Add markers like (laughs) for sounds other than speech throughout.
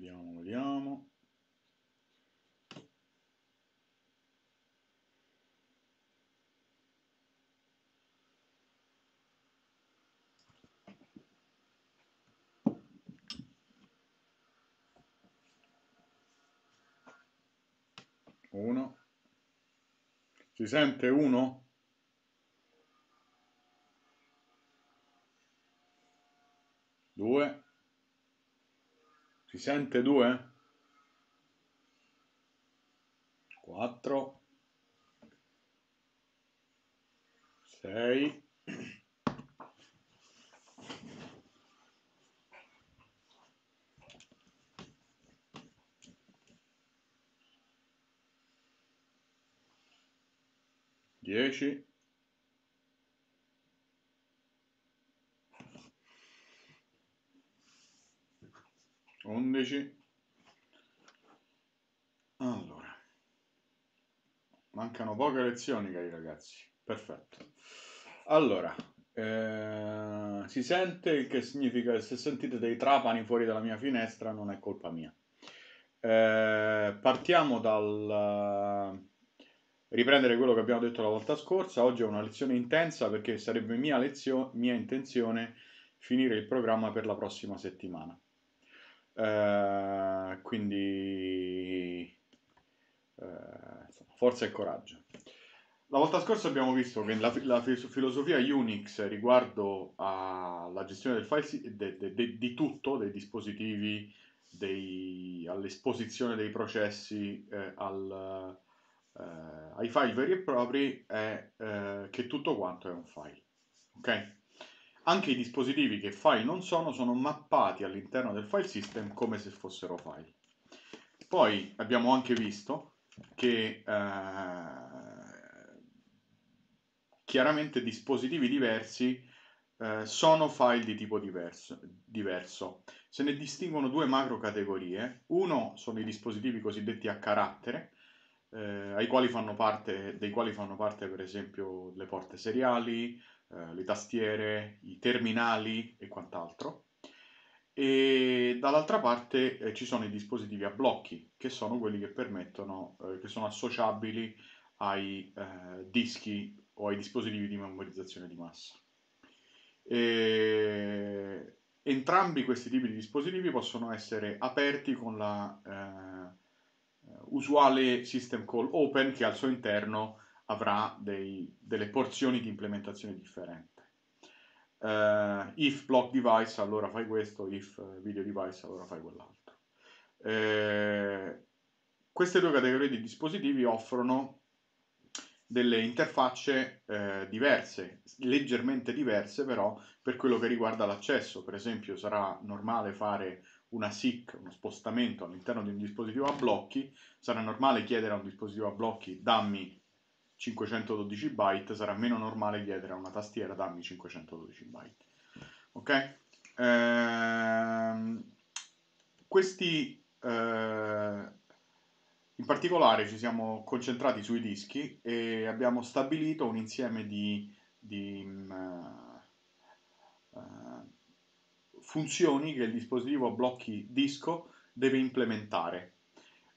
Vediamo, vediamo. Uno. Si sente uno? sente 2? 4 6 10 semplici. Allora, mancano poche lezioni, cari ragazzi. Perfetto. Allora, eh, si sente che significa se sentite dei trapani fuori dalla mia finestra non è colpa mia. Eh, partiamo dal riprendere quello che abbiamo detto la volta scorsa. Oggi è una lezione intensa perché sarebbe mia, lezio- mia intenzione finire il programma per la prossima settimana. Eh, quindi eh, forza e coraggio. La volta scorsa abbiamo visto che la, la filosofia Unix riguardo alla gestione del file de, de, de, di tutto, dei dispositivi, dei, all'esposizione dei processi, eh, al, eh, ai file veri e propri, è eh, che tutto quanto è un file. Ok? Anche i dispositivi che file non sono sono mappati all'interno del file system come se fossero file. Poi abbiamo anche visto che eh, chiaramente dispositivi diversi eh, sono file di tipo diverso, diverso. Se ne distinguono due macro categorie. Uno sono i dispositivi cosiddetti a carattere, eh, quali parte, dei quali fanno parte per esempio le porte seriali, eh, le tastiere, i terminali e quant'altro. E dall'altra parte eh, ci sono i dispositivi a blocchi, che sono quelli che permettono, eh, che sono associabili ai eh, dischi o ai dispositivi di memorizzazione di massa. E... Entrambi questi tipi di dispositivi possono essere aperti con la eh, usuale system call open che al suo interno avrà dei, delle porzioni di implementazione differenti. Uh, if block device allora fai questo, if video device allora fai quell'altro. Eh, queste due categorie di dispositivi offrono delle interfacce eh, diverse, leggermente diverse però per quello che riguarda l'accesso. Per esempio sarà normale fare una SIC, uno spostamento all'interno di un dispositivo a blocchi, sarà normale chiedere a un dispositivo a blocchi dammi 512 byte, sarà meno normale chiedere a una tastiera dammi 512 byte. Ok? Ehm, questi, eh, in particolare ci siamo concentrati sui dischi e abbiamo stabilito un insieme di, di uh, uh, funzioni che il dispositivo blocchi disco deve implementare.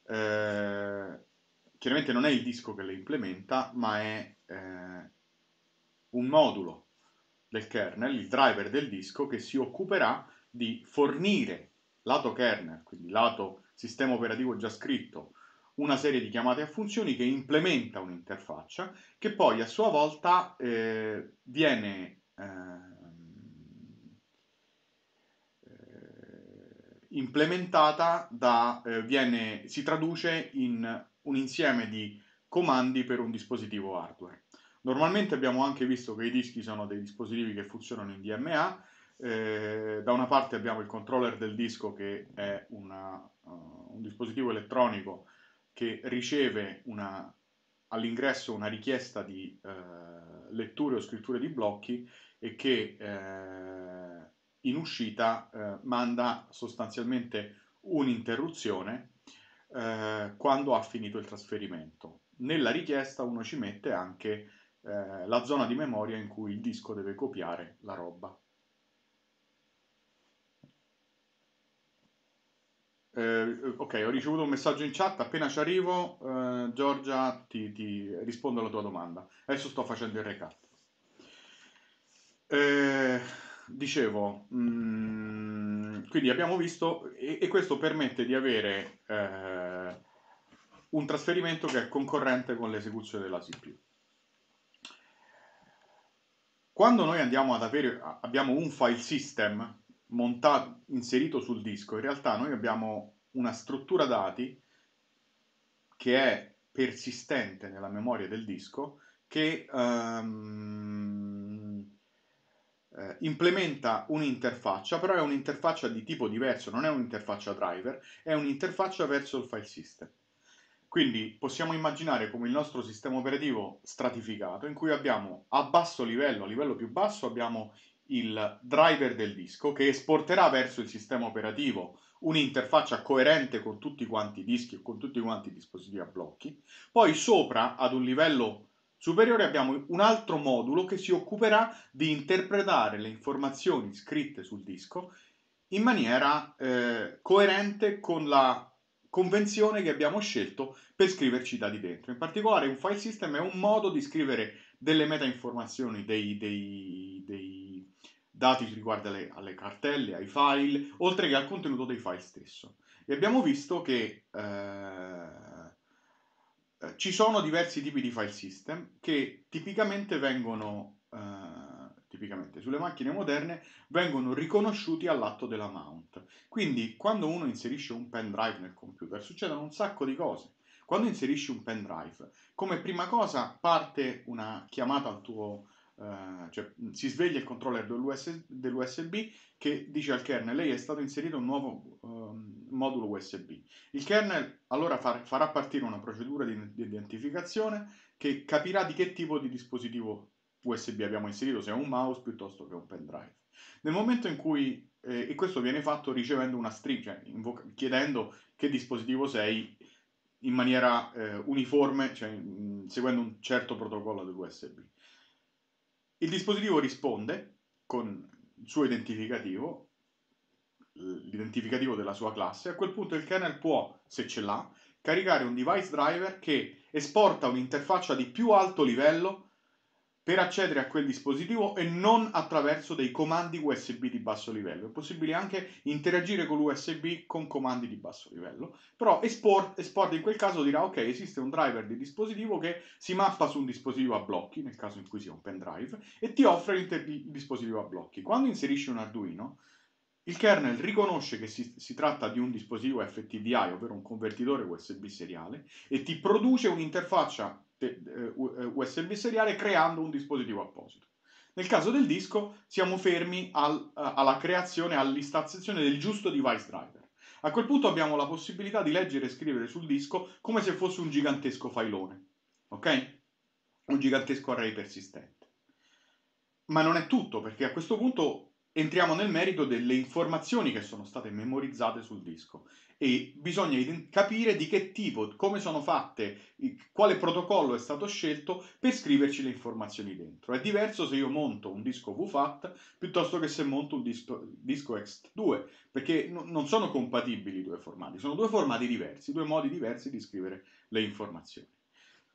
Eh, chiaramente non è il disco che le implementa, ma è eh, un modulo del kernel, il driver del disco, che si occuperà di fornire lato kernel, quindi lato sistema operativo già scritto, una serie di chiamate a funzioni che implementa un'interfaccia che poi a sua volta eh, viene ehm, eh, implementata da, eh, viene, si traduce in un insieme di comandi per un dispositivo hardware. Normalmente abbiamo anche visto che i dischi sono dei dispositivi che funzionano in DMA. Eh, da una parte abbiamo il controller del disco che è una, uh, un dispositivo elettronico che riceve una, all'ingresso una richiesta di uh, letture o scritture di blocchi e che uh, in uscita manda sostanzialmente un'interruzione eh, quando ha finito il trasferimento. Nella richiesta uno ci mette anche eh, la zona di memoria in cui il disco deve copiare la roba. Eh, ok, ho ricevuto un messaggio in chat, appena ci arrivo, eh, Giorgia, ti, ti, rispondo alla tua domanda. Adesso sto facendo il recap. Eh, dicevo, mm, quindi abbiamo visto, e, e, questo permette di avere eh, un trasferimento che è concorrente con l'esecuzione della CPU. Quando noi andiamo ad avere, abbiamo un file system montato, inserito sul disco, in realtà noi abbiamo una struttura dati che è persistente nella memoria del disco che um, eh, implementa un'interfaccia, però è un'interfaccia di tipo diverso, non è un'interfaccia driver, è un'interfaccia verso il file system. Quindi possiamo immaginare come il nostro sistema operativo stratificato in cui abbiamo a basso livello, a livello più basso, abbiamo il driver del disco che esporterà verso il sistema operativo un'interfaccia coerente con tutti quanti i dischi e con tutti quanti i dispositivi a blocchi. Poi sopra, ad un livello superiore, abbiamo un altro modulo che si occuperà di interpretare le informazioni scritte sul disco in maniera eh, coerente con la convenzione che abbiamo scelto per scriverci da di dentro. In particolare un file system è un modo di scrivere delle meta informazioni, dei, dei, dei dati riguardo alle, alle, cartelle, ai file, oltre che al contenuto dei file stesso. E abbiamo visto che eh, ci sono diversi tipi di file system che tipicamente vengono, eh, tipicamente sulle macchine moderne, vengono riconosciuti all'atto della mount. Quindi quando uno inserisce un pendrive nel computer succedono un sacco di cose. Quando inserisci un pendrive, come prima cosa parte una chiamata al tuo, uh, cioè si sveglia il controller dell'US- dell'USB che dice al kernel, lei è stato inserito un nuovo uh, modulo USB. Il kernel allora far, farà partire una procedura di, di identificazione che capirà di che tipo di dispositivo USB abbiamo inserito, se è un mouse piuttosto che un pendrive. Nel momento in cui, eh, e questo viene fatto ricevendo una string, cioè invoca, chiedendo che dispositivo sei in maniera eh, uniforme, cioè mh, seguendo un certo protocollo dell'USB. Il dispositivo risponde con il suo identificativo, l'identificativo della sua classe, a quel punto il kernel può, se ce l'ha, caricare un device driver che esporta un'interfaccia di più alto livello per accedere a quel dispositivo e non attraverso dei comandi USB di basso livello. È possibile anche interagire con l'USB con comandi di basso livello, però export, export in quel caso dirà ok, esiste un driver di dispositivo che si mappa su un dispositivo a blocchi, nel caso in cui sia un pendrive, e ti offre il dispositivo a blocchi. Quando inserisci un Arduino, il kernel riconosce che si, si, tratta di un dispositivo FTDI, ovvero un convertitore USB seriale, e ti produce un'interfaccia USB eh, seriale creando un dispositivo apposito. Nel caso del disco siamo fermi al, alla creazione, all'instaziazione del giusto device driver. A quel punto abbiamo la possibilità di leggere e scrivere sul disco come se fosse un gigantesco filone, ok? Un gigantesco array persistente. Ma non è tutto, perché a questo punto entriamo nel merito delle informazioni che sono state memorizzate sul disco e bisogna capire di che tipo, come sono fatte, quale protocollo è stato scelto per scriverci le informazioni dentro. È diverso se io monto un disco VFAT piuttosto che se monto un disco, disco X2, perché no, non sono compatibili i due formati, sono due formati diversi, due modi diversi di scrivere le informazioni.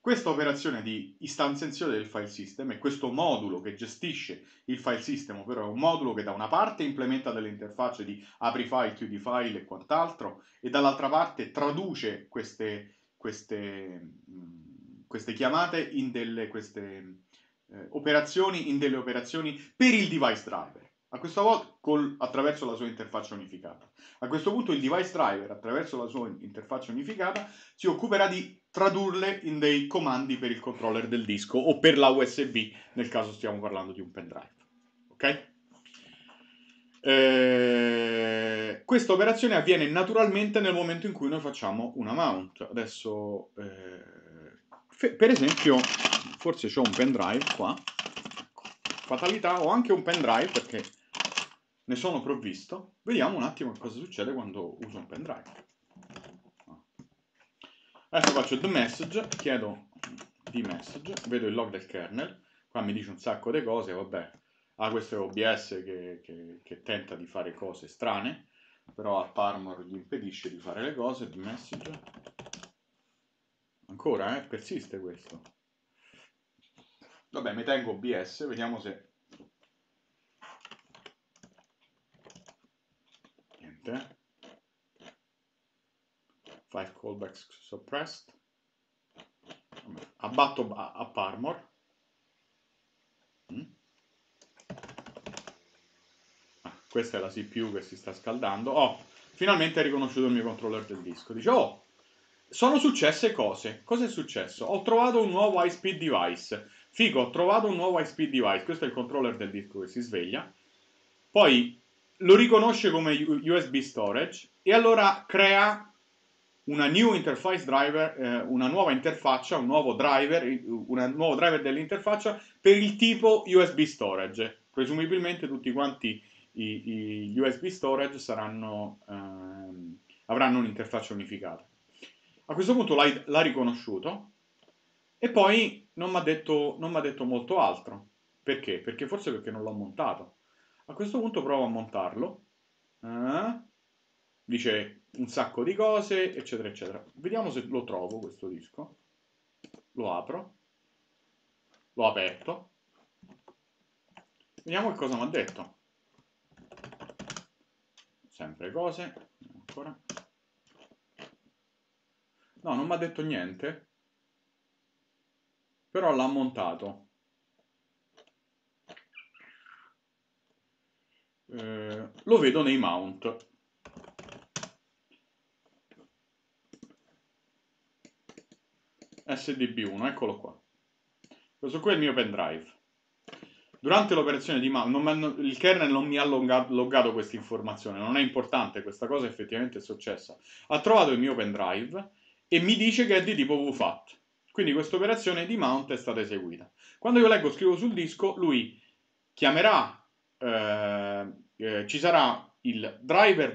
Questa operazione di istanziazione del file system è questo modulo che gestisce il file system, ovvero è un modulo che da una parte implementa delle interfacce di apri file, chiudi file e quant'altro, e dall'altra parte traduce queste, queste, queste chiamate in delle queste, eh, operazioni in delle operazioni per il device driver. A questa volta col, attraverso la sua interfaccia unificata. A questo punto il device driver, attraverso la sua interfaccia unificata, si occuperà di tradurle in dei comandi per il controller del disco o per la USB, nel caso stiamo parlando di un pendrive. Ok? Eh, questa operazione avviene naturalmente nel momento in cui noi facciamo una mount. Adesso, eh, per esempio, forse c'ho un pendrive qua. Fatalità, ho anche un pendrive perché ne sono provvisto. Vediamo un attimo cosa succede quando uso un pendrive. Adesso faccio the message, chiedo the message, vedo il log del kernel, qua mi dice un sacco di cose, vabbè, ah questo è OBS che, che, che tenta di fare cose strane, però AppArmor gli impedisce di fare le cose, di message. Ancora, eh? Persiste questo. Vabbè, mi tengo OBS, vediamo se... Niente. Five callbacks suppressed. Abbatto AppArmor. questa è la CPU che si sta scaldando. Oh, finalmente ha riconosciuto il mio controller del disco. Dice, oh, sono successe cose. Cosa è successo? Ho trovato un nuovo high speed device. Figo, ho trovato un nuovo high speed device. Questo è il controller del disco che si sveglia. Poi lo riconosce come USB storage e allora crea una new interface driver, eh, una nuova interfaccia, un nuovo driver, un nuovo driver dell'interfaccia per il tipo USB storage. Presumibilmente tutti quanti i, i USB storage saranno, ehm, avranno un'interfaccia unificata. A questo punto l'ha riconosciuto e poi non mi ha detto, detto, molto altro. Perché? Perché forse perché non l'ho montato. A questo punto provo a montarlo. Eh, dice un sacco di cose, eccetera, eccetera. Vediamo se lo trovo questo disco. Lo apro. L'ho aperto. Vediamo che cosa mi ha detto sempre cose, ancora. No, non mi ha detto niente, però l'ha montato. Eh, lo vedo nei mount. SDB1, eccolo qua. Questo qui è il mio pendrive. Durante l'operazione di mouse, il kernel non mi ha loggato questa informazione, non è importante, questa cosa effettivamente è successa. Ha trovato il mio pendrive e mi dice che è di tipo VFAT. Quindi questa operazione di mount è stata eseguita. Quando io leggo scrivo sul disco, lui chiamerà, eh, eh, ci sarà il driver,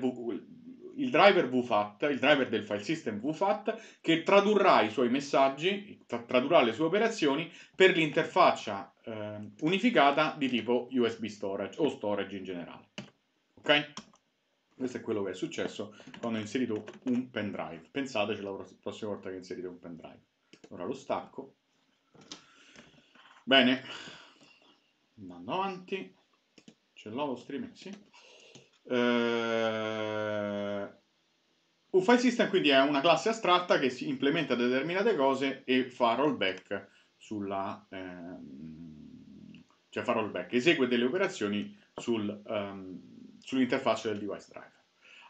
il driver VFAT, il driver del file system VFAT, che tradurrà i suoi messaggi, tradurrà le sue operazioni per l'interfaccia eh, unificata di tipo USB storage o storage in generale. Ok? Questo è quello che è successo quando ho inserito un pendrive. Pensateci la prossima volta che inserite un pendrive. Ora lo stacco. Bene, andando avanti, ce l'ho lo streaming, sì. Uh, un file system quindi è una classe astratta che si implementa determinate cose e fa rollback sulla ehm, cioè fa rollback, esegue delle operazioni sul, um, sull'interfaccia del device driver.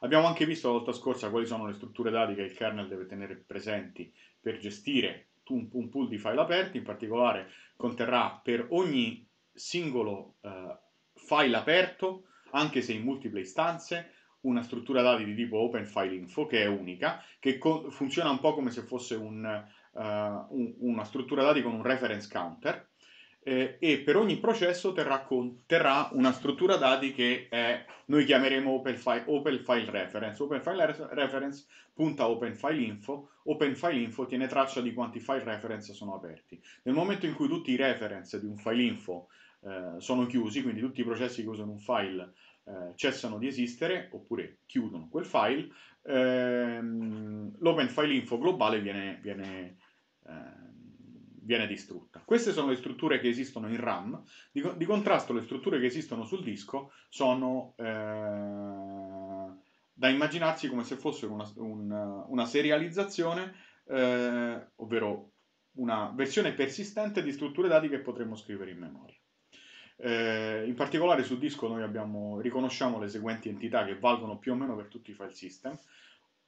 Abbiamo anche visto la volta scorsa quali sono le strutture dati che il kernel deve tenere presenti per gestire un, un pool di file aperti, in particolare conterrà per ogni singolo uh, file aperto anche se in multiple istanze, una struttura dati di tipo Open File Info che è unica, che co- funziona un po' come se fosse un, uh, un, una struttura dati con un reference counter eh, e per ogni processo terrà, con, terrà, una struttura dati che è, noi chiameremo Open File, open file Reference. Open File Reference punta Open File Info, Open File Info tiene traccia di quanti file reference sono aperti. Nel momento in cui tutti i reference di un file info eh, sono chiusi, quindi tutti i processi che usano un file eh, cessano di esistere oppure chiudono quel file, ehm, l'open file info globale viene, viene, eh, viene, distrutta. Queste sono le strutture che esistono in RAM, di, di contrasto le strutture che esistono sul disco sono eh, da immaginarsi come se fossero una, un, una serializzazione, eh, ovvero una versione persistente di strutture dati che potremmo scrivere in memoria. Eh, in particolare sul disco noi abbiamo, riconosciamo le seguenti entità che valgono più o meno per tutti i file system.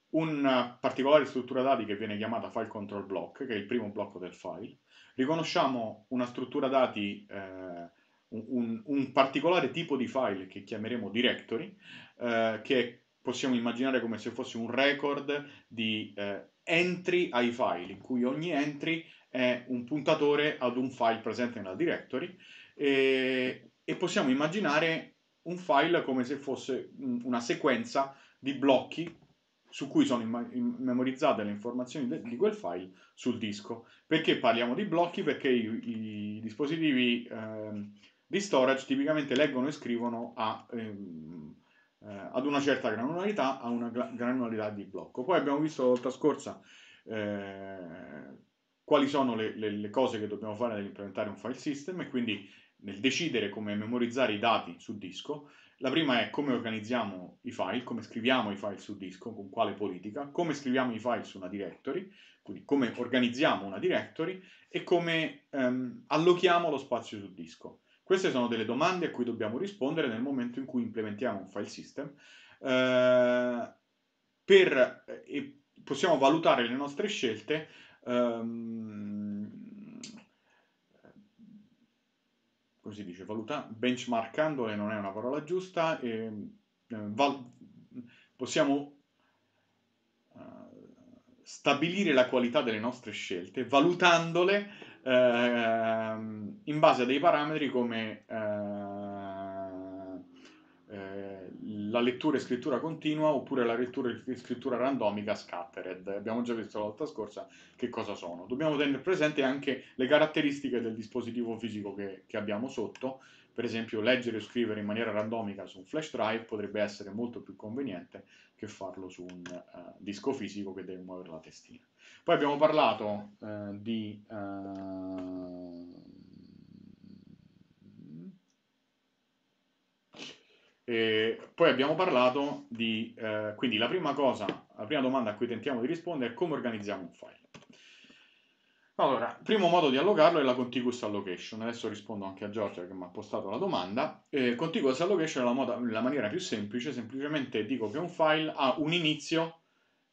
Una particolare struttura dati che viene chiamata file control block, che è il primo blocco del file. Riconosciamo una struttura dati, eh, un, un, particolare tipo di file che chiameremo directory, eh, che possiamo immaginare come se fosse un record di eh, entry ai file, in cui ogni entry è un puntatore ad un file presente nella directory e, e possiamo immaginare un file come se fosse una sequenza di blocchi su cui sono memorizzate le informazioni de- di quel file sul disco. Perché parliamo di blocchi? Perché i, i dispositivi eh, di storage tipicamente leggono e scrivono a, ehm, eh, ad una certa granularità a una granularità di blocco. Poi abbiamo visto la volta scorsa eh, quali sono le, le, le, cose che dobbiamo fare nell'implementare un file system e quindi nel decidere come memorizzare i dati su disco. La prima è come organizziamo i file, come scriviamo i file su disco, con quale politica, come scriviamo i file su una directory, quindi come organizziamo una directory e come ehm, allochiamo lo spazio su disco. Queste sono delle domande a cui dobbiamo rispondere nel momento in cui implementiamo un file system eh, per, e possiamo valutare le nostre scelte ehm, come si dice, valuta, benchmarkandole non è una parola giusta, e, eh, val, possiamo uh, stabilire la qualità delle nostre scelte valutandole uh, in base a dei parametri come uh, la lettura e scrittura continua oppure la lettura e scrittura randomica scattered. Abbiamo già visto la volta scorsa che cosa sono. Dobbiamo tenere presente anche le caratteristiche del dispositivo fisico che, che abbiamo sotto. Per esempio, leggere o scrivere in maniera randomica su un flash drive potrebbe essere molto più conveniente che farlo su un uh, disco fisico che deve muovere la testina. Poi abbiamo parlato uh, di uh, E poi abbiamo parlato di, eh, quindi la prima cosa, la prima domanda a cui tentiamo di rispondere è come organizziamo un file. Allora, primo modo di allocarlo è la contiguous allocation. Adesso rispondo anche a Giorgia che mi ha postato la domanda. Eh, contiguous allocation è la, moda, la, maniera più semplice, semplicemente dico che un file ha un inizio,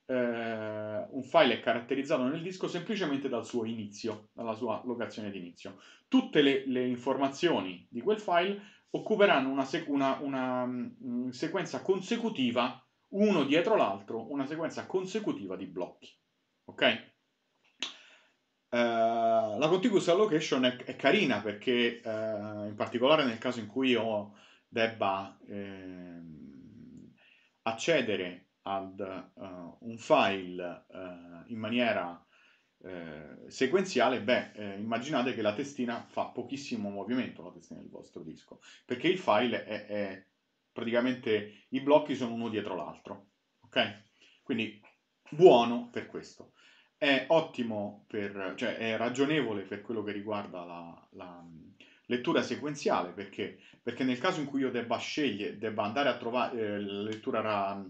eh, un file è caratterizzato nel disco semplicemente dal suo inizio, dalla sua locazione di inizio. Tutte le, le informazioni di quel file occuperanno una, sec- una, una um, sequenza consecutiva, uno dietro l'altro, una sequenza consecutiva di blocchi. Ok? Uh, la contiguous allocation è, è carina perché uh, in particolare nel caso in cui io debba eh, accedere ad uh, un file in maniera eh, sequenziale, beh, eh, immaginate che la testina fa pochissimo movimento, la testina del vostro disco, perché il file è, è praticamente i blocchi sono uno dietro l'altro, ok? Quindi buono per questo. È ottimo per, cioè è ragionevole per quello che riguarda la, la lettura sequenziale, perché? Perché nel caso in cui io debba scegliere, debba andare a trovare eh, la lettura ra-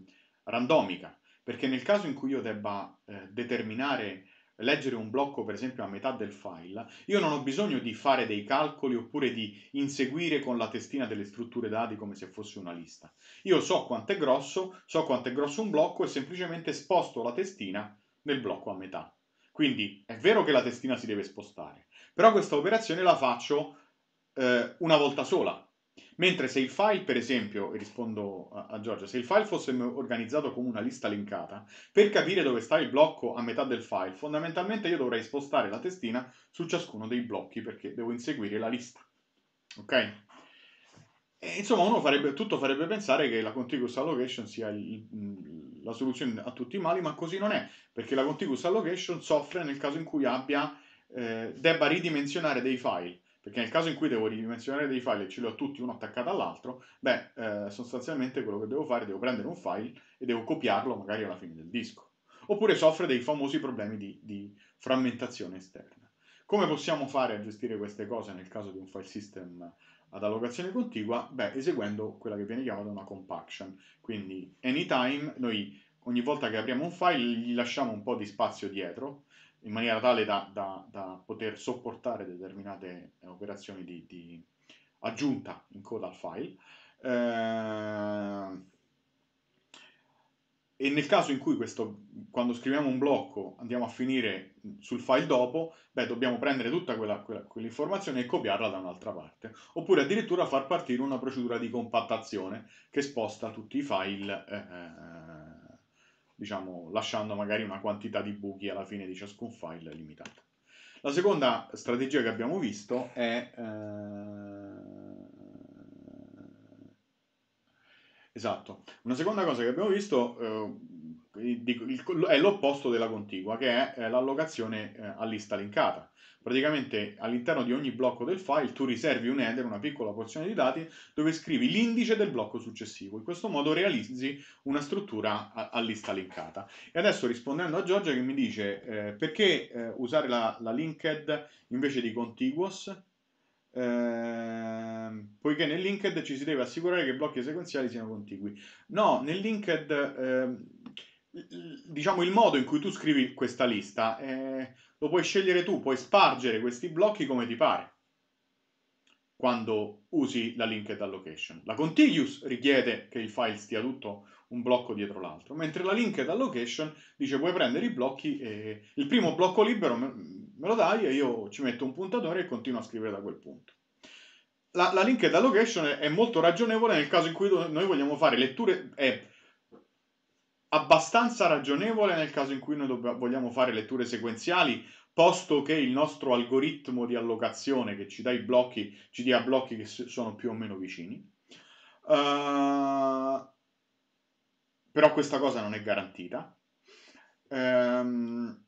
randomica, perché nel caso in cui io debba eh, determinare leggere un blocco per esempio a metà del file, io non ho bisogno di fare dei calcoli oppure di inseguire con la testina delle strutture dati come se fosse una lista. Io so quanto è grosso, so quanto è grosso un blocco e semplicemente sposto la testina nel blocco a metà. Quindi è vero che la testina si deve spostare, però questa operazione la faccio eh, una volta sola, Mentre se il file, per esempio, rispondo a, Giorgia, se il file fosse organizzato come una lista linkata, per capire dove sta il blocco a metà del file, fondamentalmente io dovrei spostare la testina su ciascuno dei blocchi perché devo inseguire la lista. Ok? E, insomma, uno farebbe, tutto farebbe pensare che la contiguous allocation sia il, la soluzione a tutti i mali, ma così non è, perché la contiguous allocation soffre nel caso in cui abbia, eh, debba ridimensionare dei file perché nel caso in cui devo ridimensionare dei file e ce li ho tutti uno attaccato all'altro, beh, eh, sostanzialmente quello che devo fare, devo prendere un file e devo copiarlo magari alla fine del disco. Oppure soffre dei famosi problemi di, di frammentazione esterna. Come possiamo fare a gestire queste cose nel caso di un file system ad allocazione contigua? Beh, eseguendo quella che viene chiamata una compaction. Quindi, anytime, noi ogni volta che apriamo un file gli lasciamo un po' di spazio dietro, in maniera tale da, da, da poter sopportare determinate operazioni di, di, aggiunta in coda al file. Eh, e nel caso in cui questo, quando scriviamo un blocco andiamo a finire sul file dopo, beh, dobbiamo prendere tutta quella, quella, quell'informazione e copiarla da un'altra parte. Oppure addirittura far partire una procedura di compattazione che sposta tutti i file eh, eh diciamo, lasciando magari una quantità di buchi alla fine di ciascun file limitata. La seconda strategia che abbiamo visto è... Eh... Esatto, una seconda cosa che abbiamo visto, eh, è l'opposto della contigua, che è l'allocazione eh, a lista linkata. Praticamente all'interno di ogni blocco del file tu riservi un header, una piccola porzione di dati, dove scrivi l'indice del blocco successivo. In questo modo realizzi una struttura a, a lista linkata. E adesso rispondendo a Giorgia che mi dice eh, perché eh, usare la, la linked invece di contiguous? Eh, poiché nel linked ci si deve assicurare che i blocchi sequenziali siano contigui. No, nel linked, eh, diciamo, il modo in cui tu scrivi questa lista eh, lo puoi scegliere tu, puoi spargere questi blocchi come ti pare quando usi la linked allocation. La contiguous richiede che il file stia tutto un blocco dietro l'altro, mentre la linked allocation dice puoi prendere i blocchi e il primo blocco libero me, lo dai e io ci metto un puntatore e continuo a scrivere da quel punto. La, la linked allocation è molto ragionevole nel caso in cui noi vogliamo fare letture, è abbastanza ragionevole nel caso in cui noi dobb- vogliamo fare letture sequenziali, posto che il nostro algoritmo di allocazione che ci dà i blocchi, ci dia blocchi che sono più o meno vicini. Uh, però questa cosa non è garantita. Um,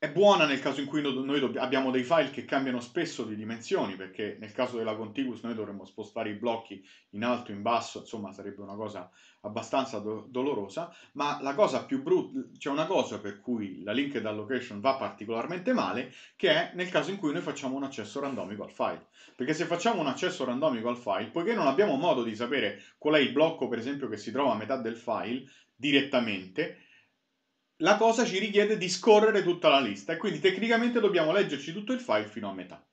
è buona nel caso in cui noi abbiamo dei file che cambiano spesso di dimensioni, perché nel caso della contiguous noi dovremmo spostare i blocchi in alto, in basso, insomma sarebbe una cosa abbastanza do- dolorosa, ma la cosa più brutta, c'è una cosa per cui la linked allocation va particolarmente male, che è nel caso in cui noi facciamo un accesso randomico al file. Perché se facciamo un accesso randomico al file, poiché non abbiamo modo di sapere qual è il blocco, per esempio, che si trova a metà del file direttamente, la cosa ci richiede di scorrere tutta la lista e quindi tecnicamente dobbiamo leggerci tutto il file fino a metà.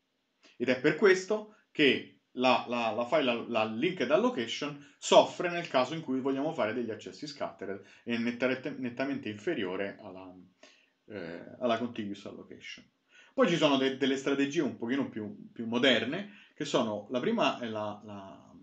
Ed è per questo che la, la, la file, la linked allocation soffre nel caso in cui vogliamo fare degli accessi scattered e nettamente, inferiore alla, eh, alla contiguous allocation. Poi ci sono de, delle strategie un pochino più, più, moderne, che sono, la prima è la, la,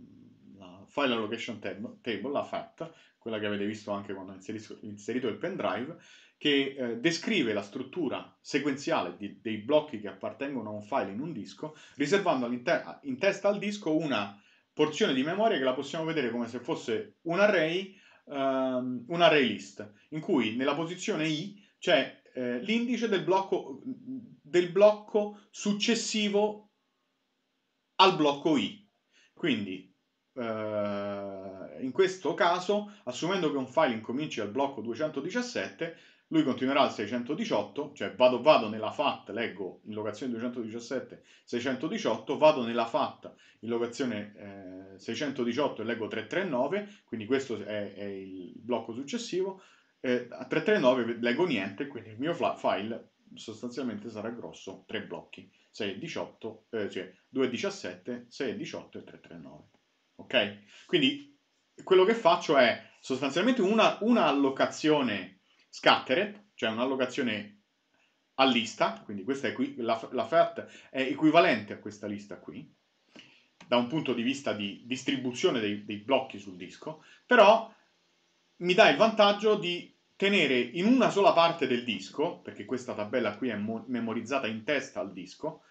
la file allocation tab, table, la FAT, quella che avete visto anche quando ho inserito, inserito il pendrive, che eh, descrive la struttura sequenziale di, dei blocchi che appartengono a un file in un disco, riservando in testa al disco una porzione di memoria che la possiamo vedere come se fosse un array, um, un array list, in cui nella posizione i c'è eh, l'indice del blocco, del blocco successivo al blocco i. Quindi Uh, in questo caso, assumendo che un file incominci al blocco 217, lui continuerà al 618, cioè vado, vado nella FAT, leggo in locazione 217 618, vado nella FAT in locazione eh, 618 e leggo 339, quindi questo è, è il blocco successivo, eh, a 339 leggo niente, quindi il mio file sostanzialmente sarà grosso 3 blocchi, 618, eh, cioè 217, 618 e 339. Ok? Quindi quello che faccio è sostanzialmente una, una allocazione scattered, cioè un'allocazione a lista, quindi questa è qui, la, la FAT è equivalente a questa lista qui, da un punto di vista di distribuzione dei, dei blocchi sul disco, però mi dà il vantaggio di tenere in una sola parte del disco, perché questa tabella qui è mo- memorizzata in testa al disco,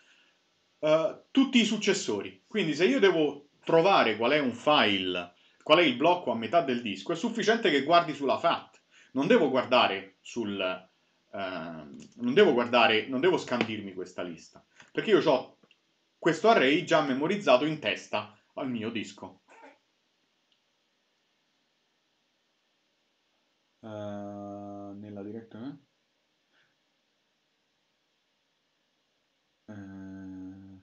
uh, tutti i successori. Quindi se io devo trovare qual è un file, qual è il blocco a metà del disco, è sufficiente che guardi sulla FAT non devo guardare sul... Uh, non devo guardare, non devo scandirmi questa lista, perché io ho questo array già memorizzato in testa al mio disco. Uh, nella diretta... Eh? Uh,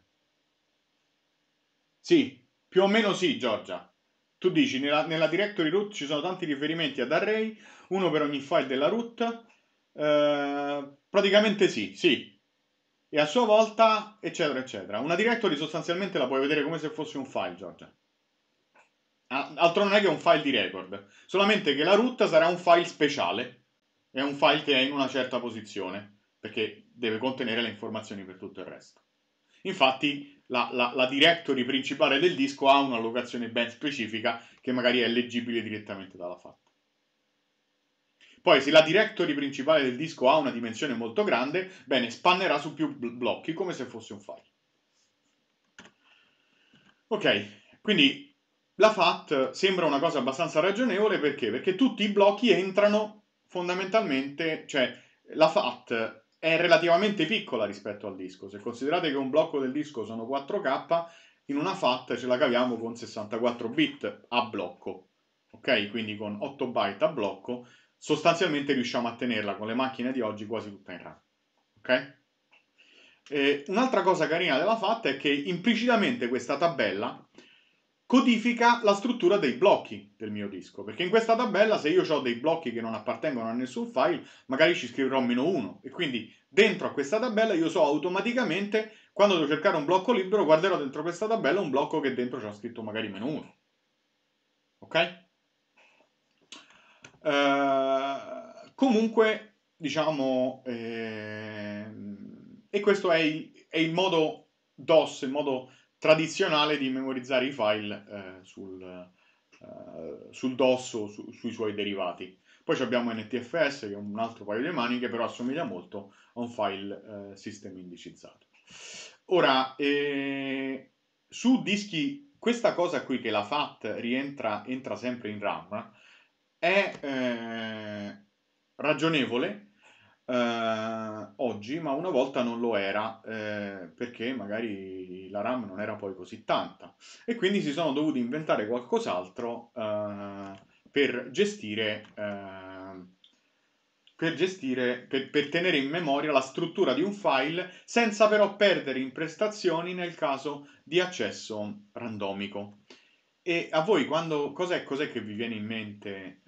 sì, più o meno sì, Giorgia. Tu dici, nella, nella directory root ci sono tanti riferimenti ad array, uno per ogni file della root. Eh, praticamente sì, sì. E a sua volta, eccetera, eccetera. Una directory sostanzialmente la puoi vedere come se fosse un file, Giorgia. Altro non è che un file di record, solamente che la root sarà un file speciale, è un file che è in una certa posizione, perché deve contenere le informazioni per tutto il resto. Infatti la, la, la directory principale del disco ha una locazione ben specifica che magari è leggibile direttamente dalla FAT. Poi se la directory principale del disco ha una dimensione molto grande, bene, spannerà su più blocchi come se fosse un file. Ok, quindi la FAT sembra una cosa abbastanza ragionevole perché? Perché tutti i blocchi entrano fondamentalmente, cioè la FAT è relativamente piccola rispetto al disco. Se considerate che un blocco del disco sono 4K, in una FAT ce la caviamo con 64 bit a blocco, ok? Quindi con 8 byte a blocco, sostanzialmente riusciamo a tenerla con le macchine di oggi quasi tutta in RAM, ok? E un'altra cosa carina della FAT è che implicitamente questa tabella codifica la struttura dei blocchi del mio disco, perché in questa tabella se io ho dei blocchi che non appartengono a nessun file, magari ci scriverò meno uno e quindi dentro a questa tabella io so automaticamente quando devo cercare un blocco libero guarderò dentro questa tabella un blocco che dentro c'è scritto magari meno uno. Ok? Uh, comunque, diciamo, eh, e questo è il, è il modo DOS, il modo tradizionale di memorizzare i file eh, sul, eh, sul, DOS o su, sui suoi derivati. Poi abbiamo NTFS che è un altro paio di maniche, però assomiglia molto a un file eh, system indicizzato. Ora, eh, su dischi, questa cosa qui che la FAT rientra entra sempre in RAM è eh, ragionevole eh, oggi, ma una volta non lo era eh, perché magari la RAM non era poi così tanta e quindi si sono dovuti inventare qualcos'altro eh, per gestire, eh, per, gestire per, per tenere in memoria la struttura di un file senza però perdere in prestazioni nel caso di accesso randomico. E a voi quando, cos'è, cos'è che vi viene in mente?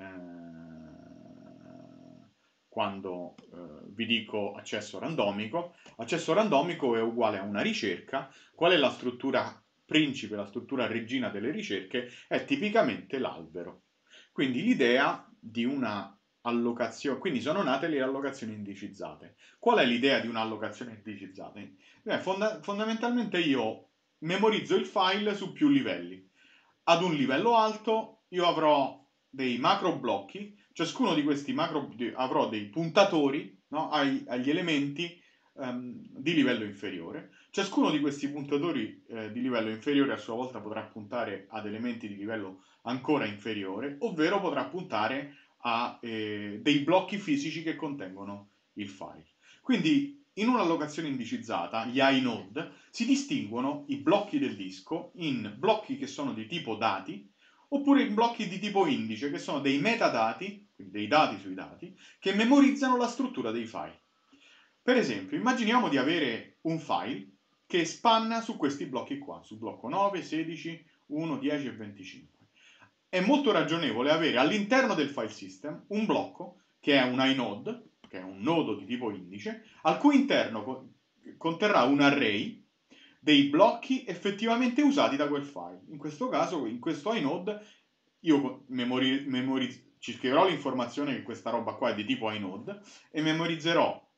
Quando eh, vi dico accesso randomico. Accesso randomico è uguale a una ricerca. Qual è la struttura principe, la struttura regina delle ricerche? È tipicamente l'albero. Quindi l'idea di una allocazione, quindi sono nate le allocazioni indicizzate. Qual è l'idea di un'allocazione indicizzata? Beh, fonda- fondamentalmente io memorizzo il file su più livelli. Ad un livello alto io avrò dei macro blocchi ciascuno di questi macro avrò dei puntatori no, ai, agli elementi um, di livello inferiore. Ciascuno di questi puntatori eh, di livello inferiore a sua volta potrà puntare ad elementi di livello ancora inferiore, ovvero potrà puntare a eh, dei blocchi fisici che contengono il file. Quindi in un'allocazione indicizzata, gli inode, si distinguono i blocchi del disco in blocchi che sono di tipo dati, oppure in blocchi di tipo indice, che sono dei metadati, quindi dei dati sui dati, che memorizzano la struttura dei file. Per esempio, immaginiamo di avere un file che spanna su questi blocchi qua, su blocco 9, 16, 1, 10 e 25. È molto ragionevole avere all'interno del file system un blocco che è un inode, che è un nodo di tipo indice, al cui interno conterrà un array dei blocchi effettivamente usati da quel file. In questo caso, in questo inode, io memori, memori, ci scriverò l'informazione che questa roba qua è di tipo inode e memorizzerò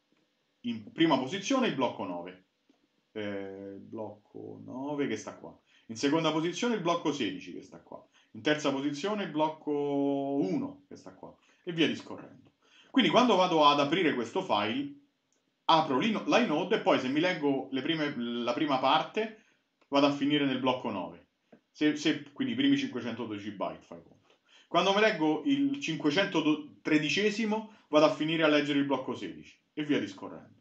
in prima posizione il blocco 9. Eh, blocco 9 che sta qua. In seconda posizione il blocco 16 che sta qua. In terza posizione il blocco 1 che sta qua. E via discorrendo. Quindi quando vado ad aprire questo file apro l'inode e poi se mi leggo prime, la prima parte vado a finire nel blocco 9. Se, se, quindi i primi 512 byte fai conto. Quando mi leggo il 513 vado a finire a leggere il blocco 16 e via discorrendo.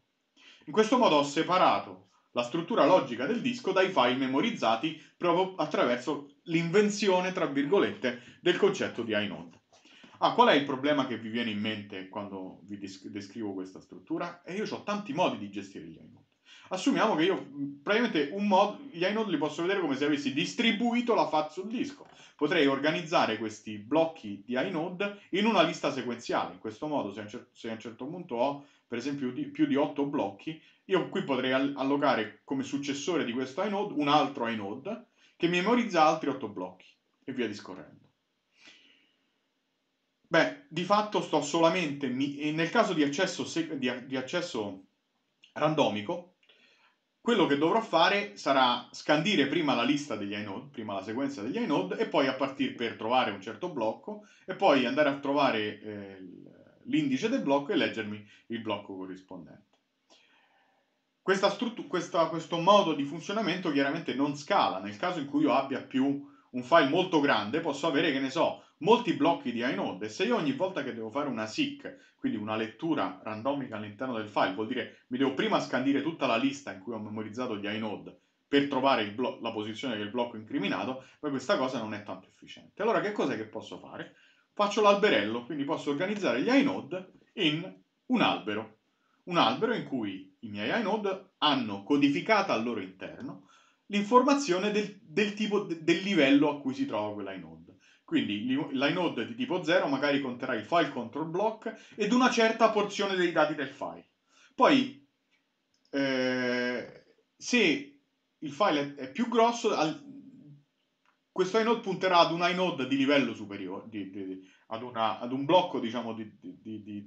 In questo modo ho separato la struttura logica del disco dai file memorizzati proprio attraverso l'invenzione, tra virgolette, del concetto di inode. Ah, qual è il problema che vi viene in mente quando vi descrivo questa struttura? E io ho tanti modi di gestire gli inode. Assumiamo che io praticamente un modo, gli inode li posso vedere come se avessi distribuito la FAT sul disco. Potrei organizzare questi blocchi di inode in una lista sequenziale. In questo modo, se a un certo, se a un certo punto ho per esempio di, più di 8 blocchi, io qui potrei allocare come successore di questo inode un altro inode che memorizza altri 8 blocchi e via discorrendo. Beh, di fatto sto solamente, nel caso di accesso, di, di accesso randomico, quello che dovrò fare sarà scandire prima la lista degli inode, prima la sequenza degli inode, e poi a partire per trovare un certo blocco, e poi andare a trovare eh, l'indice del blocco e leggermi il blocco corrispondente. Struttu- questa, questo modo di funzionamento chiaramente non scala nel caso in cui io abbia più un file molto grande, posso avere, che ne so, molti blocchi di inode e se io ogni volta che devo fare una seek, quindi una lettura randomica all'interno del file, vuol dire mi devo prima scandire tutta la lista in cui ho memorizzato gli inode per trovare la posizione del blocco incriminato, poi questa cosa non è tanto efficiente. Allora che cos'è che posso fare? Faccio l'alberello, quindi posso organizzare gli inode in un albero. Un albero in cui i miei inode hanno codificata al loro interno l'informazione del, del, tipo, del livello a cui si trova quella inode. Quindi l'inode di tipo 0 magari conterrà il file control block ed una certa porzione dei dati del file. Poi, eh, se il file è, più grosso, al, questo inode punterà ad un inode di livello superiore, di, di, ad, una, ad, un blocco diciamo di, di,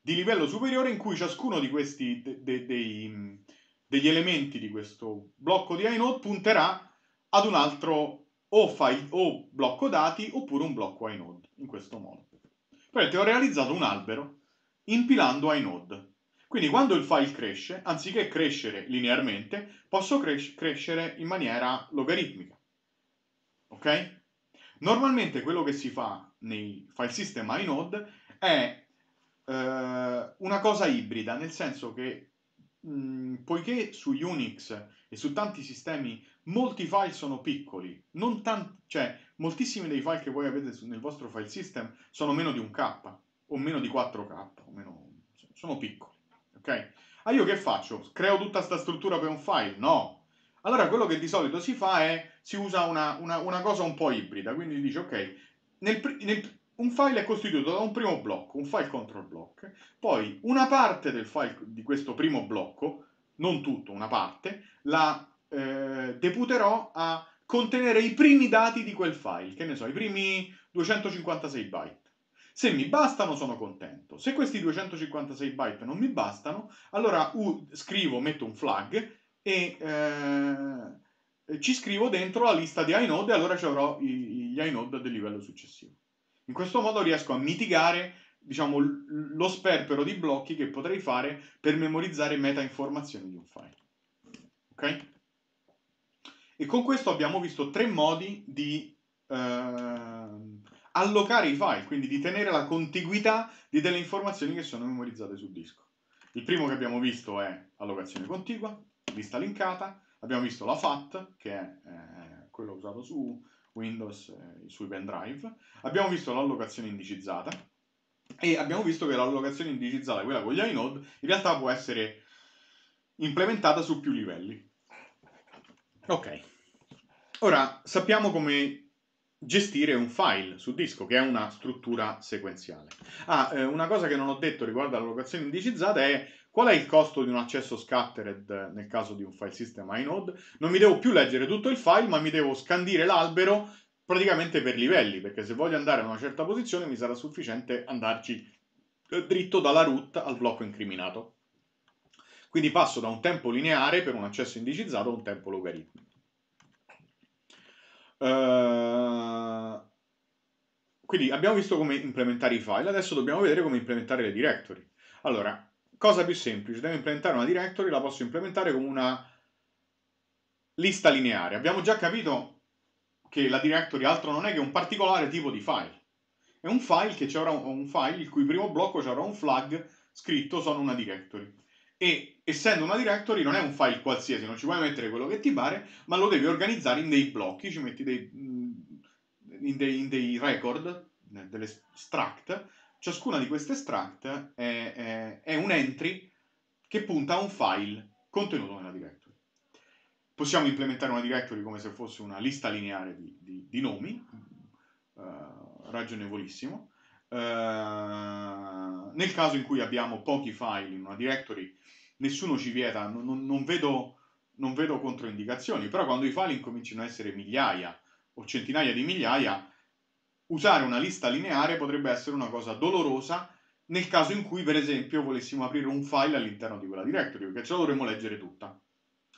livello superiore in cui ciascuno di questi de, de, dei, degli elementi di questo blocco di inode punterà ad un altro o, file, o blocco dati oppure un blocco inode, in questo modo. Vedete, ho realizzato un albero impilando inode. Quindi quando il file cresce, anziché crescere linearmente, posso cres- crescere in maniera logaritmica. Ok? Normalmente quello che si fa nei file system inode è eh, una cosa ibrida, nel senso che mh, poiché su Unix e su tanti sistemi molti file sono piccoli, non tanti, cioè moltissimi dei file che voi avete nel vostro file system sono meno di un K o meno di 4K, o meno, sono piccoli, ok? Ah, io che faccio? Creo tutta questa struttura per un file? No. Allora quello che di solito si fa è, si usa una, una, una cosa un po' ibrida, quindi dice ok, nel, nel, un file è costituito da un primo blocco, un file control block, poi una parte del file di questo primo blocco, non tutto, una parte, la eh, deputerò a contenere i primi dati di quel file, che ne so, i primi 256 byte. Se mi bastano sono contento. Se questi 256 byte non mi bastano, allora uh, scrivo, metto un flag e eh, ci scrivo dentro la lista di inode e allora ci avrò i, gli inode del livello successivo. In questo modo riesco a mitigare diciamo, lo sperpero di blocchi che potrei fare per memorizzare meta informazioni di un file. Ok? E con questo abbiamo visto tre modi di eh, allocare i file, quindi di tenere la contiguità di delle informazioni che sono memorizzate sul disco. Il primo che abbiamo visto è allocazione contigua, lista linkata, abbiamo visto la FAT, che è eh, quello usato su Windows e sui pendrive, abbiamo visto l'allocazione indicizzata e abbiamo visto che l'allocazione indicizzata, quella con gli inode, in realtà può essere implementata su più livelli. Ok, ora sappiamo come gestire un file su disco, che è una struttura sequenziale. Ah, eh, una cosa che non ho detto riguardo all'allocazione indicizzata è qual è il costo di un accesso scattered nel caso di un file system inode. Non mi devo più leggere tutto il file, ma mi devo scandire l'albero praticamente per livelli, perché se voglio andare a una certa posizione mi sarà sufficiente andarci dritto dalla root al blocco incriminato. Quindi passo da un tempo lineare per un accesso indicizzato a un tempo logaritmico. Uh, quindi abbiamo visto come implementare i file, adesso dobbiamo vedere come implementare le directory. Allora, cosa più semplice, devo implementare una directory, la posso implementare come una lista lineare. Abbiamo già capito che la directory altro non è che un particolare tipo di file. È un file che avrà un file il cui primo blocco avrà un flag scritto sono una directory e essendo una directory non è un file qualsiasi, non ci puoi mettere quello che ti pare, ma lo devi organizzare in dei blocchi, ci metti dei, mm, in, dei, in dei record, delle struct, ciascuna di queste struct è, è, è, un entry che punta a un file contenuto nella directory. Possiamo implementare una directory come se fosse una lista lineare di, di, di nomi, uh, ragionevolissimo. Uh, nel caso in cui abbiamo pochi file in una directory nessuno ci vieta, non, non, vedo, non vedo controindicazioni, però quando i file incominciano a essere migliaia o centinaia di migliaia, usare una lista lineare potrebbe essere una cosa dolorosa nel caso in cui, per esempio, volessimo aprire un file all'interno di quella directory, perché ce la dovremmo leggere tutta,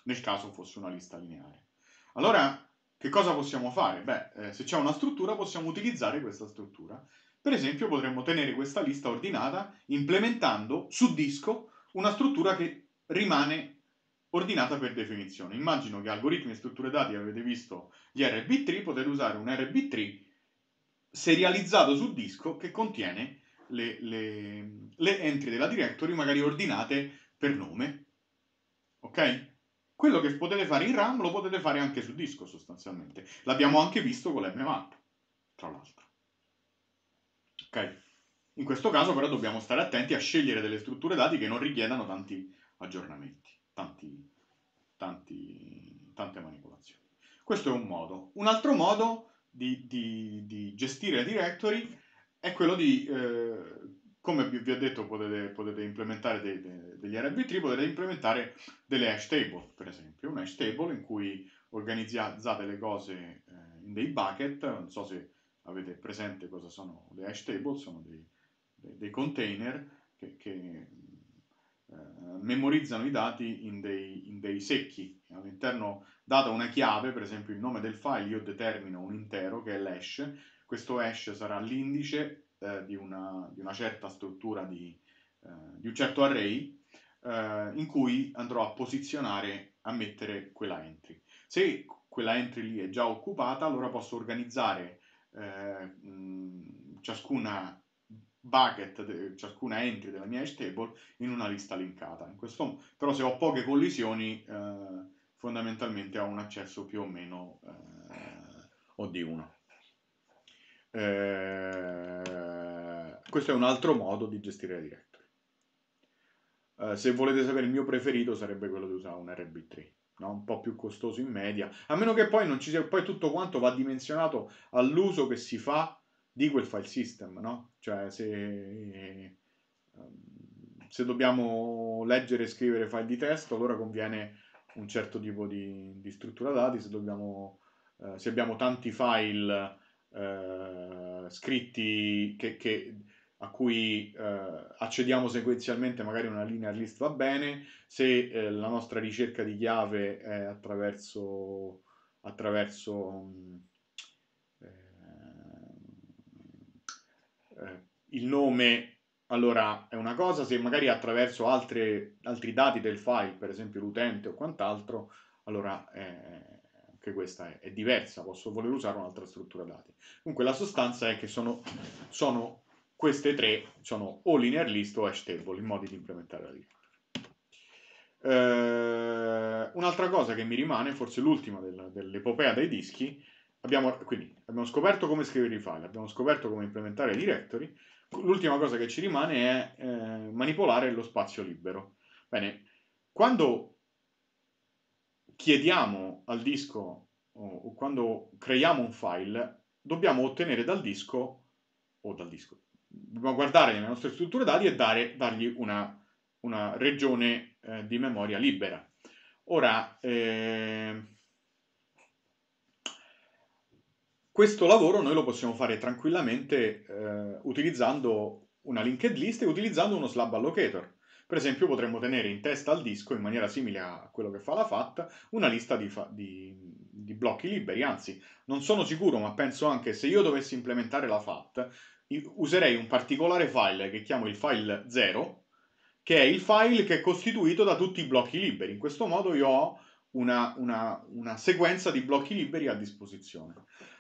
nel caso fosse una lista lineare. Allora, che cosa possiamo fare? Beh, eh, se c'è una struttura, possiamo utilizzare questa struttura. Per esempio, potremmo tenere questa lista ordinata implementando su disco una struttura che rimane ordinata per definizione. Immagino che algoritmi e strutture dati avete visto gli RB3, potete usare un RB3 serializzato su disco che contiene le, le, le entry della directory magari ordinate per nome. Ok? Quello che potete fare in RAM lo potete fare anche su disco sostanzialmente. L'abbiamo anche visto con l'MMAP, tra l'altro. Ok? In questo caso però dobbiamo stare attenti a scegliere delle strutture dati che non richiedano tanti aggiornamenti, tanti, tanti, tante manipolazioni. Questo è un modo. Un altro modo di, di, di gestire directory è quello di, eh, come vi ho detto, potete, potete implementare dei, dei, degli RB3, potete implementare delle hash table, per esempio, un hash table in cui organizzate le cose eh, in dei bucket, non so se avete presente cosa sono le hash table, sono dei, dei container che, che eh, memorizzano i dati in dei, in dei, secchi. All'interno, data una chiave, per esempio il nome del file, io determino un intero che è l'hash. Questo hash sarà l'indice eh, di, una, di, una, certa struttura di, eh, di un certo array eh, in cui andrò a posizionare, a mettere quella entry. Se quella entry lì è già occupata, allora posso organizzare eh, mh, ciascuna bucket, ciascuna entry della mia hash table in una lista linkata. Questo, però se ho poche collisioni, eh, fondamentalmente ho un accesso più o meno eh, o di uno. Eh, questo è un altro modo di gestire la directory. Eh, se volete sapere il mio preferito sarebbe quello di usare un RB3. No? un po' più costoso in media, a meno che poi non ci sia, poi tutto quanto va dimensionato all'uso che si fa di quel file system, no? Cioè se, ehm, se dobbiamo leggere e scrivere file di testo, allora conviene un certo tipo di, di struttura dati, se, dobbiamo, eh, se abbiamo tanti file eh, scritti che, che, a cui eh, accediamo sequenzialmente, magari una linear list va bene, se eh, la nostra ricerca di chiave è attraverso, attraverso eh, il nome allora è una cosa, se magari attraverso altre, altri dati del file, per esempio l'utente o quant'altro, allora eh, anche questa è, è, diversa, posso voler usare un'altra struttura dati. Comunque la sostanza è che sono, sono queste tre, sono o linear list o hash table, in modi di implementare la directory. Eh, un'altra cosa che mi rimane, forse l'ultima del, dell'epopea dei dischi, Abbiamo, quindi, abbiamo scoperto come scrivere i file, abbiamo scoperto come implementare le directory. L'ultima cosa che ci rimane è eh, manipolare lo spazio libero. Bene, quando chiediamo al disco o quando creiamo un file, dobbiamo ottenere dal disco o dal disco, dobbiamo guardare nelle nostre strutture dati e dare, dargli una, una regione eh, di memoria libera. Ora, eh, Questo lavoro noi lo possiamo fare tranquillamente eh, utilizzando una linked list e utilizzando uno slab allocator. Per esempio potremmo tenere in testa al disco, in maniera simile a quello che fa la FAT, una lista di, fa- di, di blocchi liberi. Anzi, non sono sicuro, ma penso anche se io dovessi implementare la FAT, userei un particolare file che chiamo il file 0, che è il file che è costituito da tutti i blocchi liberi. In questo modo io ho una, una, una sequenza di blocchi liberi a disposizione.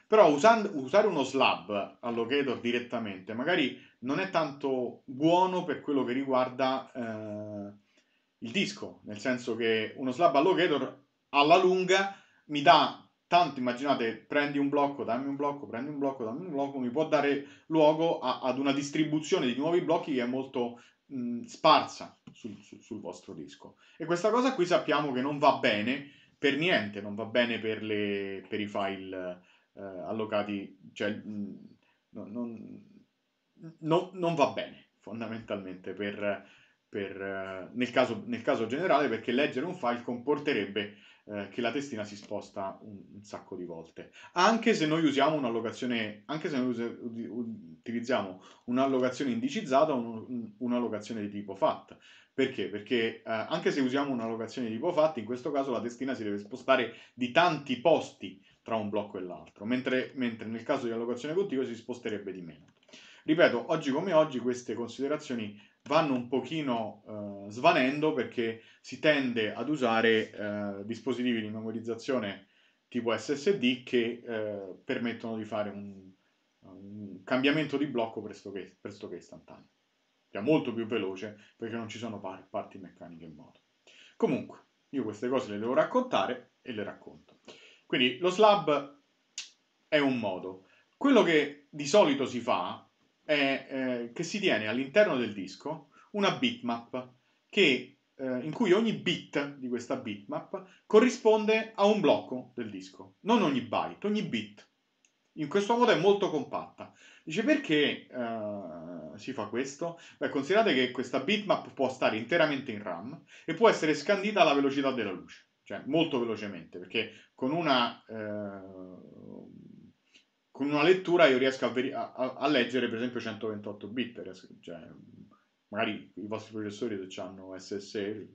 Però usando, usare uno slab allocator direttamente magari non è tanto buono per quello che riguarda eh, il disco, nel senso che uno slab allocator alla lunga mi dà tanto, immaginate, prendi un blocco, dammi un blocco, prendi un blocco, dammi un blocco, mi può dare luogo a, ad una distribuzione di nuovi blocchi che è molto mh, sparsa sul, sul, sul, vostro disco. E questa cosa qui sappiamo che non va bene per niente, non va bene per, le, per i file eh, allocati, cioè mh, non, non, non, non, va bene fondamentalmente per, per, eh, nel, caso, nel, caso, generale perché leggere un file comporterebbe eh, che la testina si sposta un, un, sacco di volte. Anche se noi usiamo un'allocazione, anche se noi utilizziamo un'allocazione indicizzata o un, un'allocazione di tipo FAT. Perché? Perché eh, anche se usiamo un'allocazione di tipo FAT, in questo caso la testina si deve spostare di tanti posti tra un blocco e l'altro, mentre, mentre nel caso di allocazione continua si sposterebbe di meno. Ripeto, oggi come oggi queste considerazioni vanno un pochino eh, svanendo perché si tende ad usare eh, dispositivi di memorizzazione tipo SSD che eh, permettono di fare un, un, cambiamento di blocco pressoché, pressoché istantaneo, che è molto più veloce perché non ci sono par- parti meccaniche in moto. Comunque, io queste cose le devo raccontare e le racconto. Quindi lo slab è un modo. Quello che di solito si fa è eh, che si tiene all'interno del disco una bitmap che, eh, in cui ogni bit di questa bitmap corrisponde a un blocco del disco, non ogni byte, ogni bit. In questo modo è molto compatta. Dice perché uh, si fa questo? Beh, considerate che questa bitmap può stare interamente in RAM e può essere scandita alla velocità della luce, cioè molto velocemente, perché con una, uh, con una lettura io riesco a, veri- a, a, leggere per esempio 128 bit, cioè, magari i vostri processori se hanno SSE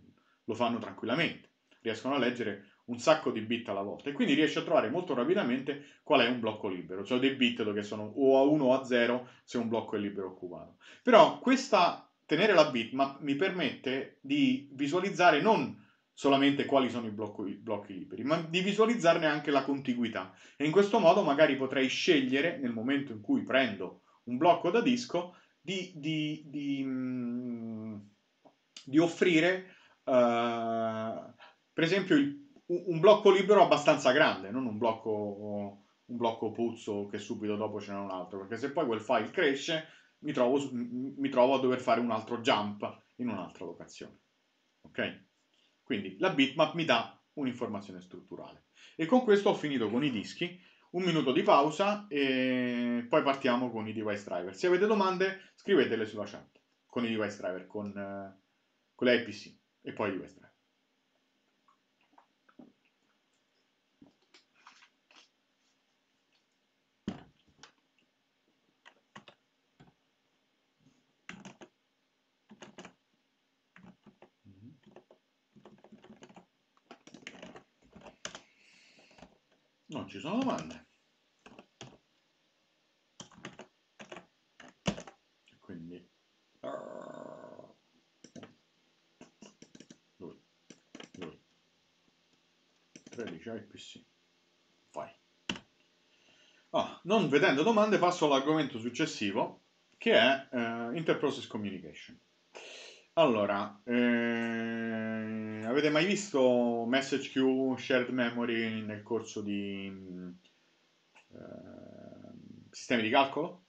lo fanno tranquillamente, riescono a leggere un sacco di bit alla volta e quindi riesce a trovare molto rapidamente qual è un blocco libero, cioè dei bit che sono o a 1 o a 0 se un blocco è libero occupato. Però questa tenere la bitmap mi permette di visualizzare non solamente quali sono i blocchi, i blocchi liberi, ma di visualizzarne anche la contiguità e in questo modo magari potrei scegliere nel momento in cui prendo un blocco da disco di, di, di, mm, di offrire uh, per esempio il un blocco libero abbastanza grande, non un blocco, un blocco puzzo che subito dopo ce n'è un altro, perché se poi quel file cresce mi trovo, mi trovo a dover fare un altro jump in un'altra locazione. Ok? Quindi la bitmap mi dà un'informazione strutturale. E con questo ho finito con i dischi. Un minuto di pausa e poi partiamo con i device driver. Se avete domande scrivetele sulla chat con i device driver, con, uh, con le IPC e poi i device driver. Non ci sono domande. Quindi... Lui. Lui. 13 IPC. Vai. Ah, non vedendo domande passo all'argomento successivo che è eh, Interprocess Communication. Allora, eh, avete mai visto message queue, shared memory nel corso di eh, sistemi di calcolo?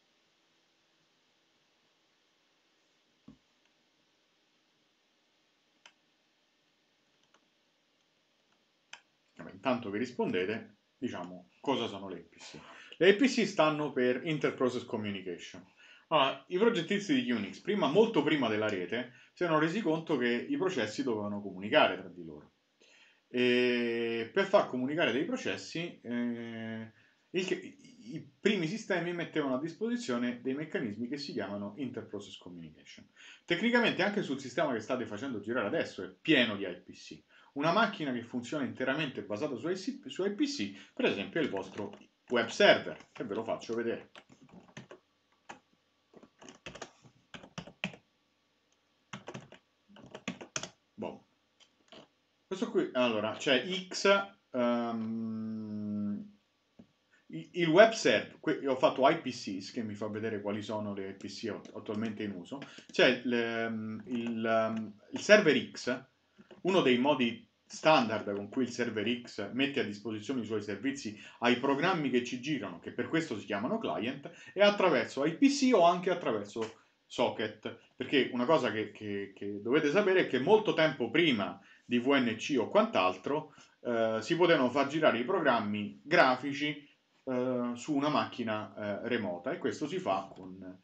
Vabbè, intanto che rispondete, diciamo cosa sono le APC. Le APC stanno per Interprocess Communication. Allora, I progettisti di Unix, prima, molto prima della rete, si erano resi conto che i processi dovevano comunicare tra di loro. E per far comunicare dei processi, eh, il, i primi sistemi mettevano a disposizione dei meccanismi che si chiamano interprocess communication. Tecnicamente anche sul sistema che state facendo girare adesso è pieno di IPC. Una macchina che funziona interamente basata su, IPC, per esempio, è il vostro web server, e ve lo faccio vedere. Questo qui, allora, c'è X, um, il web server, qui ho fatto IPCs che mi fa vedere quali sono le IPC attualmente in uso, c'è il, ehm, il, ehm, il server X, uno dei modi standard con cui il server X mette a disposizione i suoi servizi ai programmi che ci girano, che per questo si chiamano client, e attraverso IPC o anche attraverso socket, perché una cosa che, che, che dovete sapere è che molto tempo prima di VNC o quant'altro, eh, si potevano far girare i programmi grafici eh, su una macchina eh, remota e questo si fa con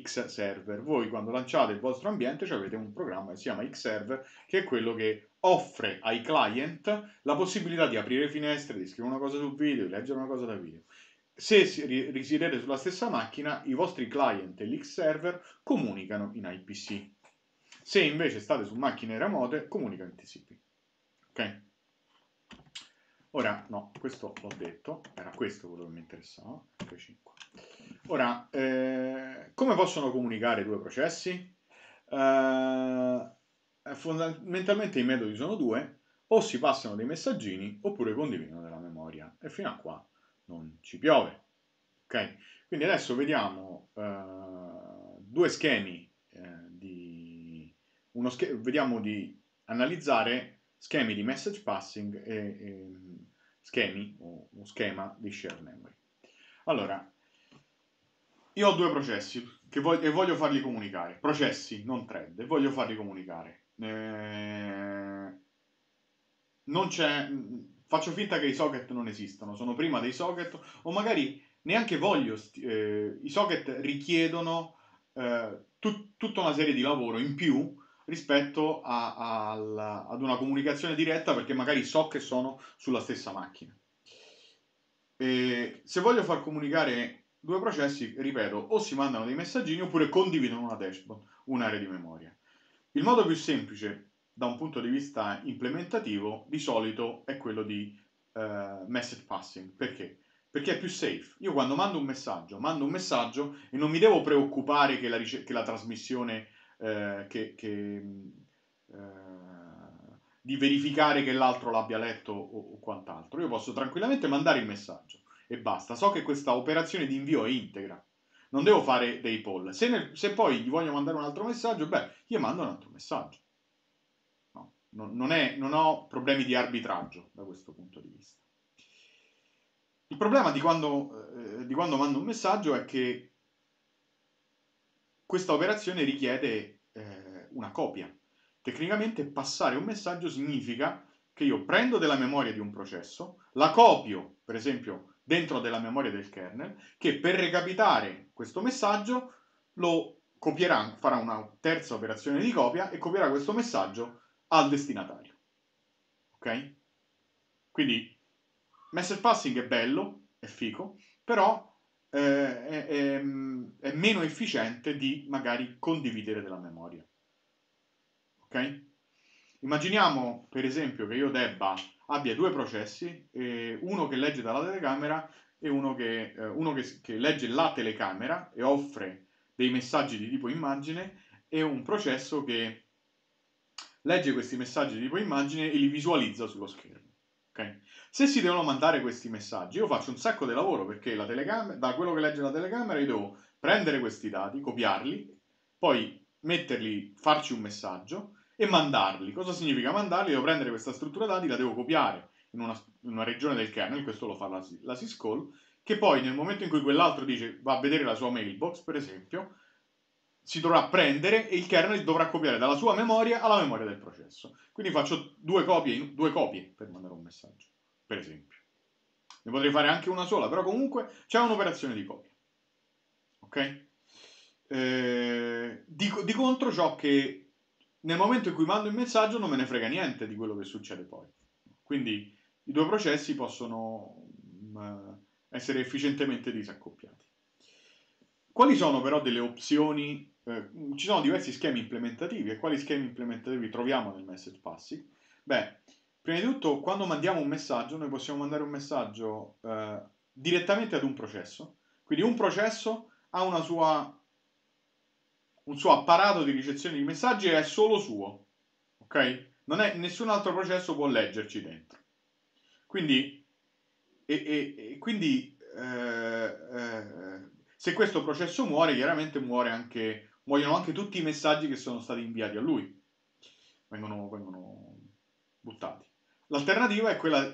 X server. Voi quando lanciate il vostro ambiente avete un programma che si chiama X server che è quello che offre ai client la possibilità di aprire finestre, di scrivere una cosa sul video, di leggere una cosa da video. Se risiedete sulla stessa macchina, i vostri client e l'X server comunicano in IPC. Se invece state su macchine remote, comunica TCP. Ok? Ora, no, questo l'ho detto, era questo quello che mi interessava. F5. Ora, eh, come possono comunicare due processi? Uh, fondamentalmente i metodi sono due, o si passano dei messaggini oppure condividono della memoria e fino a qua non ci piove. Ok? Quindi adesso vediamo uh, due schemi sch- vediamo di analizzare schemi di message passing e, e schemi o, o schema di share memory. Allora, io ho due processi voglio, e voglio farli comunicare. Processi, non thread, e voglio farli comunicare. Eh, non c'è... Faccio finta che i socket non esistano, sono prima dei socket, o magari neanche voglio... Eh, I socket richiedono eh, tut, tutta una serie di lavoro in più rispetto a, a, a, ad una comunicazione diretta perché magari so che sono sulla stessa macchina. E se voglio far comunicare due processi, ripeto, o si mandano dei messaggini oppure condividono una dashboard, un'area di memoria. Il modo più semplice da un punto di vista implementativo di solito è quello di uh, message passing. Perché? Perché è più safe. Io quando mando un messaggio, mando un messaggio e non mi devo preoccupare che la, ric- che la trasmissione, eh, che, che, eh, di verificare che l'altro l'abbia letto o, o quant'altro. Io posso tranquillamente mandare il messaggio e basta. So che questa operazione di invio è integra. Non devo fare dei poll. Se, nel, se poi gli voglio mandare un altro messaggio, beh, io mando un altro messaggio. No, non, non, è, non ho problemi di arbitraggio da questo punto di vista. Il problema di quando, eh, di quando mando un messaggio è che questa operazione richiede eh, una copia. Tecnicamente passare un messaggio significa che io prendo della memoria di un processo, la copio, per esempio, dentro della memoria del kernel, che per recapitare questo messaggio lo copierà, farà una terza operazione di copia e copierà questo messaggio al destinatario. Ok? Quindi message passing è bello, è fico, però eh, è, è, è meno efficiente di magari condividere della memoria. Ok? Immaginiamo per esempio che io debba abbia due processi, eh, uno che legge dalla telecamera e uno, che, eh, uno che, che, legge la telecamera e offre dei messaggi di tipo immagine e un processo che legge questi messaggi di tipo immagine e li visualizza sullo schermo. Okay? Se si devono mandare questi messaggi, io faccio un sacco di lavoro perché la telecamera, da quello che legge la telecamera io devo prendere questi dati, copiarli, poi metterli, farci un messaggio e mandarli. Cosa significa mandarli? Devo prendere questa struttura dati, la devo copiare in una, in una regione del kernel, questo lo fa la, la syscall, che poi nel momento in cui quell'altro dice va a vedere la sua mailbox, per esempio, si dovrà prendere e il kernel dovrà copiare dalla sua memoria alla memoria del processo. Quindi faccio due copie, due copie per mandare un messaggio, per esempio. Ne potrei fare anche una sola, però comunque c'è un'operazione di copia. Ok? Eh, di, di contro ciò che nel momento in cui mando il messaggio non me ne frega niente di quello che succede poi. Quindi i due processi possono um, essere efficientemente disaccoppiati. Quali sono però delle opzioni? Eh, ci sono diversi schemi implementativi e quali schemi implementativi troviamo nel message passing? Beh, prima di tutto, quando mandiamo un messaggio, noi possiamo mandare un messaggio eh, direttamente ad un processo. Quindi un processo ha sua un suo apparato di ricezione di messaggi è solo suo, ok? È, nessun altro processo può leggerci dentro. Quindi, e, e, e quindi eh, eh, se questo processo muore, chiaramente muore anche, muoiono anche tutti i messaggi che sono stati inviati a lui. Vengono, vengono buttati. L'alternativa è quella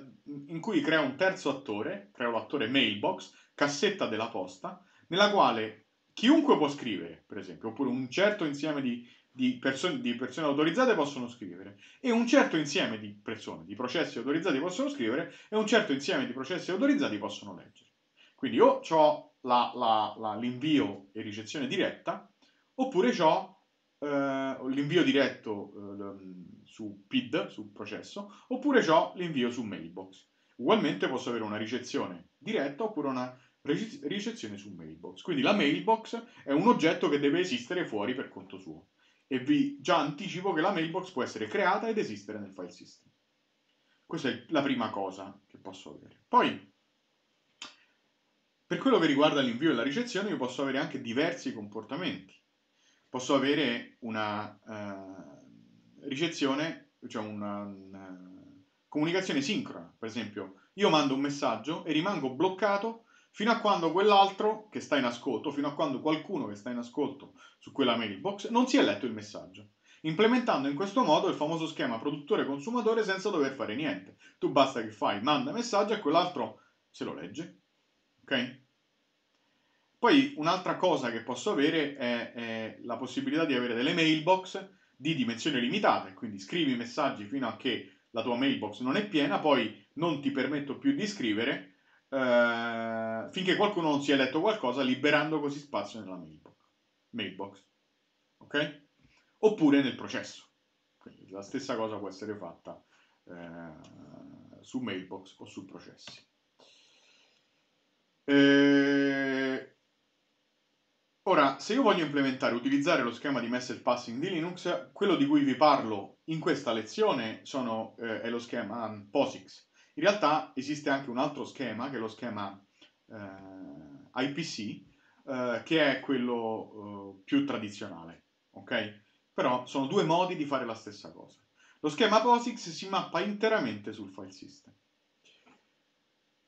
in cui crea un terzo attore, crea l'attore mailbox, cassetta della posta, nella quale chiunque può scrivere, per esempio, oppure un certo insieme di, di, persone, di, persone, autorizzate possono scrivere e un certo insieme di persone, di processi autorizzati possono scrivere e un certo insieme di processi autorizzati possono leggere. Quindi o ho la, la, la, l'invio e ricezione diretta, oppure ho eh, l'invio diretto eh, su PID, sul processo, oppure ho l'invio su mailbox. Ugualmente posso avere una ricezione diretta oppure una ricezione su mailbox. Quindi la mailbox è un oggetto che deve esistere fuori per conto suo. E vi già anticipo che la mailbox può essere creata ed esistere nel file system. Questa è la prima cosa che posso avere. Poi, per quello che riguarda l'invio e la ricezione, io posso avere anche diversi comportamenti. posso avere una uh, ricezione, cioè una, una, comunicazione sincrona. Per esempio, io mando un messaggio e rimango bloccato fino a quando quell'altro che sta in ascolto, fino a quando qualcuno che sta in ascolto su quella mailbox non si è letto il messaggio. Implementando in questo modo il famoso schema produttore-consumatore senza dover fare niente. Tu basta che fai, manda messaggio e quell'altro se lo legge. Ok? Poi un'altra cosa che posso avere è, è, la possibilità di avere delle mailbox di dimensione limitata, quindi scrivi messaggi fino a che la tua mailbox non è piena, poi non ti permetto più di scrivere eh, finché qualcuno non si è letto qualcosa, liberando così spazio nella mailbox. mailbox. Ok? Oppure nel processo. Quindi la stessa cosa può essere fatta eh, su mailbox o su processi. Eh, Ora, se io voglio implementare, utilizzare lo schema di message passing di Linux, quello di cui vi parlo in questa lezione sono, eh, è lo schema POSIX. In realtà esiste anche un altro schema, che è lo schema eh, IPC, eh, che è quello eh, più tradizionale, ok? Però sono due modi di fare la stessa cosa. Lo schema POSIX si mappa interamente sul file system.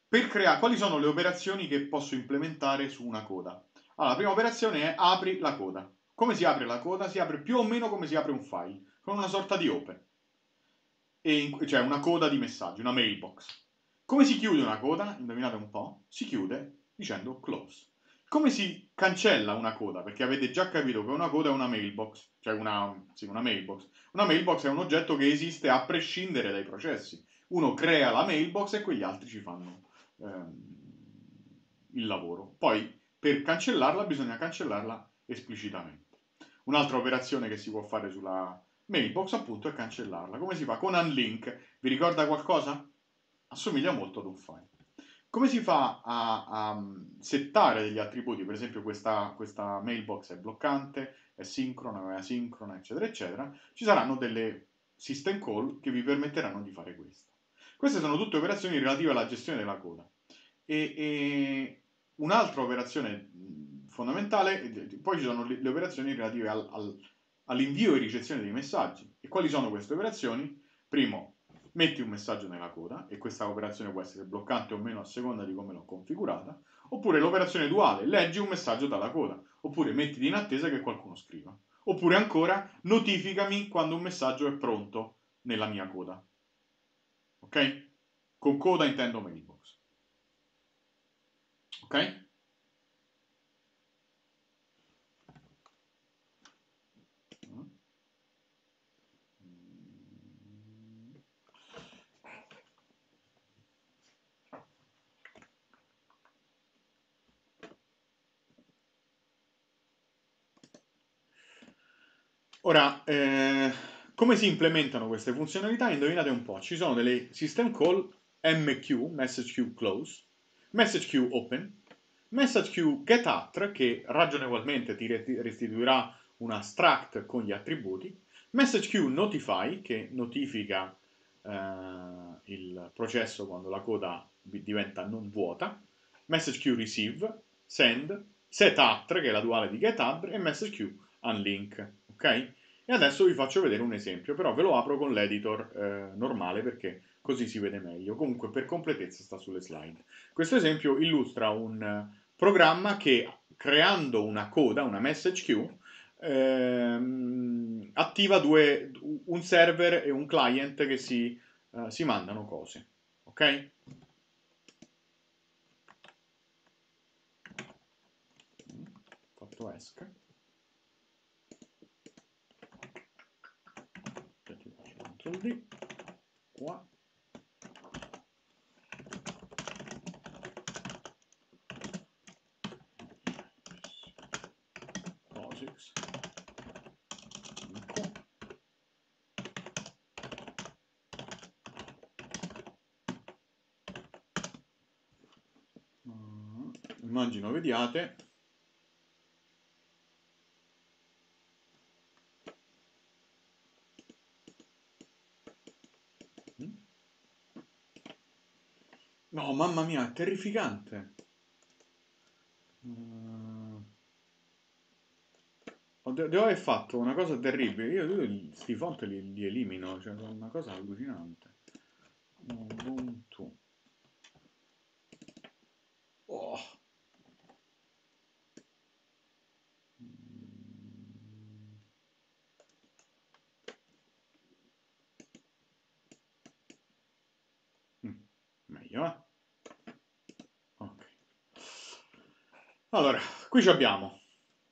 Per creare, quali sono le operazioni che posso implementare su una coda? Allora, la prima operazione è apri la coda. Come si apre la coda? Si apre più o meno come si apre un file, con una sorta di open. In, cioè una coda di messaggi, una mailbox. Come si chiude una coda? Indovinate un po'. Si chiude dicendo close. Come si cancella una coda? Perché avete già capito che una coda è una mailbox, cioè una, sì, una mailbox. Una mailbox è un oggetto che esiste a prescindere dai processi. Uno crea la mailbox e quegli altri ci fanno ehm, il lavoro. Poi per cancellarla bisogna cancellarla esplicitamente. Un'altra operazione che si può fare sulla mailbox appunto è cancellarla. Come si fa? Con unlink. Vi ricorda qualcosa? Assomiglia molto ad un file. Come si fa a, a settare degli attributi? Per esempio questa, questa, mailbox è bloccante, è sincrona, è asincrona, eccetera, eccetera. Ci saranno delle system call che vi permetteranno di fare questo. Queste sono tutte operazioni relative alla gestione della coda. E, e Un'altra operazione fondamentale, poi ci sono le, operazioni relative al, al, all'invio e ricezione dei messaggi. E quali sono queste operazioni? Primo, metti un messaggio nella coda e questa operazione può essere bloccante o meno a seconda di come l'ho configurata, oppure l'operazione duale, leggi un messaggio dalla coda, oppure mettiti in attesa che qualcuno scriva, oppure ancora notificami quando un messaggio è pronto nella mia coda. Ok? Con coda intendo mailbox. Ok? Ora, eh, come si implementano queste funzionalità? Indovinate un po', ci sono delle system call MQ, message queue close, message queue open, Message queue getAttr che ragionevolmente ti restituirà una struct con gli attributi, message queue notify che notifica eh, il processo quando la coda diventa non vuota, message queue receive, send, setAttr che è la duale di getAttr e message queue unlink, ok? E adesso vi faccio vedere un esempio, però ve lo apro con l'editor eh, normale perché così si vede meglio. Comunque per completezza sta sulle slide. Questo esempio illustra un programma che creando una coda, una message queue, ehm, attiva due, un server e un client che si, uh, si mandano cose. Ok? Fatto esca. Ctrl D. Qua. Immagino vediate. No mamma mia è terrificante uh, de- devo aver fatto una cosa terribile. Io, io questi font li, li elimino, cioè una cosa allucinante. Ubuntu. Oh. Mm, meglio, eh? Ok. Allora, qui abbiamo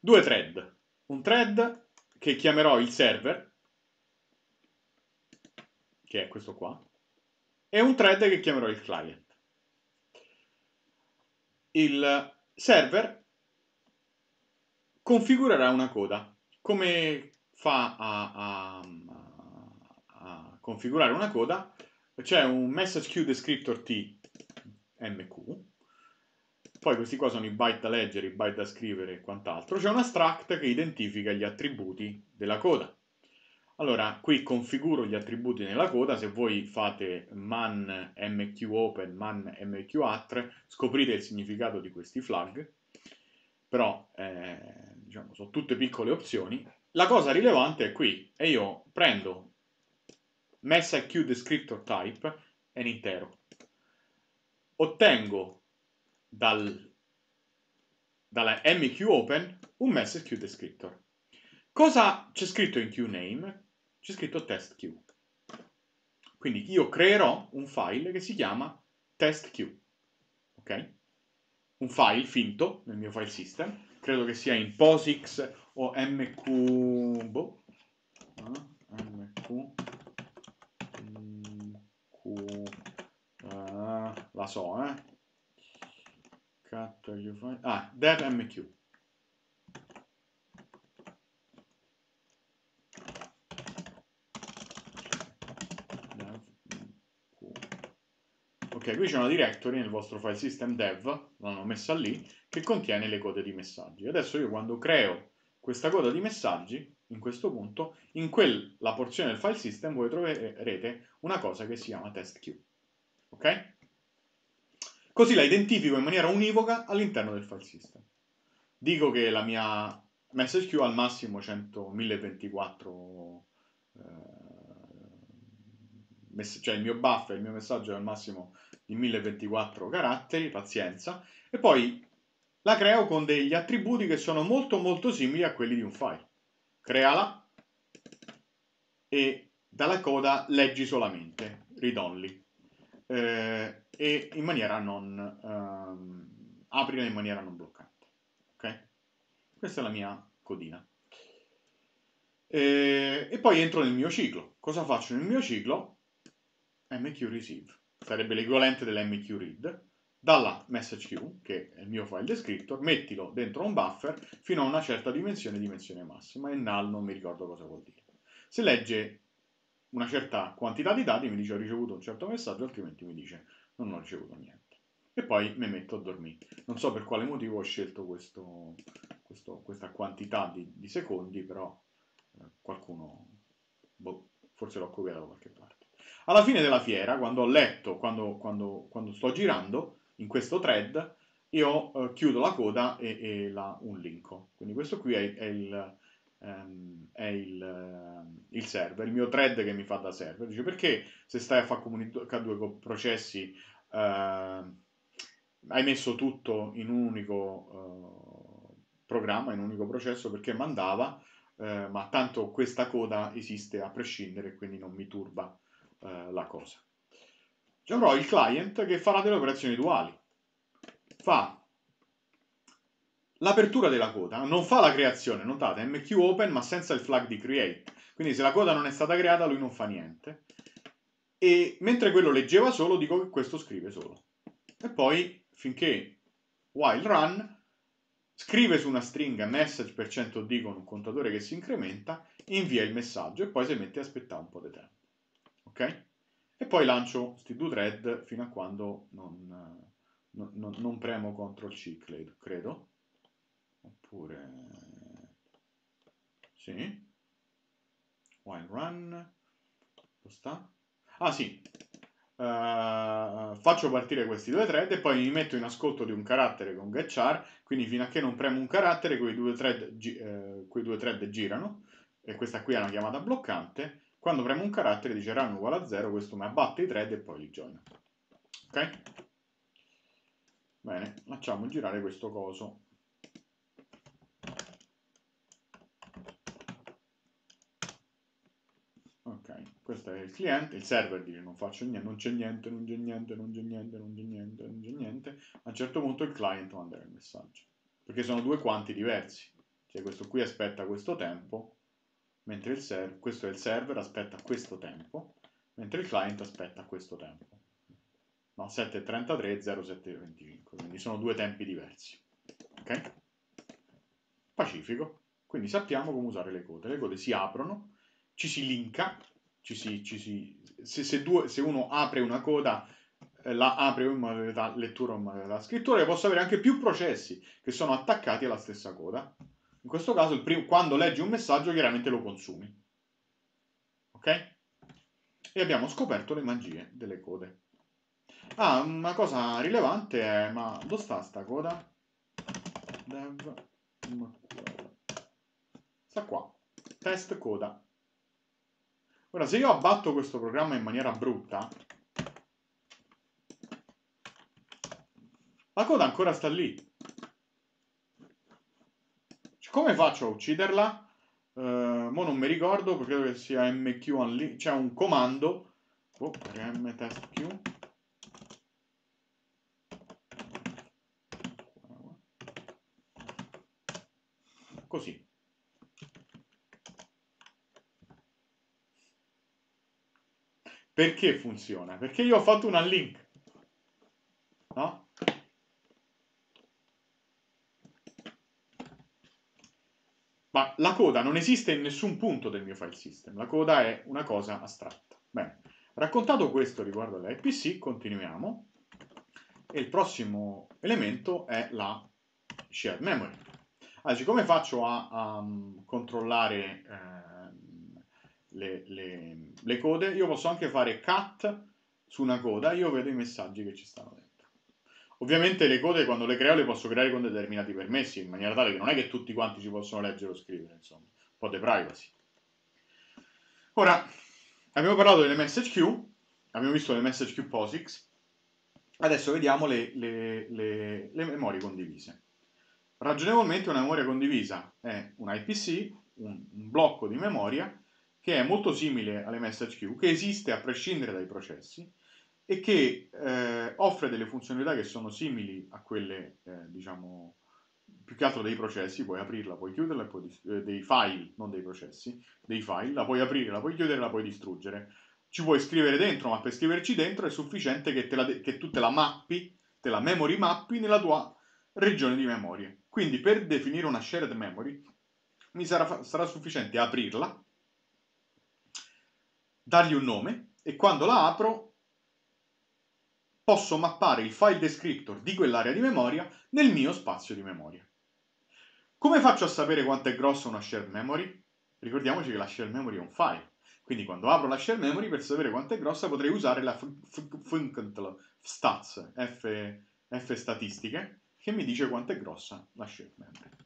due thread. Un thread che chiamerò il server, che è questo qua, e un thread che chiamerò il client. Il server configurerà una coda. Come fa a, a, a configurare una coda? C'è un message queue descriptor T MQ poi questi qua sono i byte da leggere, i byte da scrivere e quant'altro. C'è una struct che identifica gli attributi della coda. Allora, qui configuro gli attributi nella coda, se voi fate man mqopen, man mqatr, scoprite il significato di questi flag, però eh, diciamo, sono tutte piccole opzioni. La cosa rilevante è qui, e io prendo messa q descriptor type, un intero, ottengo dal, dalla MQOpen un message queue descriptor. Cosa c'è scritto in QName? C'è scritto testq. Quindi io creerò un file che si chiama testq. Ok? Un file finto nel mio file system. Credo che sia in POSIX o MQ... Boh. Ah, MQ... MQ... Uh, la so, eh? Cut you find... Ah, dev MQ. Ok, qui c'è una directory nel vostro file system dev, l'hanno messa lì, che contiene le code di messaggi. Adesso io quando creo questa coda di messaggi, in questo punto, in quella porzione del file system voi troverete una cosa che si chiama test queue. Ok? Così la identifico in maniera univoca all'interno del file system. Dico che la mia message queue al massimo 100, 1024, eh, cioè il mio buffer, il mio messaggio è al massimo di 1024 caratteri, pazienza, e poi la creo con degli attributi che sono molto molto simili a quelli di un file. Creala e dalla coda leggi solamente, read only eh, e in maniera non ehm, aprila in maniera non bloccante. Ok? Questa è la mia codina. E, e poi entro nel mio ciclo. Cosa faccio nel mio ciclo? MQ receive. Sarebbe l'equivalente dell'MQ read. Dalla message queue, che è il mio file descriptor, mettilo dentro un buffer fino a una certa dimensione, dimensione massima, e null non mi ricordo cosa vuol dire. Se legge una certa quantità di dati, mi dice ho ricevuto un certo messaggio, altrimenti mi dice non ho ricevuto niente. E poi mi metto a dormire. Non so per quale motivo ho scelto questo, questo, questa quantità di, di secondi, però eh, qualcuno, boh, forse l'ho copiato da qualche parte. Alla fine della fiera, quando ho letto, quando, quando, quando sto girando in questo thread, io eh, chiudo la coda e, e la, un linko. Quindi questo qui è, è il, um, è il, uh, il, server, il mio thread che mi fa da server. Dice perché se stai a fare comunicare due processi uh, hai messo tutto in un unico uh, programma, in un unico processo perché mandava, ma tanto questa coda esiste a prescindere quindi non mi turba la cosa. Ci avrò il client che farà delle operazioni duali. Fa L'apertura della coda non fa la creazione, notate, MQ open ma senza il flag di create. Quindi se la coda non è stata creata lui non fa niente. E mentre quello leggeva solo, dico che questo scrive solo. E poi, finché while run, scrive su una stringa message%d con un contatore che si incrementa, invia il messaggio e poi si mette a aspettare un po' di tempo. Ok? E poi lancio sti due thread fino a quando non, non, non premo CTRL C, credo oppure sì while run sta? ah sì Uh, faccio partire questi due thread e poi mi metto in ascolto di un carattere con getchar, quindi fino a che non premo un carattere quei due thread, eh, quei due thread girano e questa qui è una chiamata bloccante. Quando premo un carattere dice run uguale a 0, questo mi abbatte i thread e poi li join. Ok? Bene, facciamo girare questo coso. Ok, questo è il cliente, il server dice non faccio niente, non c'è niente, non c'è niente, non c'è niente, non c'è niente, non c'è niente. A un certo punto il client manderà il messaggio, perché sono due quanti diversi. Cioè questo qui aspetta questo tempo, mentre il server, questo è il server, aspetta questo tempo, mentre il client aspetta questo tempo. No, 7.33 07.25, quindi sono due tempi diversi. Ok? Pacifico. Quindi sappiamo come usare le code. Le code si aprono, ci si linka, ci si, ci si, se, se, due, se, uno apre una coda, eh, la apre in modalità lettura o in modalità scrittura, posso avere anche più processi che sono attaccati alla stessa coda. In questo caso, primo, quando leggi un messaggio, chiaramente lo consumi. Ok? E abbiamo scoperto le magie delle code. Ah, una cosa rilevante è, ma dove sta sta coda? Dev, sta qua, test coda. Ora, se io abbatto questo programma in maniera brutta, la coda ancora sta lì. Come faccio a ucciderla? Uh, mo non mi ricordo, perché credo che sia MQ unli- c'è un comando, oh, rm test q, così. Perché funziona? Perché io ho fatto un unlink. No? Ma la coda non esiste in nessun punto del mio file system. La coda è una cosa astratta. Bene, raccontato questo riguardo all'IPC, continuiamo. E il prossimo elemento è la shared memory. Allora, come faccio a, a mm, controllare eh, le, le, le, code? Io posso anche fare cut su una coda, io vedo i messaggi che ci stanno dentro. Ovviamente le code quando le creo le posso creare con determinati permessi, in maniera tale che non è che tutti quanti ci possono leggere o scrivere, insomma, un po' di privacy. Ora, abbiamo parlato delle message queue, abbiamo visto le message queue POSIX, adesso vediamo le, le, le, le memorie condivise. Ragionevolmente una memoria condivisa è un IPC, un, un blocco di memoria che è molto simile alle message queue, che esiste a prescindere dai processi e che eh, offre delle funzionalità che sono simili a quelle, eh, diciamo, più che altro dei processi, puoi aprirla, puoi chiuderla, puoi eh, dei file, non dei processi, dei file, la puoi aprire, la puoi chiudere, la puoi distruggere. Ci puoi scrivere dentro, ma per scriverci dentro è sufficiente che, la, che tu te la mappi, te la memory mappi nella tua regione di memoria. Quindi per definire una shared memory mi sarà, sarà sufficiente aprirla, dargli un nome e quando la apro posso mappare il file descriptor di quell'area di memoria nel mio spazio di memoria. Come faccio a sapere quanto è grossa una shared memory? Ricordiamoci che la shared memory è un file, quindi quando apro la shared memory per sapere quanto è grossa potrei usare la stats, F, F statistiche, che mi dice quanto è grossa la shared memory.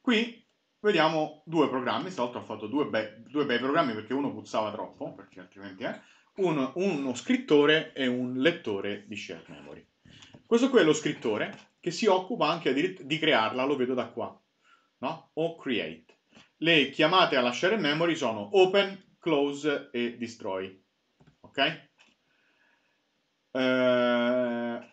Qui vediamo due programmi, stavolta ho fatto due, be- due bei programmi perché uno puzzava troppo, perché altrimenti è, uno, uno scrittore e un lettore di shared memory. Questo qui è lo scrittore che si occupa anche di, di crearla, lo vedo da qua, no? O create. Le chiamate alla shared memory sono open, close e destroy. Ok? Uh,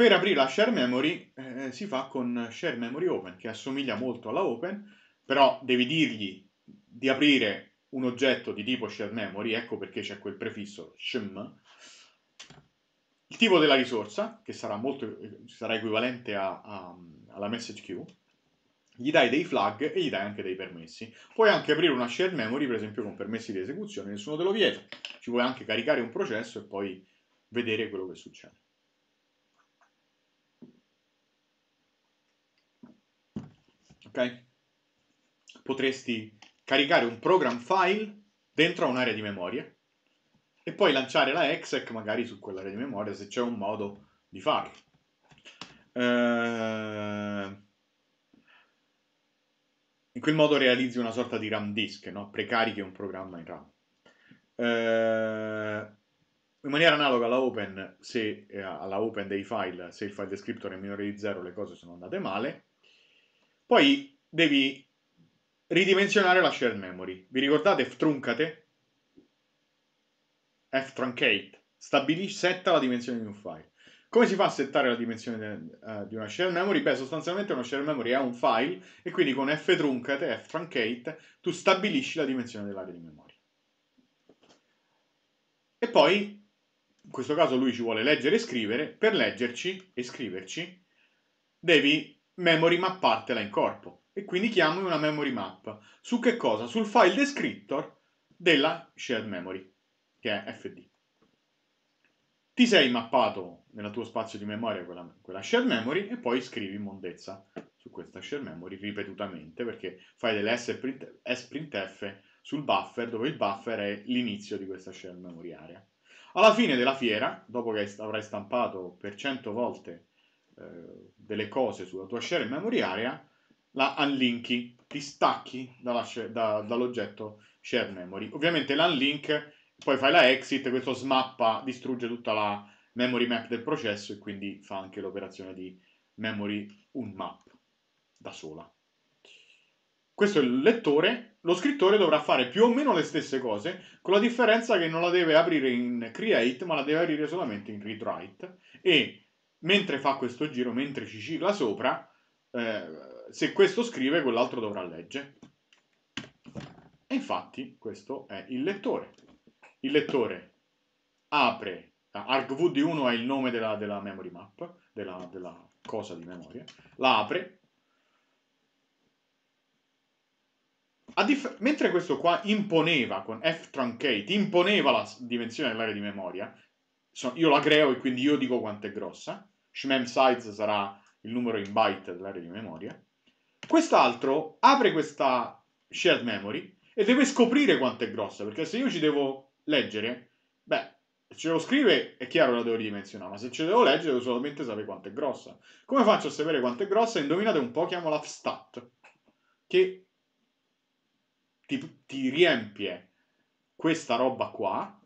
per aprire la share memory eh, si fa con share memory open, che assomiglia molto alla open, però devi dirgli di aprire un oggetto di tipo share memory, ecco perché c'è quel prefisso shm, il tipo della risorsa, che sarà, molto, sarà equivalente a, a, alla message queue, gli dai dei flag e gli dai anche dei permessi. Puoi anche aprire una shared memory, per esempio, con permessi di esecuzione, nessuno te lo vieta. Ci puoi anche caricare un processo e poi vedere quello che succede. Ok? Potresti caricare un program file dentro a un'area di memoria e poi lanciare la exec magari su quell'area di memoria se c'è un modo di farlo. Eh, in quel modo realizzi una sorta di RAM disk, no? precarichi un programma in RAM. Eh, in maniera analoga alla open, se, eh, alla open dei file, se il file descriptor è minore di 0 le cose sono andate male. Poi devi ridimensionare la shared memory. Vi ricordate ftruncate? ftruncate. Stabilisce, setta la dimensione di un file. Come si fa a settare la dimensione uh, di una shared memory? Beh, sostanzialmente una shared memory è un file e quindi con ftruncate, ftruncate, tu stabilisci la dimensione dell'area di memoria. E poi in questo caso lui ci vuole leggere e scrivere, per leggerci e scriverci devi memory mappartela in corpo e quindi chiami una memory map. Su che cosa? Sul file descriptor della shared memory, che è fd. Ti sei mappato nel tuo spazio di memoria quella, quella shared memory e poi scrivi mondezza su questa shared memory ripetutamente perché fai delle sprintf sul buffer dove il buffer è l'inizio di questa shared memory area. Alla fine della fiera, dopo che avrai stampato per 100 volte eh, delle cose sulla tua share area, la unlinki, ti stacchi dalla, da, dall'oggetto share memory. Ovviamente l'unlink, poi fai la exit, questo smappa, distrugge tutta la memory map del processo e quindi fa anche l'operazione di memory unmap da sola. Questo è il lettore, lo scrittore dovrà fare più o meno le stesse cose, con la differenza che non la deve aprire in create, ma la deve aprire solamente in read write e mentre fa questo giro, mentre ci cicla sopra, eh, se questo scrive, quell'altro dovrà leggere. E infatti questo è il lettore. Il lettore apre, argvd1 è il nome della, della memory map, della, della cosa di memoria, la apre, mentre questo qua imponeva con f-truncate, imponeva la dimensione dell'area di memoria, so, io la creo e quindi io dico quanto è grossa, shmem size sarà il numero in byte dell'area di memoria, quest'altro apre questa shared memory e deve scoprire quanto è grossa, perché se io ci devo leggere, beh, se ce lo scrive è chiaro la devo ridimensionare, ma se ce devo leggere devo solamente sapere quanto è grossa. Come faccio a sapere quanto è grossa? Indovinate un po', chiamo la stat, che ti, ti riempie questa roba qua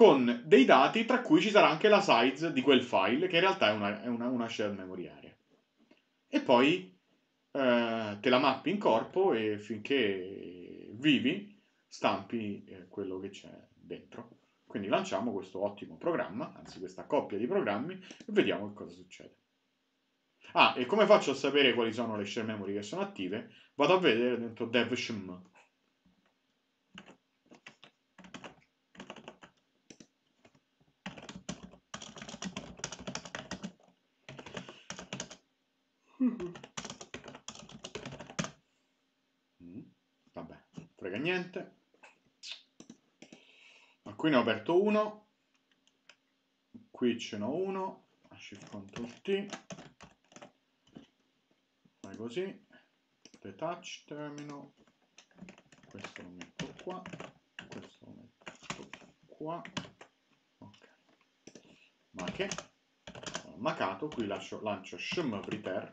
con dei dati tra cui ci sarà anche la size di quel file che in realtà è una, è una, una shared memory area. E poi eh, te la mappi in corpo e finché vivi stampi eh, quello che c'è dentro. Quindi lanciamo questo ottimo programma, anzi questa coppia di programmi e vediamo che cosa succede. Ah, e come faccio a sapere quali sono le share memory che sono attive? Vado a vedere dentro Mm, vabbè, frega niente. Ma qui ne ho aperto uno. Qui ce n'ho uno. Shift Ctrl T. Fai così. Detach terminal. Questo lo metto qua. Questo lo metto qua. Ok. Ma che? Macato, qui lascio, lancio shum repair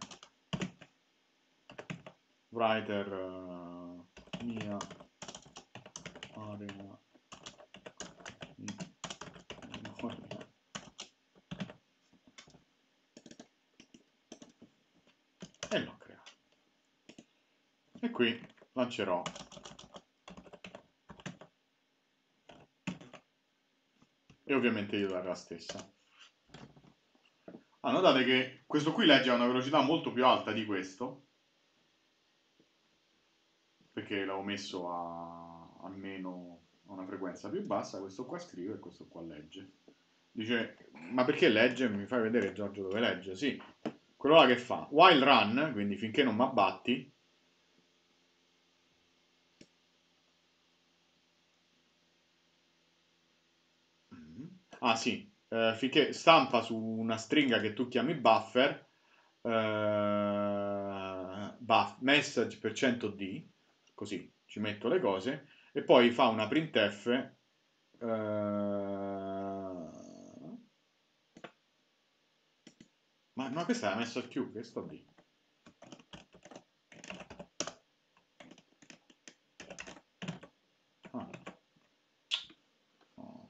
writer uh, mia area e l'ho creato. E qui lancerò e ovviamente io la stessa ah, notate che questo qui legge a una velocità molto più alta di questo perché l'avevo messo a almeno una frequenza più bassa, questo qua scrive e questo qua legge. Dice, ma perché legge? Mi fai vedere Giorgio dove legge? Sì, quello là che fa, while run, quindi finché non mi abbatti, mm. Ah sì, eh, finché stampa su una stringa che tu chiami buffer, eh, buff, message per 100D, così ci metto le cose, e poi fa una printf Uh... Ma, ma questa l'ha messa al Q, che sto lì? Ah. Oh.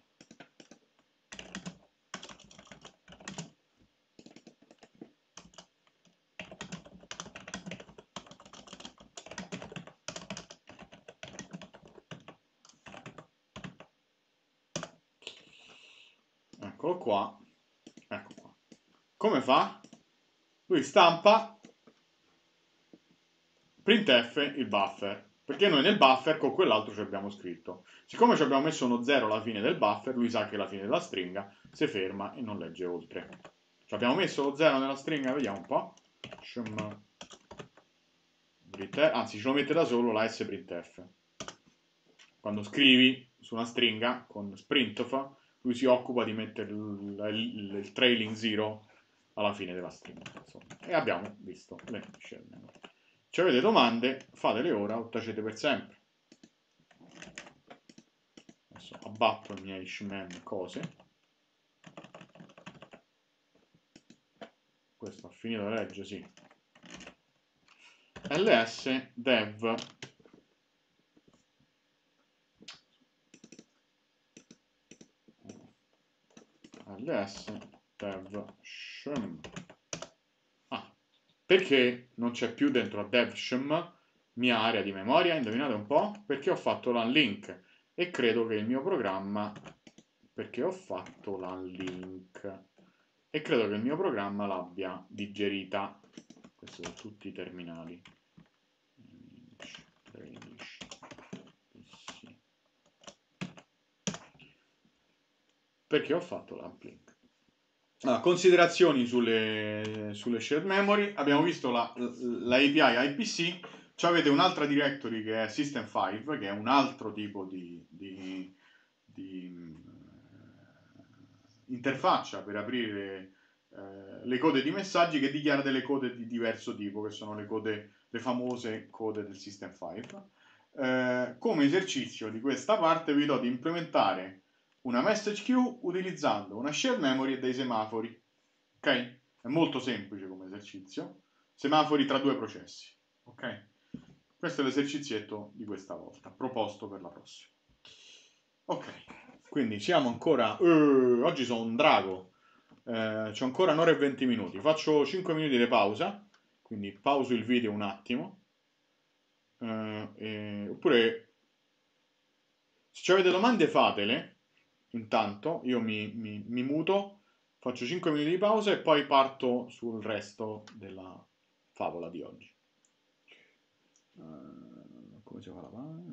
Eccolo qua. Ecco qua. Come fa? Lui stampa printf il buffer. Perché noi nel buffer con quell'altro ci abbiamo scritto. Siccome ci abbiamo messo uno 0 alla fine del buffer, lui sa che è la fine della stringa, si ferma e non legge oltre. Ci abbiamo messo lo 0 nella stringa, vediamo un po'. Anzi, ce lo mette da solo la sprintf. Quando scrivi su una stringa con sprintf, lui si occupa di mettere il, il, il trailing zero alla fine della stringa. Insomma. E abbiamo visto le shell Se avete domande, fatele ora o tacete per sempre. Adesso abbatto i miei shmen cose. Questo ha finito di leggere, sì. ls dev ls dev shm. Ah, perché non c'è più dentro a dev shm mia area di memoria? Indovinate un po'? Perché ho fatto l'unlink e credo che il mio programma perché ho fatto l'unlink e credo che il mio programma l'abbia digerita questi sono tutti i terminali perché ho fatto l'uplink. Allora, considerazioni sulle, sulle, shared memory. Abbiamo visto la, la API IPC. Cioè avete un'altra directory che è System5, che è un altro tipo di, di, di uh, interfaccia per aprire uh, le code di messaggi che dichiara delle code di diverso tipo, che sono le, code, le famose code del System5. Uh, eh, come esercizio di questa parte vi do di implementare una message queue utilizzando una share memory e dei semafori. Ok? È molto semplice come esercizio. Semafori tra due processi. Ok? Questo è l'esercizietto di questa volta, proposto per la prossima. Ok, quindi siamo ancora... Uh, oggi sono un drago. Eh, c'ho ancora un'ora e 20 minuti. Faccio 5 minuti di pausa, quindi pauso il video un attimo. Eh, e... Oppure, se avete domande fatele Intanto io mi, mi, mi muto, faccio 5 minuti di pausa e poi parto sul resto della favola di oggi. Uh, come si fa la...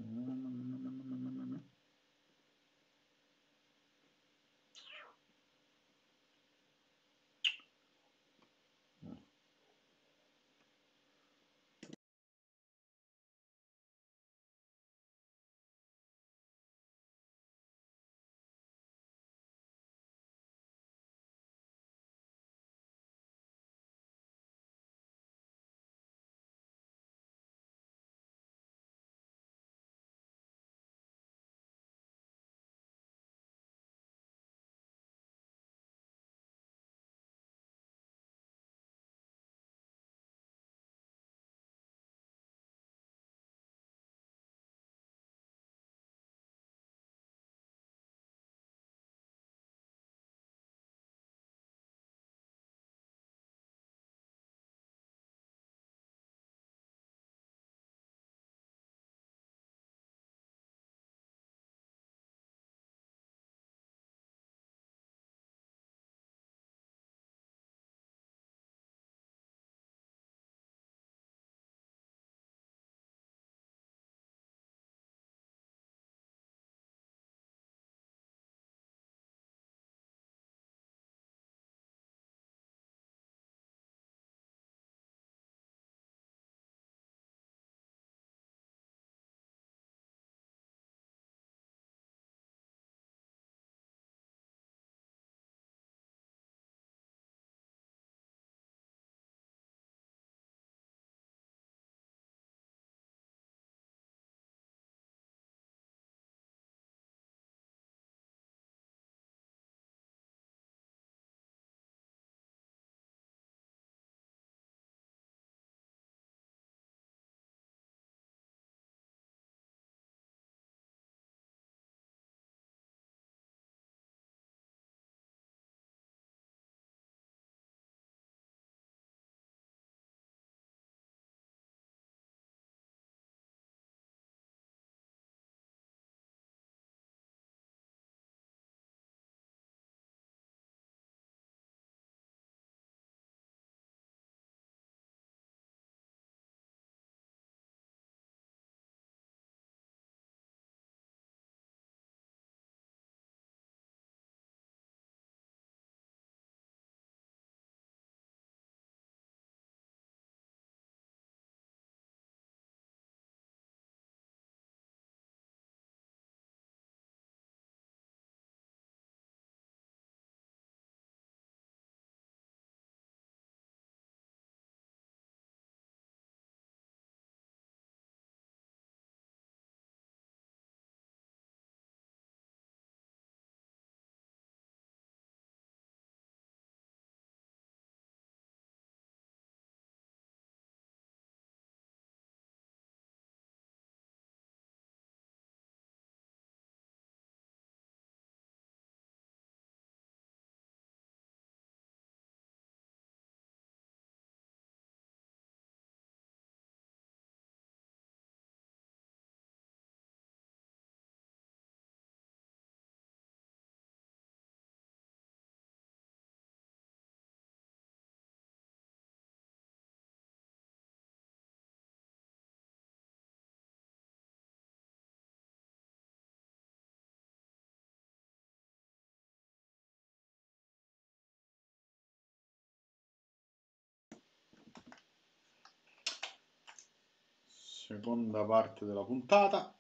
seconda parte della puntata.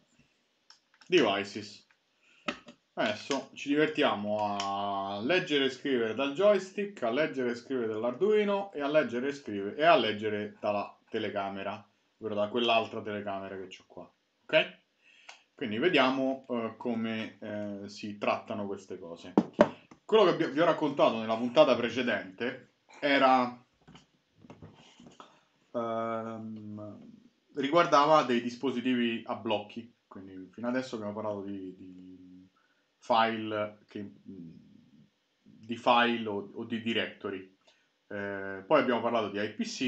Devices. Adesso ci divertiamo a leggere e scrivere dal joystick, a leggere e scrivere dall'Arduino e a leggere e scrivere e a leggere dalla telecamera, ovvero da quell'altra telecamera che ho qua. Ok? Quindi vediamo uh, come uh, si trattano queste cose. Quello che vi ho raccontato nella puntata precedente era uh, riguardava dei dispositivi a blocchi. Quindi fino adesso abbiamo parlato di, di file, che, di file o, o di directory. Eh, poi abbiamo parlato di IPC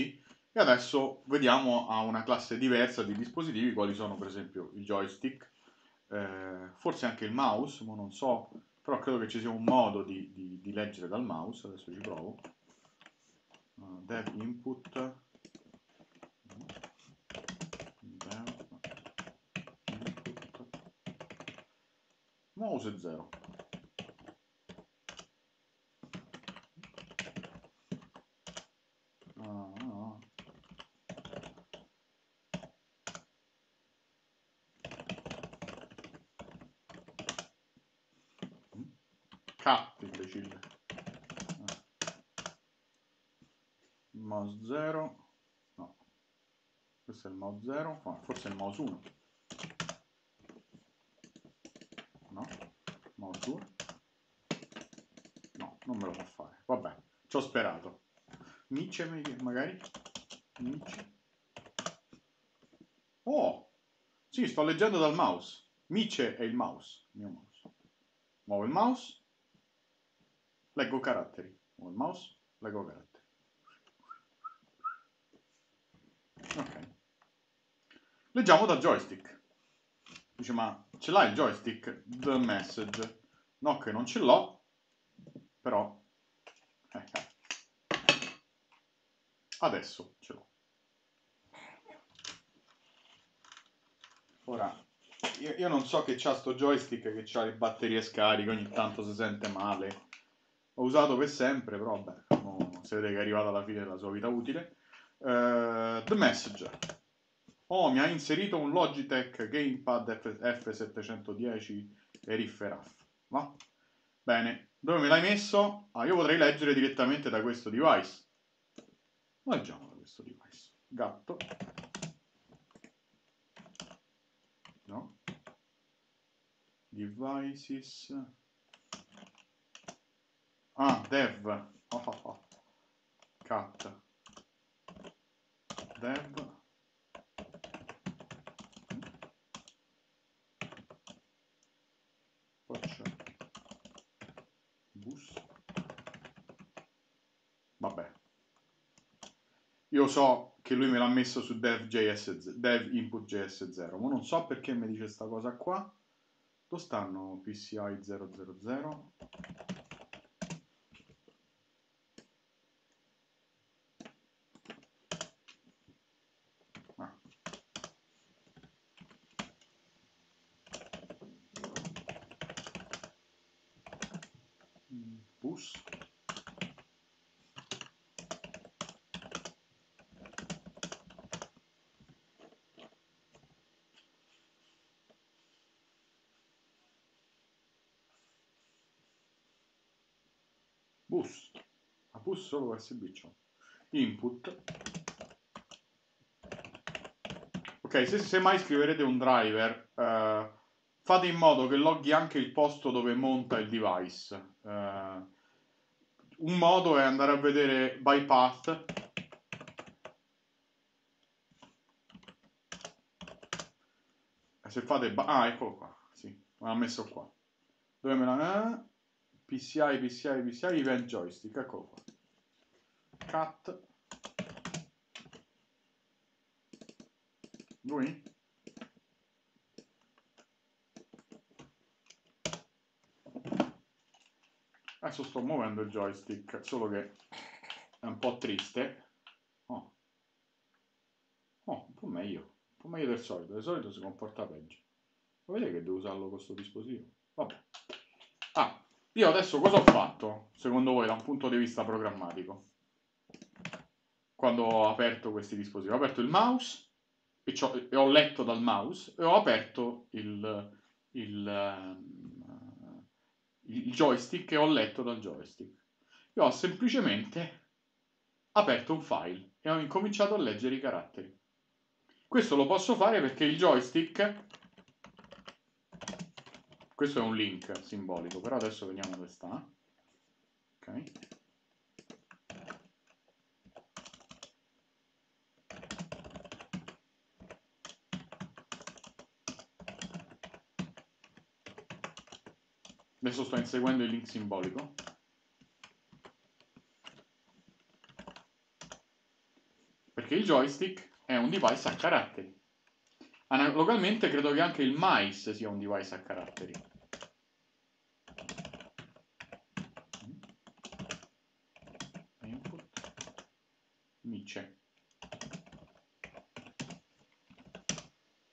e adesso vediamo a una classe diversa di dispositivi, quali sono per esempio il joystick, eh, forse anche il mouse, ma non so, però credo che ci sia un modo di, di, di leggere dal mouse, adesso ci provo. Uh, dev input mouse 0 ah, ah. imbecille. Mouse 0 no. Questo è il mouse 0 forse è il mouse 1 non me lo fa fare. Vabbè, ci ho sperato. Nietzsche magari? Nietzsche? Oh! Sì, sto leggendo dal mouse. Nietzsche è il mouse, il mio mouse. Muovo il mouse, leggo caratteri. Muovo il mouse, leggo caratteri. Ok. Leggiamo dal joystick. Dice, ma ce l'hai il joystick? The message. No, che non ce l'ho però eh, eh. Adesso ce l'ho. Ora, io, io, non so che c'ha sto joystick che c'ha le batterie scariche, ogni tanto si sente male. Ho usato per sempre, però vabbè, no, si vede che è arrivato alla fine della sua vita utile. Uh, the message. Oh, mi ha inserito un Logitech Gamepad F- 710 e riff e raff. No? Bene, dove me l'hai messo? Ah, io potrei leggere direttamente da questo device. Leggiamo da questo device. Gatto. No. Devices. Ah, dev. Oh, oh, oh. Cat. Dev. Io so che lui me l'ha messo su dev.js, dev input.js 0, ma non so perché mi dice questa cosa qua. Dove stanno PCI 000? Ah. Bus. Bus a bus solo USB c'ho input. Ok se, se mai scriverete un driver eh, fate in modo che loghi anche il posto dove monta il device. Eh, un modo è andare a vedere by path se fate ah eccolo qua sì me l'ha messo qua. Dove me l'ha eh? PCI, PCI, PCI, event joystick, eccolo qua. Cut. Lui? Adesso sto muovendo il joystick, solo che è un po' triste. Oh. oh, un po' meglio. Un po' meglio del solito. Di solito si comporta peggio. Lo vedete che devo usarlo questo dispositivo? Vabbè. Io adesso cosa ho fatto, secondo voi, da un punto di vista programmatico? Quando ho aperto questi dispositivi. Ho aperto il mouse, e, e, ho letto dal mouse e ho aperto il, il, uh, il joystick e ho letto dal joystick. Io ho semplicemente aperto un file e ho incominciato a leggere i caratteri. Questo lo posso fare perché il joystick questo è un link simbolico, però adesso vediamo dove sta. Ok. Adesso sto inseguendo il link simbolico. Perché il joystick è un device a caratteri. Analogamente credo che anche il mais sia un device a caratteri. Input. Mice.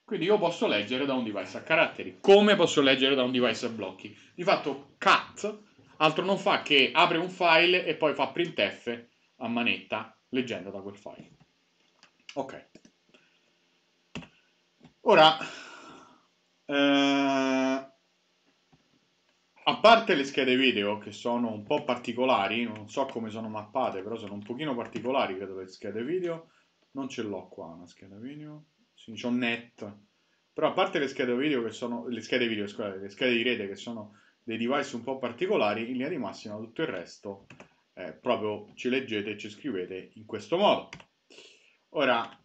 Quindi io posso leggere da un device a caratteri. Come posso leggere da un device a blocchi? Di fatto cat altro non fa che apre un file e poi fa printf a manetta leggendo da quel file. Ok. Ora, eh, a parte le schede video che sono un po' particolari, non so come sono mappate, però sono un pochino particolari, credo, le schede video, non ce l'ho qua una scheda video, sì, c'ho net, però a parte le schede video che sono, le schede video, scusate, le schede di rete che sono dei device un po' particolari, in linea di massima tutto il resto eh, proprio ci leggete e ci scrivete in questo modo. Ora,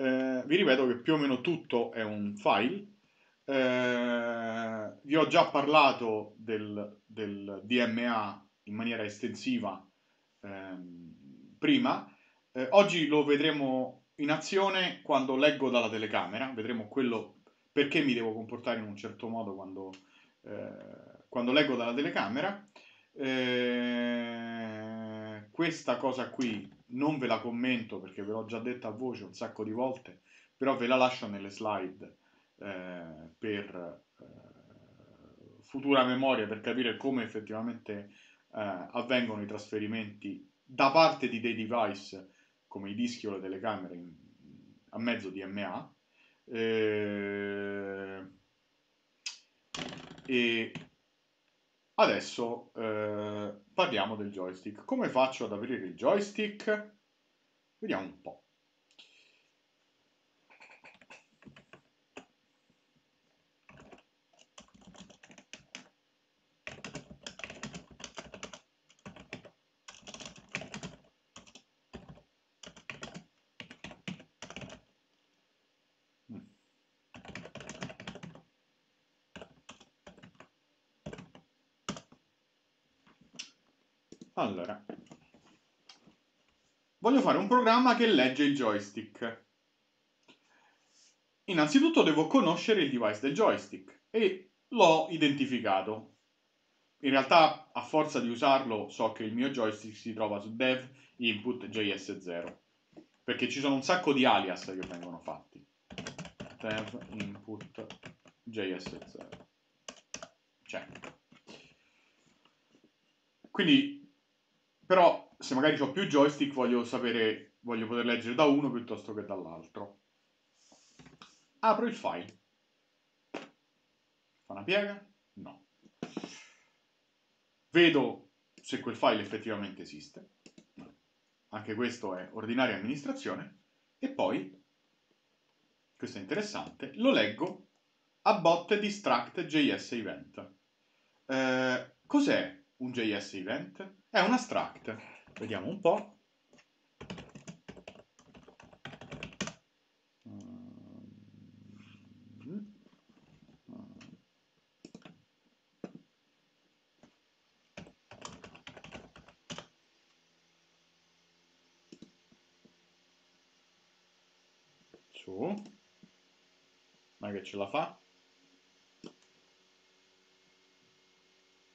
eh, vi ripeto che più o meno tutto è un file. Eh, vi ho già parlato del, del, DMA in maniera estensiva ehm, prima. Eh, oggi lo vedremo in azione quando leggo dalla telecamera. Vedremo quello perché mi devo comportare in un certo modo quando, eh, quando leggo dalla telecamera. Eh, questa cosa qui non ve la commento perché ve l'ho già detta a voce un sacco di volte, però ve la lascio nelle slide eh, per eh, futura memoria, per capire come effettivamente eh, avvengono i trasferimenti da parte di dei device come i dischi o le telecamere in, a mezzo di MA. Eh, e Adesso eh, parliamo del joystick. Come faccio ad aprire il joystick? Vediamo un po'. Allora, voglio fare un programma che legge il joystick. Innanzitutto devo conoscere il device del joystick e l'ho identificato. In realtà, a forza di usarlo, so che il mio joystick si trova su dev input js0 perché ci sono un sacco di alias che vengono fatti. dev input js0 check. Quindi però se magari ho più joystick voglio sapere, voglio poter leggere da uno piuttosto che dall'altro. Apro il file. Fa una piega? No. Vedo se quel file effettivamente esiste. Anche questo è ordinaria amministrazione. E poi, questo è interessante, lo leggo a bot distract JS event. Eh, cos'è un JS event? È una struct. Vediamo un po'. Su. Ma che ce la fa?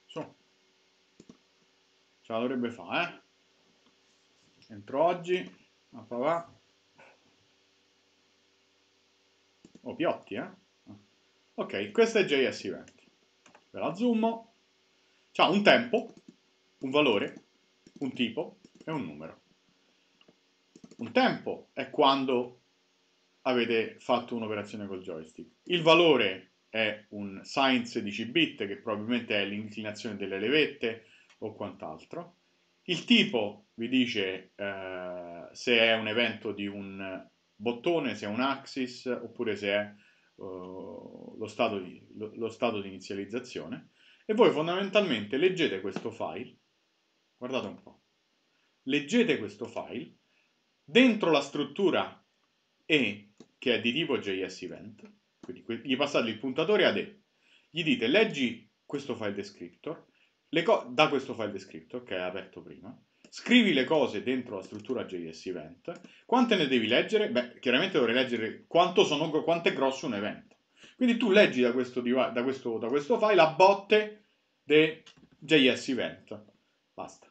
Ce la dovrebbe fare, eh? Entro oggi, a papà. Oh, piotti, eh? Ok, questo è JS Event. Ve la zoom. C'ha un tempo, un valore, un tipo e un numero. Un tempo è quando avete fatto un'operazione col joystick. Il valore è un sin 16 bit che probabilmente è l'inclinazione delle levette o quant'altro. Il tipo vi dice eh, se è un evento di un bottone, se è un axis oppure se è uh, lo, stato di, lo, lo stato di inizializzazione. E voi fondamentalmente leggete questo file, guardate un po', leggete questo file, dentro la struttura E che è di tipo JS Event, quindi gli passate il puntatore ad E, gli dite leggi questo file descriptor, da questo file descriptor che è aperto prima, scrivi le cose dentro la struttura JS Event, quante ne devi leggere? Beh, chiaramente dovrei leggere quanto, sono, quanto è grosso un evento. Quindi tu leggi da questo, da questo, da questo file a botte di JS Event. Basta.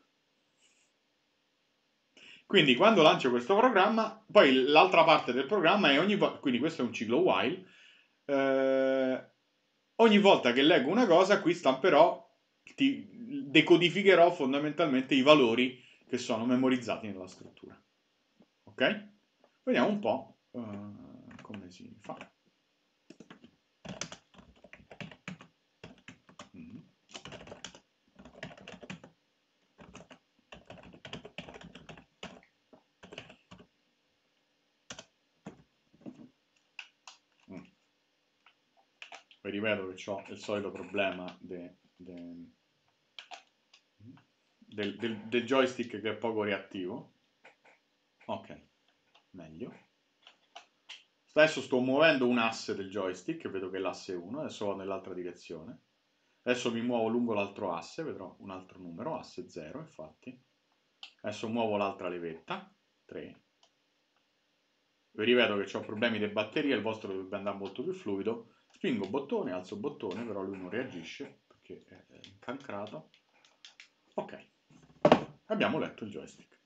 Quindi quando lancio questo programma, poi l'altra parte del programma è ogni volta, quindi questo è un ciclo while, eh, ogni volta che leggo una cosa qui stamperò, ti decodificherò fondamentalmente i valori che sono memorizzati nella struttura. Ok? Vediamo un po' uh, come si fa. Mm. Mm. Ripeto che ho il solito problema de, de del, del, del joystick che è poco reattivo. Ok, meglio. Adesso sto muovendo un asse del joystick, vedo che è l'asse 1, adesso vado nell'altra direzione. Adesso mi muovo lungo l'altro asse, vedrò un altro numero, asse 0 infatti. Adesso muovo l'altra levetta, 3. Vi ripeto che ho problemi di batteria, il vostro dovrebbe andare molto più fluido. Spingo bottone, alzo bottone, però lui non reagisce perché è incancrato. Ok abbiamo letto il joystick.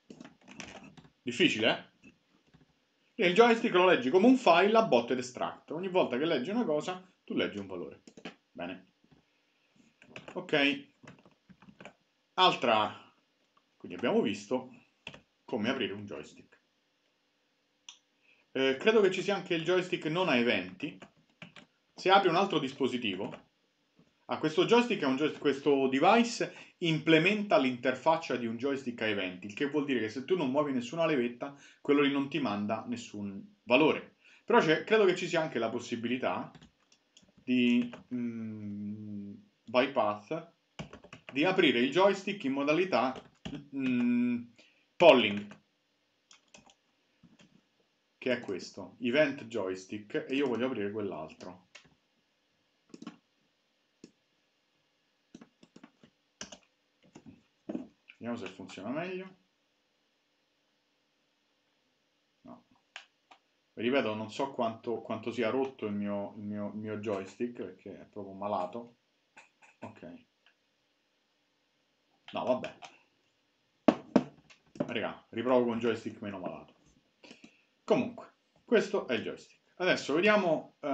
Difficile, eh? Il joystick lo leggi come un file a botte ed estratto. Ogni volta che leggi una cosa, tu leggi un valore. Bene. Ok. Altra. Quindi abbiamo visto come aprire un joystick. Eh, credo che ci sia anche il joystick non a eventi. Se apri un altro dispositivo, Ah, questo joystick un joystick, questo device implementa l'interfaccia di un joystick a eventi, il che vuol dire che se tu non muovi nessuna levetta, quello lì non ti manda nessun valore. Però credo che ci sia anche la possibilità di mm, bypass di aprire il joystick in modalità mm, polling che è questo, event joystick e io voglio aprire quell'altro Vediamo se funziona meglio. No. Ripeto, non so quanto, quanto sia rotto il mio, il, mio, il mio joystick perché è proprio malato. Ok. No, vabbè. Raga, riprovo con joystick meno malato. Comunque, questo è il joystick. Adesso vediamo uh,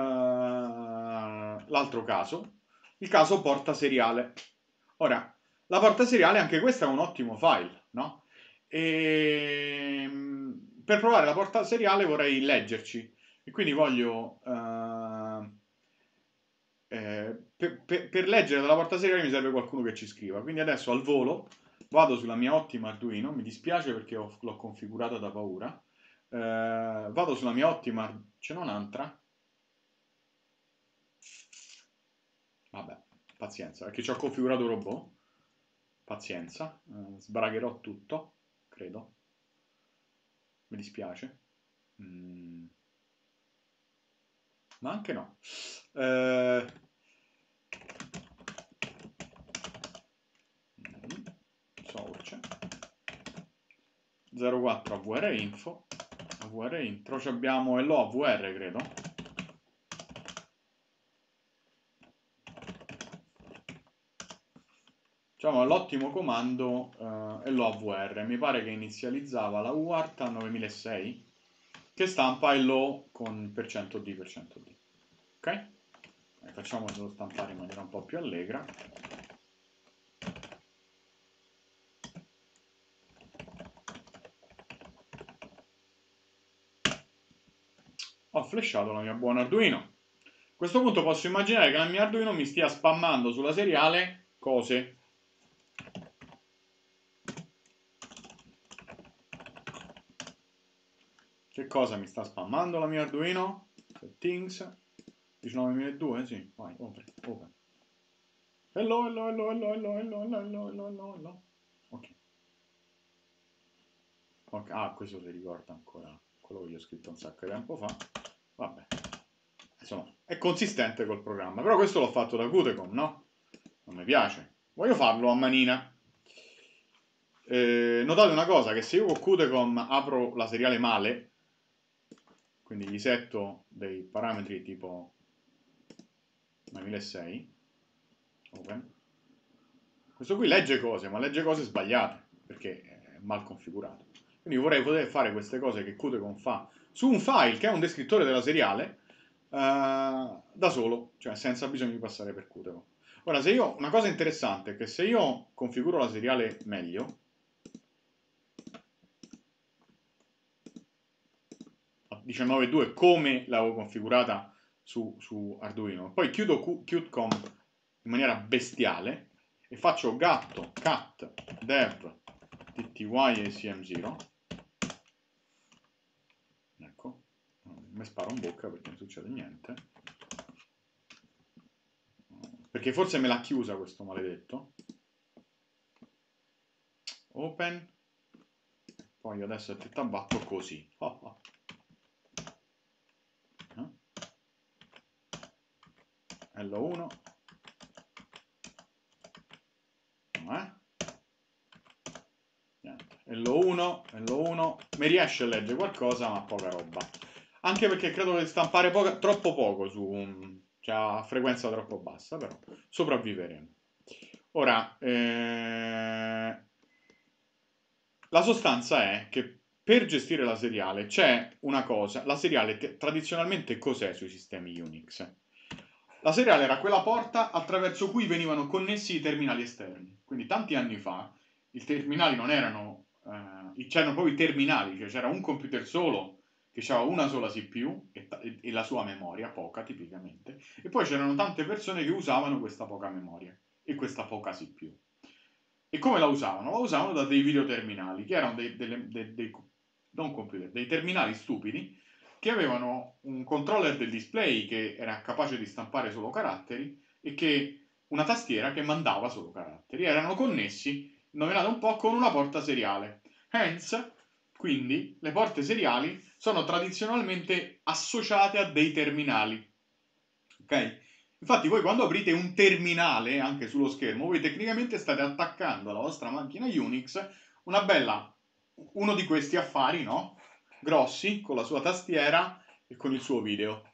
l'altro caso, il caso porta seriale. Ora, la porta seriale, anche questo è un ottimo file, no? E ehm, per provare la porta seriale vorrei leggerci e quindi voglio... Uh, eh, per, per, per, leggere dalla porta seriale mi serve qualcuno che ci scriva. Quindi adesso al volo vado sulla mia ottima Arduino, mi dispiace perché ho, l'ho configurata da paura. Eh, vado sulla mia ottima... c'è un'altra? Vabbè, pazienza, perché ci ho configurato robot pazienza, eh, sbragherò tutto, credo. Mi dispiace. Mm. Ma anche no. Eh... Source 04 AVR info AVR intro abbiamo LO AVR credo Diciamo, l'ottimo comando uh, è l'OVR, mi pare che inizializzava la UART a 9006 che stampa il LO con D D. Ok? Eh, facciamolo stampare in maniera un po' più allegra. Ho flashato la mia buona Arduino. A questo punto posso immaginare che la mia Arduino mi stia spammando sulla seriale cose. Cosa mi sta spammando la mia Arduino? Settings 19.002, sì, vai, open, open. Hello, hello, hello, hello, hello, hello, hello, hello, hello, hello. Ok. Ok, ah, questo si ricorda ancora quello che gli ho scritto un sacco di tempo fa. Vabbè. Insomma, è consistente col programma. Però questo l'ho fatto da Qtecom, no? Non mi piace. Voglio farlo a manina. Eh, notate una cosa, che se io con Qtecom apro la seriale male, quindi gli setto dei parametri tipo 2006, open, questo qui legge cose, ma legge cose sbagliate, perché è mal configurato. Quindi vorrei poter fare queste cose che Qtecom fa su un file che è un descrittore della seriale uh, da solo, cioè senza bisogno di passare per Qtecom. Ora, se io, una cosa interessante è che se io configuro la seriale meglio, 19.2 come l'avevo configurata su, su, Arduino. Poi chiudo Qtcom in maniera bestiale e faccio gatto cat dev tty acm0 ecco mi sparo in bocca perché non succede niente. Perché forse me l'ha chiusa questo maledetto. Open. Poi adesso ti tabatto così. Oh, oh. L1 eh? L1 L1 mi riesce a leggere qualcosa ma poca roba. Anche perché credo che stampare poca, troppo poco su cioè a frequenza troppo bassa però sopravviveremo. Ora eh, la sostanza è che per gestire la seriale c'è una cosa la seriale tradizionalmente cos'è sui sistemi Unix? La seriale era quella porta attraverso cui venivano connessi i terminali esterni. Quindi tanti anni fa i terminali non erano, eh, c'erano proprio i terminali, cioè c'era un computer solo che aveva una sola CPU e, e, la sua memoria, poca tipicamente, e poi c'erano tante persone che usavano questa poca memoria e questa poca CPU. E come la usavano? La usavano da dei videoterminali, che erano dei, dei, dei, dei computer, dei terminali stupidi che avevano un controller del display che era capace di stampare solo caratteri e che una tastiera che mandava solo caratteri. Erano connessi, nominato un po', con una porta seriale. Hence, quindi, le porte seriali sono tradizionalmente associate a dei terminali. Ok? Infatti voi quando aprite un terminale anche sullo schermo, voi tecnicamente state attaccando alla vostra macchina Unix una bella uno di questi affari, no? Grossi con la sua tastiera e con il suo video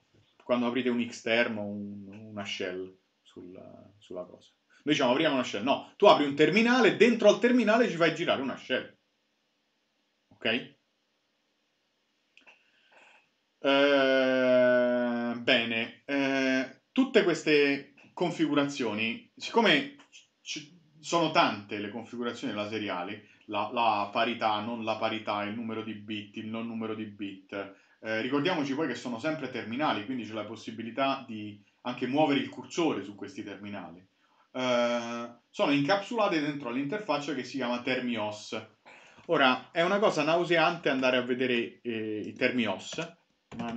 quando aprite un Xterm o un, una shell sul, sulla cosa. Noi diciamo apriamo una shell, no, tu apri un terminale, dentro al terminale ci fai girare una shell. Ok? Eh, bene, eh, tutte queste configurazioni, siccome ci sono tante le configurazioni della seriale, la, la, parità, non la parità, il numero di bit, il non numero di bit. Eh, ricordiamoci poi che sono sempre terminali, quindi c'è la possibilità di anche muovere il cursore su questi terminali. Eh, sono incapsulate dentro l'interfaccia che si chiama Termios. Ora, è una cosa nauseante andare a vedere eh, i Termios, ma è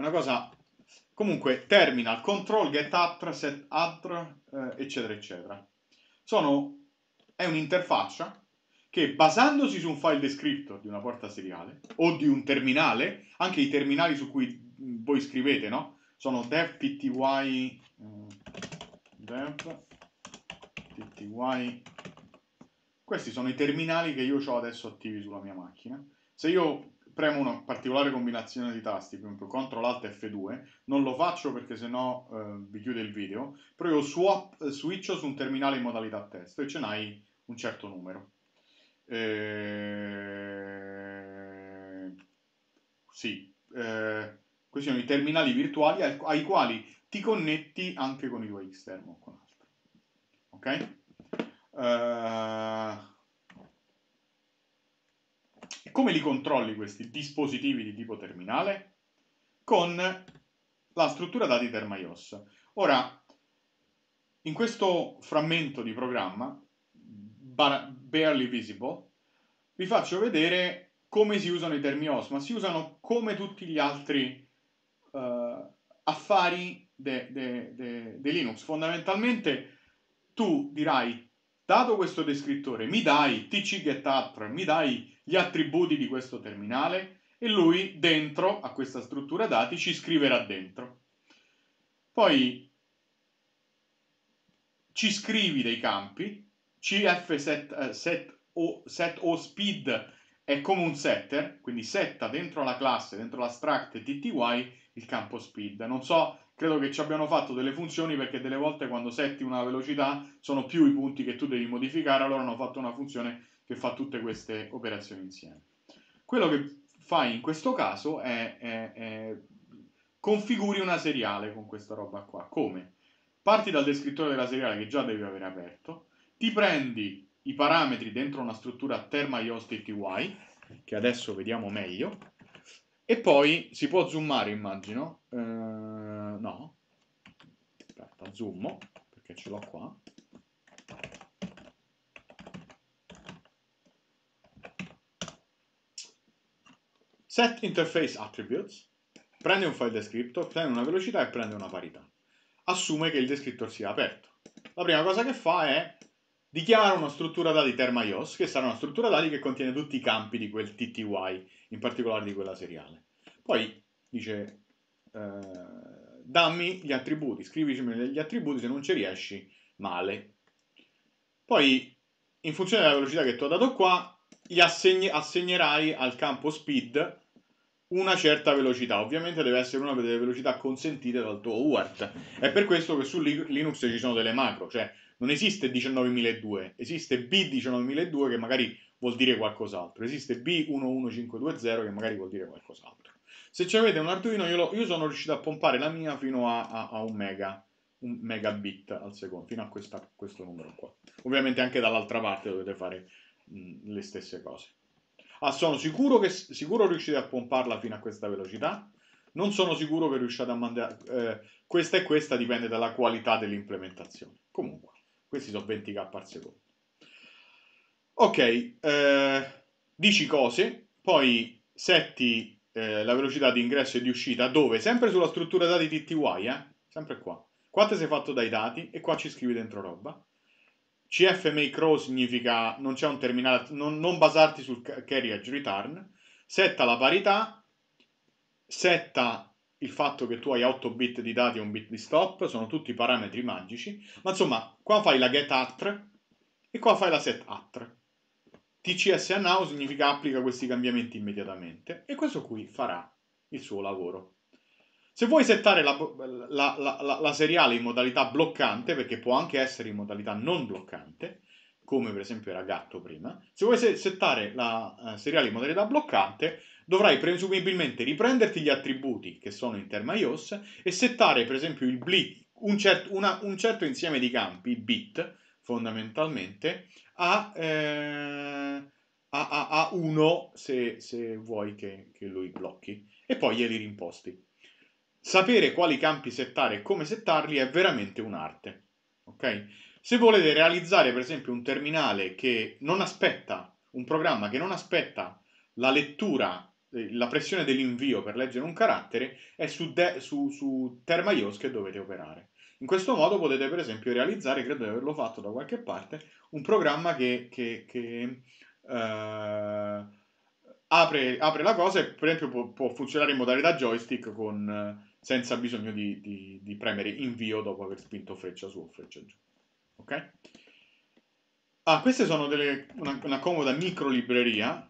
una cosa comunque terminal, control, get attr, set attr, eh, eccetera, eccetera. Sono è un'interfaccia che basandosi su un file descriptor di una porta seriale o di un terminale, anche i terminali su cui voi scrivete, no? Sono dev pty uh, dev pty questi sono i terminali che io ho adesso attivi sulla mia macchina. Se io premo una particolare combinazione di tasti, per esempio CTRL ALT F2, non lo faccio perché sennò eh, vi chiude il video, però io swap, switcho su un terminale in modalità testo e ce n'hai un certo numero. Eh, sì, eh, questi sono i terminali virtuali ai, ai, quali ti connetti anche con i tuoi Xterm o con altro. Ok? Uh, E come li controlli questi dispositivi di tipo terminale? Con la struttura dati Termaios. Ora, in questo frammento di programma, barely visible, vi faccio vedere come si usano i termi OS, ma si usano come tutti gli altri uh, affari di Linux. Fondamentalmente tu dirai, dato questo descrittore, mi dai tcgetAttr, mi dai gli attributi di questo terminale e lui dentro a questa struttura dati ci scriverà dentro. Poi ci scrivi dei campi, cf set, uh, set, o, set o speed è come un setter, quindi setta dentro la classe, dentro la struct tty il campo speed. Non so, credo che ci abbiano fatto delle funzioni perché delle volte quando setti una velocità sono più i punti che tu devi modificare, allora hanno fatto una funzione che fa tutte queste operazioni insieme. Quello che fai in questo caso è, è, è configuri una seriale con questa roba qua. Come? Parti dal descrittore della seriale che già devi avere aperto, ti prendi i parametri dentro una struttura thermaios.tty, che adesso vediamo meglio, e poi si può zoomare, immagino. Uh, no. Aspetta, zoom, perché ce l'ho qua. Set interface attributes. Prende un file descriptor, prende una velocità e prende una parità. Assume che il descriptor sia aperto. La prima cosa che fa è dichiara una struttura dati termaios, che sarà una struttura dati che contiene tutti i campi di quel TTY, in particolare di quella seriale. Poi dice, eh, dammi gli attributi, scrivimi gli attributi, se non ci riesci, male. Poi, in funzione della velocità che ti ho dato qua, gli assegni, assegnerai al campo speed una certa velocità. Ovviamente deve essere una delle velocità consentite dal tuo UART. È per questo che su Linux ci sono delle macro, cioè non esiste 19002, esiste B19002 che magari vuol dire qualcos'altro, esiste B11520 che magari vuol dire qualcos'altro. Se ci avete un Arduino, io, lo, io sono riuscito a pompare la mia fino a, a, a un mega, un megabit al secondo, fino a questa, questo numero qua. Ovviamente anche dall'altra parte dovete fare mh, le stesse cose. Ah, sono sicuro che sicuro riuscite a pomparla fino a questa velocità. Non sono sicuro che riusciate a mandare... Eh, questa e questa dipende dalla qualità dell'implementazione. Comunque. Questi sono 20k al secondo. Ok, eh, dici cose, poi setti eh, la velocità di ingresso e di uscita, dove? Sempre sulla struttura dati TTY, eh? Sempre qua. Qua sei fatto dai dati e qua ci scrivi dentro roba. CF make row significa non c'è un terminale, non, non basarti sul carriage return. Setta la parità, setta il fatto che tu hai 8 bit di dati e un bit di stop, sono tutti parametri magici, ma insomma, qua fai la get e qua fai la set attr. TCS now significa applica questi cambiamenti immediatamente e questo qui farà il suo lavoro. Se vuoi settare la, la, la, la, seriale in modalità bloccante, perché può anche essere in modalità non bloccante, come per esempio era gatto prima, se vuoi settare la uh, seriale in modalità bloccante, dovrai presumibilmente riprenderti gli attributi che sono in termaios e settare per esempio il blit, un, cert, una, un certo insieme di campi, bit fondamentalmente, a, eh, a, a, a 1 se, se vuoi che, che lui blocchi e poi glieli rimposti. Sapere quali campi settare e come settarli è veramente un'arte. Ok? Se volete realizzare per esempio un terminale che non aspetta, un programma che non aspetta la lettura la pressione dell'invio per leggere un carattere è su, de- su, su Termaios che dovete operare. In questo modo potete per esempio realizzare, credo di averlo fatto da qualche parte, un programma che, che, che uh, apre, apre, la cosa e per esempio può, può funzionare in modalità joystick con, senza bisogno di, di, di, premere invio dopo aver spinto freccia su o freccia giù. Ok? Ah, queste sono delle, una, una comoda micro libreria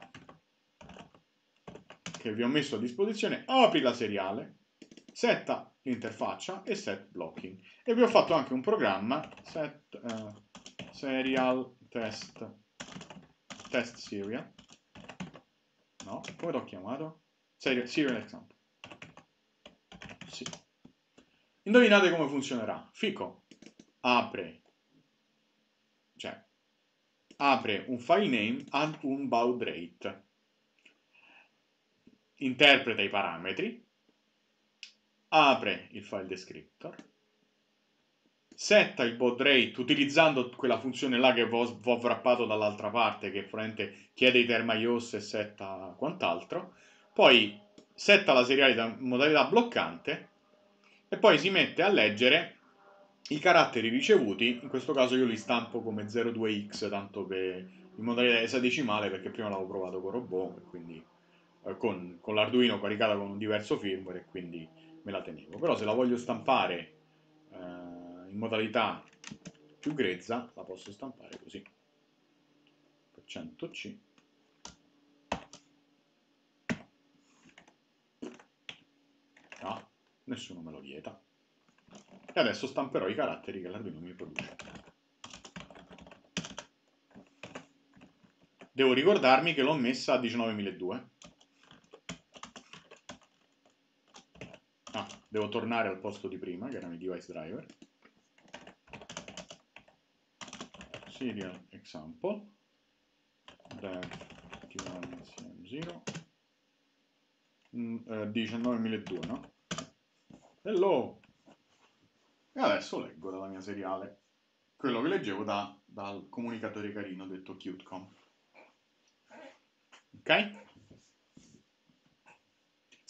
che vi ho messo a disposizione, apri la seriale, setta l'interfaccia e set blocking. E vi ho fatto anche un programma, set uh, serial test, test serial, no, come l'ho chiamato? Serial, serial example. Sì. Indovinate come funzionerà. Fico apre, cioè, apre un file name ad un baud rate interpreta i parametri, apre il file descriptor, setta il baud rate utilizzando quella funzione là che ho, ho wrappato dall'altra parte che probabilmente chiede i terma IOS e setta quant'altro, poi setta la serialità in modalità bloccante e poi si mette a leggere i caratteri ricevuti, in questo caso io li stampo come 02x, tanto per, in modalità esadecimale perché prima l'avevo provato con robot, quindi eh, con, con l'Arduino caricata con un diverso firmware e quindi me la tenevo. Però se la voglio stampare eh, in modalità più grezza, la posso stampare così. Per 100C. No, nessuno me lo vieta. E adesso stamperò i caratteri che l'Arduino mi produce. Devo ricordarmi che l'ho messa a 19.002. Ah, devo tornare al posto di prima, che erano i device driver. Serial example. Dev t1 eh, 19.002, no? Hello! E adesso leggo dalla mia seriale quello che leggevo da, dal comunicatore carino detto CuteCom. Ok?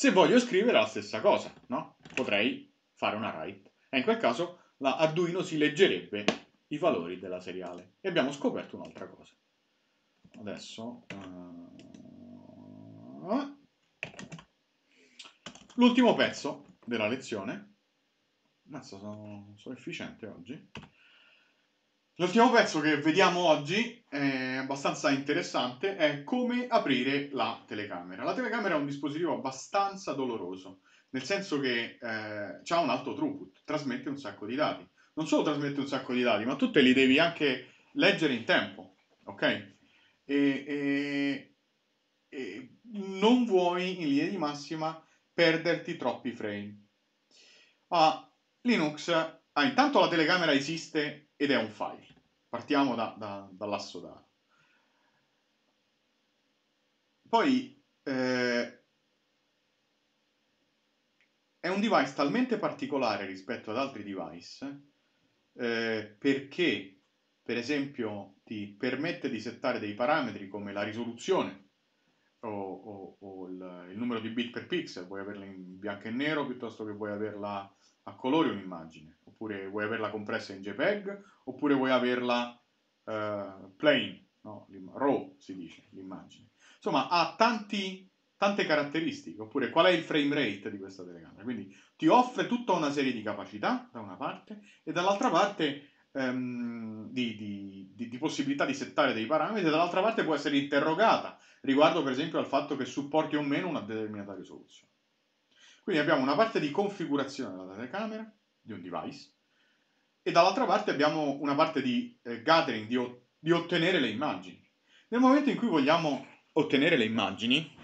Se voglio scrivere la stessa cosa, no? Potrei fare una write. E in quel caso la Arduino si leggerebbe i valori della seriale. E abbiamo scoperto un'altra cosa. Adesso... Uh, l'ultimo pezzo della lezione Mazza, sono, sono efficiente oggi. L'ultimo pezzo che vediamo oggi è abbastanza interessante, è come aprire la telecamera. La telecamera è un dispositivo abbastanza doloroso, nel senso che eh, ha un alto throughput, trasmette un sacco di dati. Non solo trasmette un sacco di dati, ma tu li devi anche leggere in tempo, ok? E, e, e non vuoi in linea di massima perderti troppi frame. Ha Linux, ah, intanto la telecamera esiste ed è un file. Partiamo da, da, dall'asso da. Poi eh, è un device talmente particolare rispetto ad altri device eh, perché, per esempio, ti permette di settare dei parametri come la risoluzione o, o, o il, il, numero di bit per pixel, vuoi averla in bianco e nero piuttosto che vuoi averla a colori un'immagine, oppure vuoi averla compressa in JPEG, oppure vuoi averla uh, plain, no? raw si dice l'immagine. Insomma, ha tanti, tante caratteristiche, oppure qual è il frame rate di questa telecamera. Quindi ti offre tutta una serie di capacità da una parte e dall'altra parte um, di, di, di, di, possibilità di settare dei parametri, e dall'altra parte può essere interrogata riguardo per esempio al fatto che supporti o meno una determinata risoluzione. Quindi abbiamo una parte di configurazione della telecamera, di un device, e dall'altra parte abbiamo una parte di eh, gathering, di, di ottenere le immagini. Nel momento in cui vogliamo ottenere le immagini,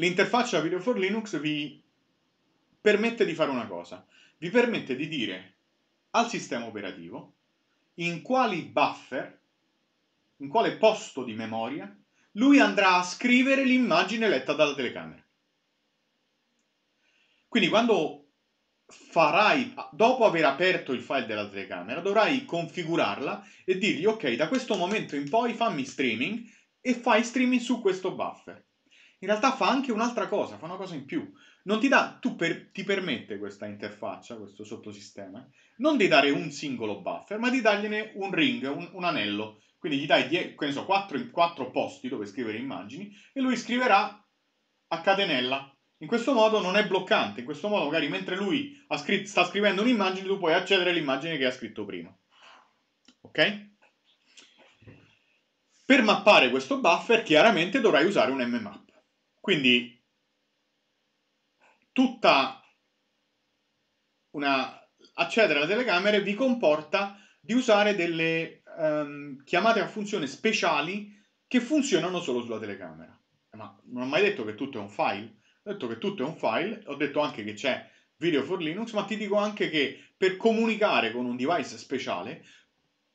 l'interfaccia Video for Linux vi permette di fare una cosa, vi permette di dire al sistema operativo in quali buffer, in quale posto di memoria lui andrà a scrivere l'immagine letta dalla telecamera. Quindi quando farai, dopo aver aperto il file della telecamera, dovrai configurarla e dirgli ok, da questo momento in poi fammi streaming e fai streaming su questo buffer. In realtà fa anche un'altra cosa, fa una cosa in più. Non ti dà, tu per, ti permette questa interfaccia, questo sottosistema, non di dare un singolo buffer, ma di dargliene un ring, un, un anello quindi gli dai die- so, 4, 4 posti dove scrivere immagini e lui scriverà a catenella. In questo modo non è bloccante, in questo modo magari mentre lui scr- sta scrivendo un'immagine tu puoi accedere all'immagine che ha scritto prima. Ok? Per mappare questo buffer chiaramente dovrai usare un mmap. Quindi tutta una accedere alle telecamere vi comporta di usare delle um, chiamate a funzione speciali che funzionano solo sulla telecamera. Ma non ho mai detto che tutto è un file, ho detto che tutto è un file, ho detto anche che c'è Video for Linux, ma ti dico anche che per comunicare con un device speciale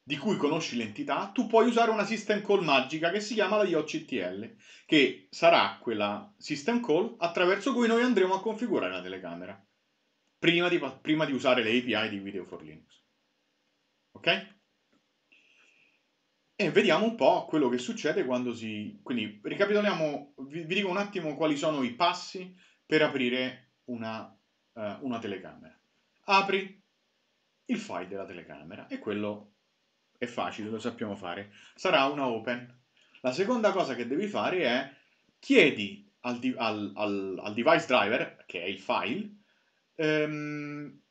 di cui conosci l'entità, tu puoi usare una system call magica che si chiama la IOCTL, che sarà quella system call attraverso cui noi andremo a configurare la telecamera, prima di, prima di usare le API di Video for Linux. Ok? E vediamo un po' quello che succede quando si... Quindi ricapitoliamo, vi, vi dico un attimo quali sono i passi per aprire una, uh, una telecamera. Apri il file della telecamera e quello è facile, lo sappiamo fare. Sarà una open. La seconda cosa che devi fare è chiedi al, al, al, al device driver, che è il file, ehm,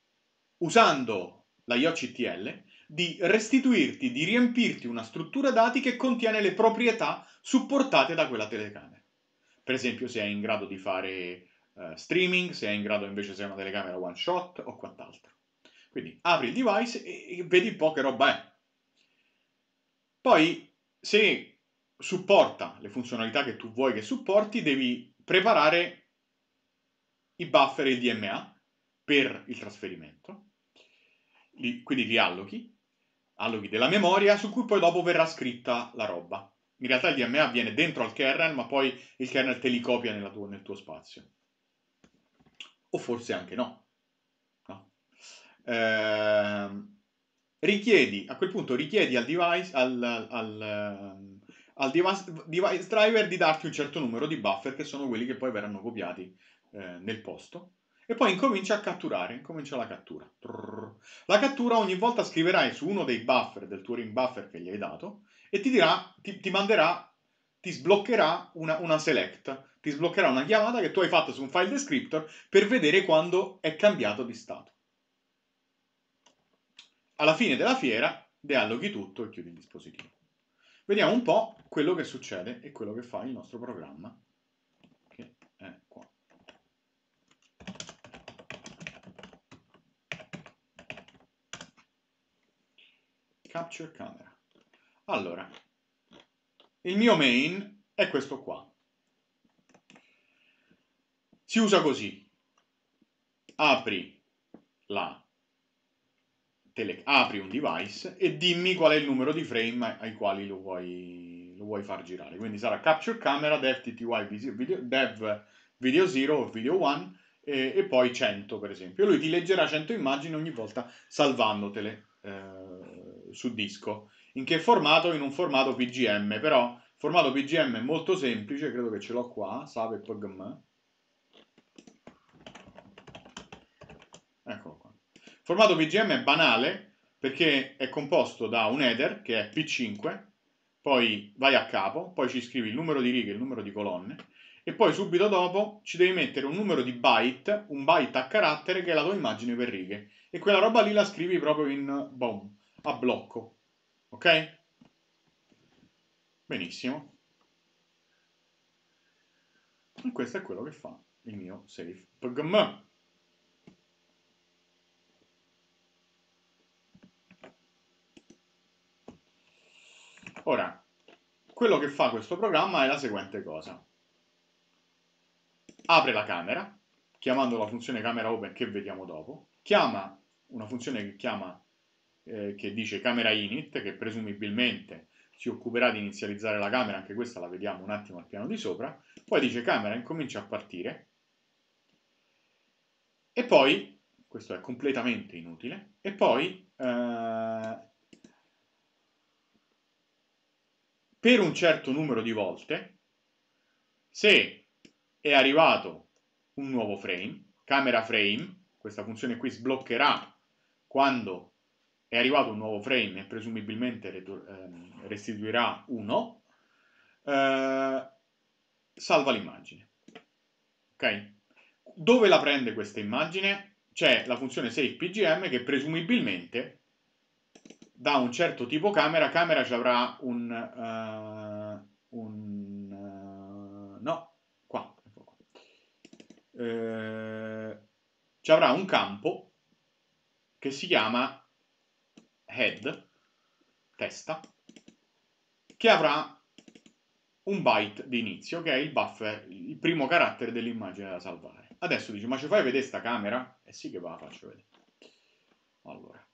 usando la IOCTL, di restituirti, di riempirti una struttura dati che contiene le proprietà supportate da quella telecamera. Per esempio, se è in grado di fare uh, streaming, se è in grado invece se è una telecamera one shot o quant'altro. Quindi apri il device e, e vedi un po' che roba è. Poi, se supporta le funzionalità che tu vuoi che supporti, devi preparare i buffer e il DMA per il trasferimento. Li, quindi li allochi, allochi della memoria su cui poi dopo verrà scritta la roba. In realtà il DMA avviene dentro al kernel, ma poi il kernel te li copia tuo, nel tuo spazio. O forse anche no. no. Ehm, richiedi, a quel punto richiedi al device, al, al, ehm, al device, device, driver di darti un certo numero di buffer che sono quelli che poi verranno copiati eh, nel posto. E poi incomincia a catturare, incomincia la cattura. La cattura ogni volta scriverai su uno dei buffer del tuo ring buffer che gli hai dato e ti dirà, ti, ti manderà, ti sbloccherà una, una select, ti sbloccherà una chiamata che tu hai fatto su un file descriptor per vedere quando è cambiato di stato alla fine della fiera dealloghi tutto e chiudi il dispositivo. Vediamo un po' quello che succede e quello che fa il nostro programma, che è qua. Capture camera. Allora, il mio main è questo qua. Si usa così. Apri la tele- apri un device e dimmi qual è il numero di frame ai quali lo vuoi, lo vuoi far girare. Quindi sarà capture camera dev tty video, dev video 0 o video 1 e, e, poi 100 per esempio. Lui ti leggerà 100 immagini ogni volta salvandotele eh, su disco. In che formato? In un formato PGM, però formato PGM è molto semplice, credo che ce l'ho qua, save pgm. Eccolo Formato PGM è banale perché è composto da un header che è P5, poi vai a capo, poi ci scrivi il numero di righe il numero di colonne e poi subito dopo ci devi mettere un numero di byte, un byte a carattere che è la tua immagine per righe e quella roba lì la scrivi proprio in boom, a blocco. Ok? Benissimo. E questo è quello che fa il mio save pgm. Ora, quello che fa questo programma è la seguente cosa. Apre la camera, chiamando la funzione camera open che vediamo dopo, chiama una funzione che chiama eh, che dice camera init, che presumibilmente si occuperà di inizializzare la camera, anche questa la vediamo un attimo al piano di sopra, poi dice camera incomincia a partire, e poi, questo è completamente inutile, e poi eh, per un certo numero di volte, se è arrivato un nuovo frame, camera frame, questa funzione qui sbloccherà quando è arrivato un nuovo frame e presumibilmente ehm, restituirà 1, eh, salva l'immagine. Ok? Dove la prende questa immagine? C'è la funzione savePGM che presumibilmente da un certo tipo camera, camera ci avrà un, uh, un uh, no, qua, uh, ci avrà un campo che si chiama head, testa, che avrà un byte di inizio, che è il buffer, il primo carattere dell'immagine da salvare. Adesso dici, ma ci fai vedere sta camera? Eh sì che ve la faccio vedere. Allora.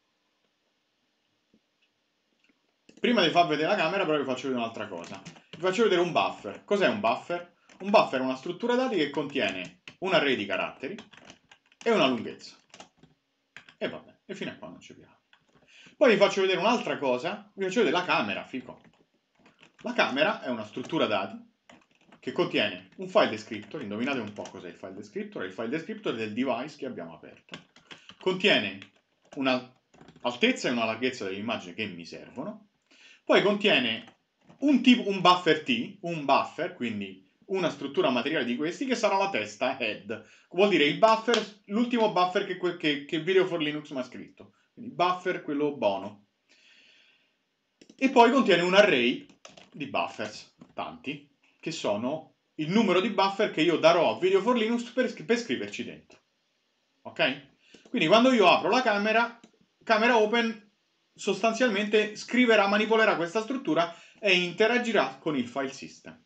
Prima di far vedere la camera però vi faccio vedere un'altra cosa. Vi faccio vedere un buffer. Cos'è un buffer? Un buffer è una struttura dati che contiene un array di caratteri e una lunghezza. E vabbè, e fino a qua non ci piace. Poi vi faccio vedere un'altra cosa, vi faccio vedere la camera, fico. La camera è una struttura dati che contiene un file descriptor, indovinate un po' cos'è il file descriptor, è il file descriptor del device che abbiamo aperto. Contiene una altezza e una larghezza dell'immagine che mi servono, poi contiene un, tipo, un buffer T, un buffer, quindi una struttura materiale di questi che sarà la testa head. Vuol dire il buffer, l'ultimo buffer che, che, che Video for Linux mi ha scritto quindi buffer, quello buono. E poi contiene un array di buffers, tanti, che sono il numero di buffer che io darò a Video for Linux per, per scriverci dentro. Ok? Quindi quando io apro la camera, camera open sostanzialmente scriverà, manipolerà questa struttura e interagirà con il file system.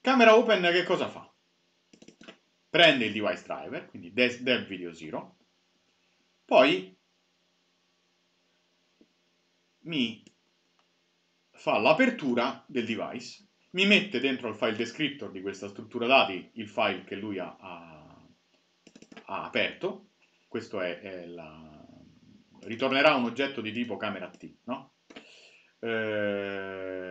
Camera open che cosa fa? Prende il device driver, quindi dev video 0, poi mi fa l'apertura del device, mi mette dentro il file descriptor di questa struttura dati il file che lui ha, ha, ha aperto, questo è, è, la... ritornerà un oggetto di tipo camera T, no? Eh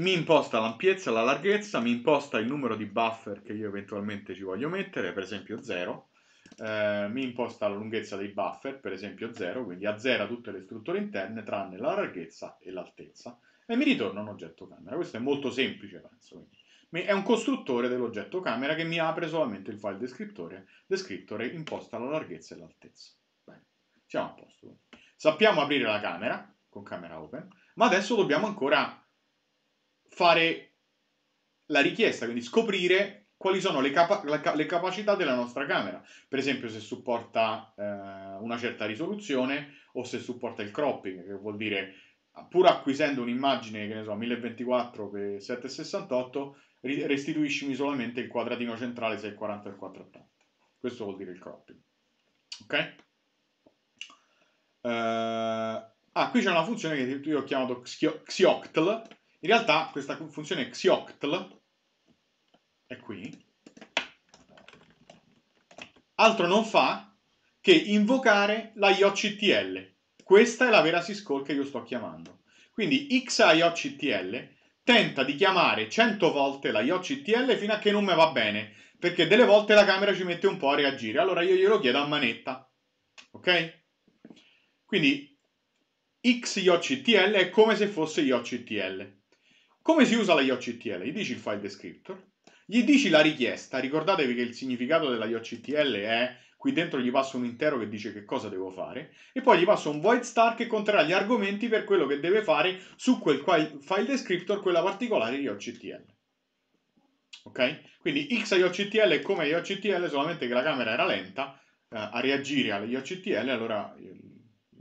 mi imposta l'ampiezza, la larghezza, mi imposta il numero di buffer che io eventualmente ci voglio mettere, per esempio 0, eh, mi imposta la lunghezza dei buffer, per esempio 0, quindi azzera tutte le strutture interne tranne la larghezza e l'altezza, e mi ritorna un oggetto camera. Questo è molto semplice, penso. Quindi. È un costruttore dell'oggetto camera che mi apre solamente il file descrittore, descrittore imposta la larghezza e l'altezza. Bene, siamo a posto. Sappiamo aprire la camera con camera open, ma adesso dobbiamo ancora fare la richiesta, quindi scoprire quali sono le, capa- le capacità della nostra camera. Per esempio se supporta eh, una certa risoluzione o se supporta il cropping, che vuol dire pur acquisendo un'immagine che ne so 1024x768 restituiscimi solamente il quadratino centrale 640 x 480 questo vuol dire il cropping ok uh, ah qui c'è una funzione che io ho chiamato Xioctl in realtà questa funzione Xioctl è qui, altro non fa che invocare la IOCTL. Questa è la vera syscall che io sto chiamando. Quindi XIOCTL tenta di chiamare 100 volte la IOCTL fino a che non mi va bene, perché delle volte la camera ci mette un po' a reagire. Allora io glielo chiedo a manetta. Ok? Quindi XIOCTL è come se fosse IOCTL. Come si usa la IOCTL? Gli dici il file descriptor, gli dici la richiesta, ricordatevi che il significato della IOCTL è qui dentro gli passo un intero che dice che cosa devo fare e poi gli passo un void star che conterrà gli argomenti per quello che deve fare su quel file descriptor, quella particolare IOCTL. Ok? Quindi XIOCTL è come IOCTL, solamente che la camera era lenta eh, a reagire alle IOCTL, allora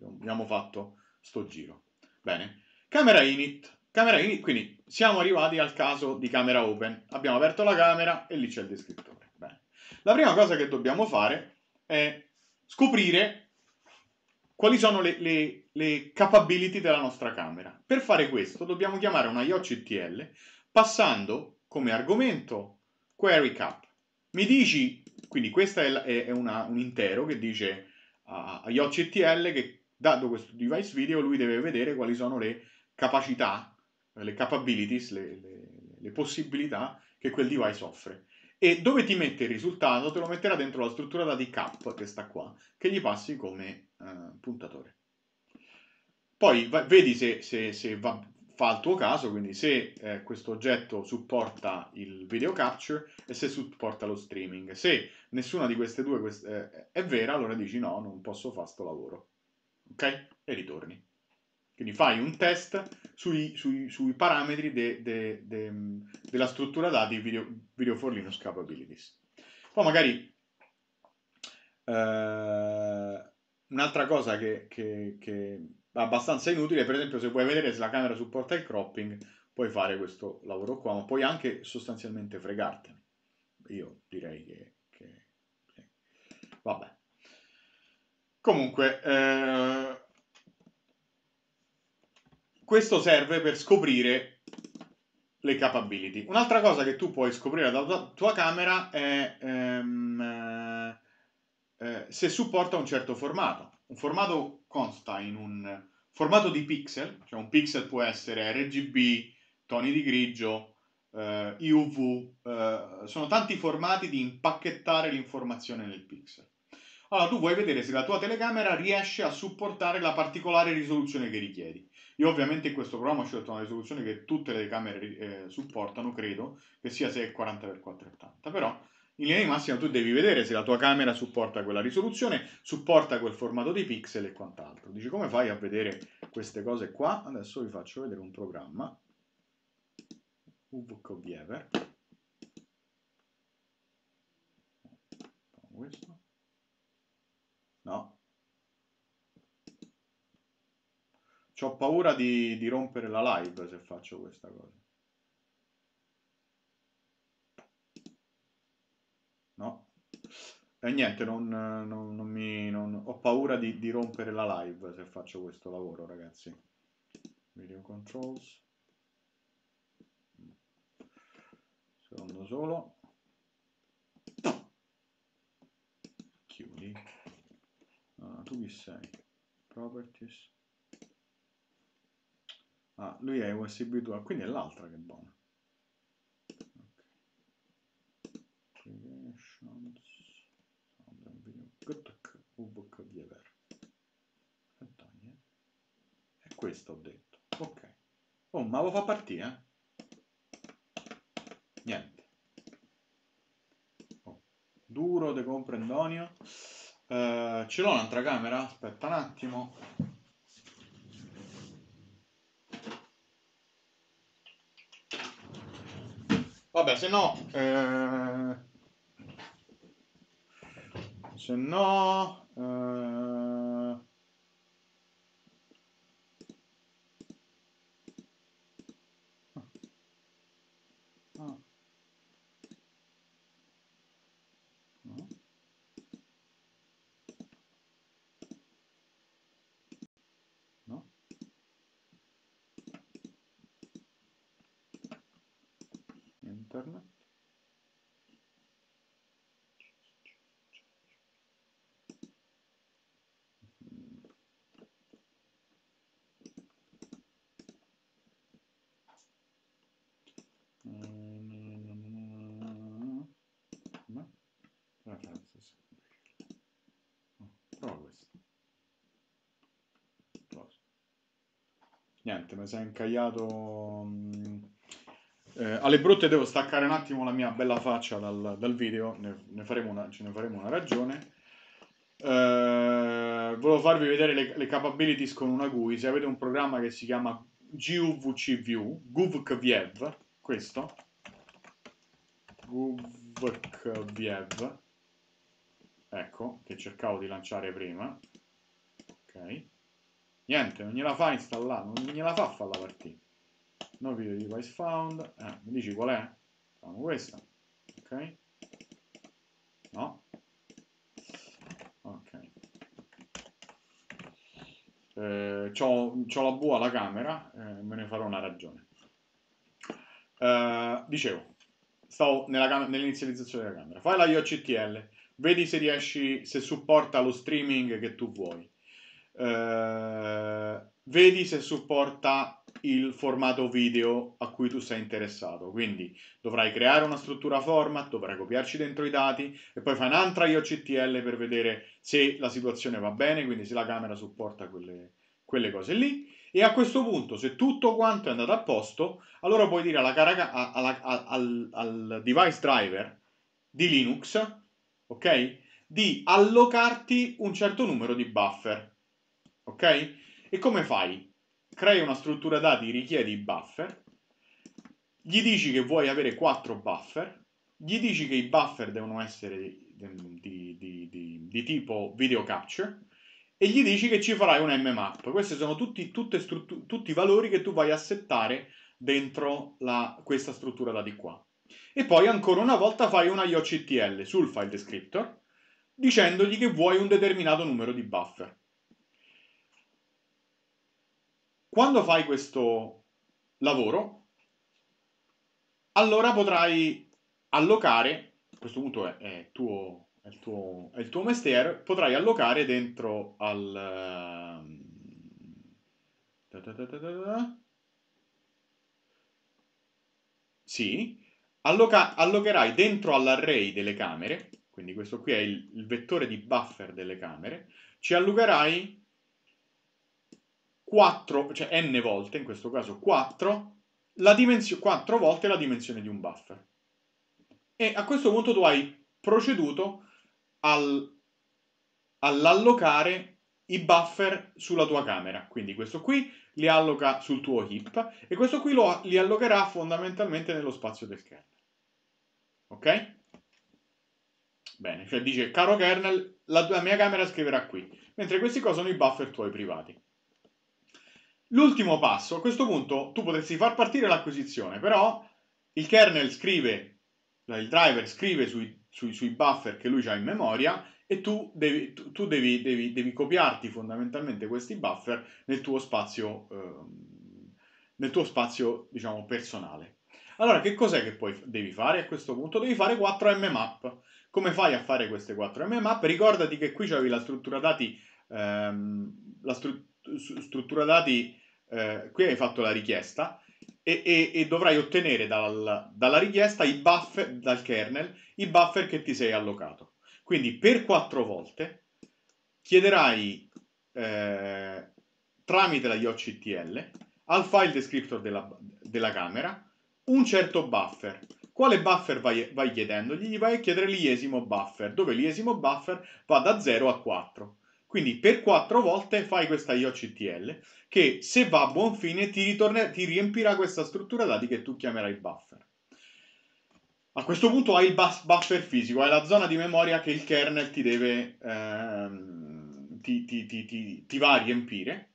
abbiamo fatto sto giro. Bene. Camera init. Camera init, quindi siamo arrivati al caso di camera open. Abbiamo aperto la camera e lì c'è il descrittore. Bene. La prima cosa che dobbiamo fare scoprire quali sono le, le, le capability della nostra camera. Per fare questo dobbiamo chiamare una IOCTL passando come argomento query cap. Mi dici, quindi questo è, è una, un intero che dice a IOCTL che dato questo device video lui deve vedere quali sono le capacità le capabilities, le, le, le possibilità che quel device offre. E dove ti mette il risultato te lo metterà dentro la struttura cap che sta qua, che gli passi come uh, puntatore. Poi va, vedi se, se, se va, fa il tuo caso, quindi se eh, questo oggetto supporta il video capture e se supporta lo streaming. Se nessuna di queste due quest- eh, è vera, allora dici no, non posso fare sto lavoro. Ok? E ritorni. Quindi fai un test sui, sui, sui parametri de, de, de, della struttura dati video, video for Linux capabilities. Poi magari eh, un'altra cosa che, che, che, è abbastanza inutile, per esempio se vuoi vedere se la camera supporta il cropping, puoi fare questo lavoro qua, ma puoi anche sostanzialmente fregartene. Io direi che, che Vabbè. Comunque, eh, questo serve per scoprire le capability. Un'altra cosa che tu puoi scoprire dalla tua, camera è ehm, eh, se supporta un certo formato. Un formato consta in un formato di pixel, cioè un pixel può essere RGB, toni di grigio, eh, IUV, eh, sono tanti formati di impacchettare l'informazione nel pixel. Allora tu vuoi vedere se la tua telecamera riesce a supportare la particolare risoluzione che richiedi. Io ovviamente in questo programma ho scelto una risoluzione che tutte le camere eh, supportano, credo, che sia 640x480, però in linea di massima tu devi vedere se la tua camera supporta quella risoluzione, supporta quel formato di pixel e quant'altro. Dici come fai a vedere queste cose qua? Adesso vi faccio vedere un programma UVC Viewer. Questo. No. Ho paura di, di rompere la live se faccio questa cosa. No. E niente, non, non, non mi, ho paura di, di rompere la live se faccio questo lavoro, ragazzi. Video controls. secondo solo chiudi ah, tu chi sei? properties ah, lui è USB 2 quindi è l'altra che è buona creations ebook viewer e questo ho detto ok oh ma lo fa partire eh? niente. Oh. Duro de comprendonio. Uh, ce l'ho un'altra camera? Aspetta un attimo. Vabbè, se no... Eh, se no... Eh, Niente, mi è incagliato mm, eh, alle brutte devo staccare un attimo la mia bella faccia dal, dal video, ne, ne una, ce ne faremo una ragione. Eh, volevo farvi vedere le, le, capabilities con una GUI. Se avete un programma che si chiama GUVCView, GUVCView, questo, GUVCView, ecco, che cercavo di lanciare prima. Ok. Niente, non gliela fa installare, non gliela fa fare la partita no video device found, eh, mi dici qual è? Facciamo questa, ok? No? Ok. Eh, c'ho, la bua alla camera, eh, me ne farò una ragione. Eh, dicevo, stavo nella, nell'inizializzazione della camera. Fai la IOCTL, vedi se riesci, se supporta lo streaming che tu vuoi. Uh, vedi se supporta il formato video a cui tu sei interessato. Quindi dovrai creare una struttura format, dovrai copiarci dentro i dati e poi fai un'altra IOCTL per vedere se la situazione va bene, quindi se la camera supporta quelle, quelle cose lì. E a questo punto, se tutto quanto è andato a posto, allora puoi dire alla caraca, alla, al, al device driver di Linux, ok? Di allocarti un certo numero di buffer, ok? E come fai? crei una struttura dati, richiedi i buffer, gli dici che vuoi avere 4 buffer, gli dici che i buffer devono essere di, di, di, di tipo video capture e gli dici che ci farai un mmap. Questi sono tutti, struttu- tutti i valori che tu vai a settare dentro la, questa struttura dati qua. E poi ancora una volta fai una IOCTL sul file descriptor dicendogli che vuoi un determinato numero di buffer. Quando fai questo lavoro, allora potrai allocare, a questo punto è, è, tuo, è, il, tuo, è il tuo mestiere, potrai allocare dentro al... Uh, sì, alloca, allocherai dentro all'array delle camere, quindi questo qui è il, il vettore di buffer delle camere, ci allocherai 4, cioè n volte, in questo caso 4, la dimensio- 4 volte la dimensione di un buffer. E a questo punto tu hai proceduto al, all'allocare i buffer sulla tua camera. Quindi questo qui li alloca sul tuo heap e questo qui lo, li allocherà fondamentalmente nello spazio del kernel. Ok? Bene, cioè dice, caro kernel, la, la mia camera scriverà qui, mentre questi qua sono i buffer tuoi privati. L'ultimo passo, a questo punto tu potresti far partire l'acquisizione, però il kernel scrive, il driver scrive sui, sui, sui buffer che lui ha in memoria e tu, devi, tu, devi, devi, devi, copiarti fondamentalmente questi buffer nel tuo spazio, eh, nel tuo spazio diciamo, personale. Allora, che cos'è che poi devi fare a questo punto? Devi fare 4 mmap. Come fai a fare queste 4 mmap? Ricordati che qui c'avevi la struttura dati, ehm, la stru- struttura dati, eh, qui hai fatto la richiesta e, e, e dovrai ottenere dal, dalla richiesta i buffer, dal kernel, i buffer che ti sei allocato. Quindi per 4 volte chiederai eh, tramite la IOCTL al file descriptor della, della camera un certo buffer. Quale buffer vai, vai chiedendogli? Gli vai a chiedere l'iesimo buffer, dove l'iesimo buffer va da 0 a 4. Quindi per 4 volte fai questa IOCTL che se va a buon fine ti, ritorne, ti riempirà questa struttura dati che tu chiamerai buffer. A questo punto hai il buffer fisico, hai la zona di memoria che il kernel ti deve ehm, ti, ti, ti, ti va a riempire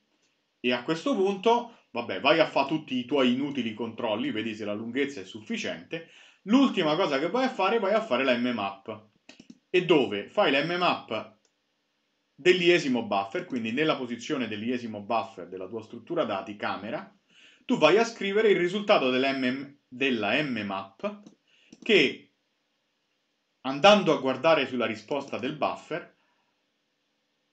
e a questo punto Vabbè, vai a fare tutti i tuoi inutili controlli, vedi se la lunghezza è sufficiente. L'ultima cosa che vai a fare, vai a fare la mmap. E dove? Fai la mmap dell'iesimo buffer, quindi nella posizione dell'iesimo buffer della tua struttura dati camera, tu vai a scrivere il risultato della mmap che andando a guardare sulla risposta del buffer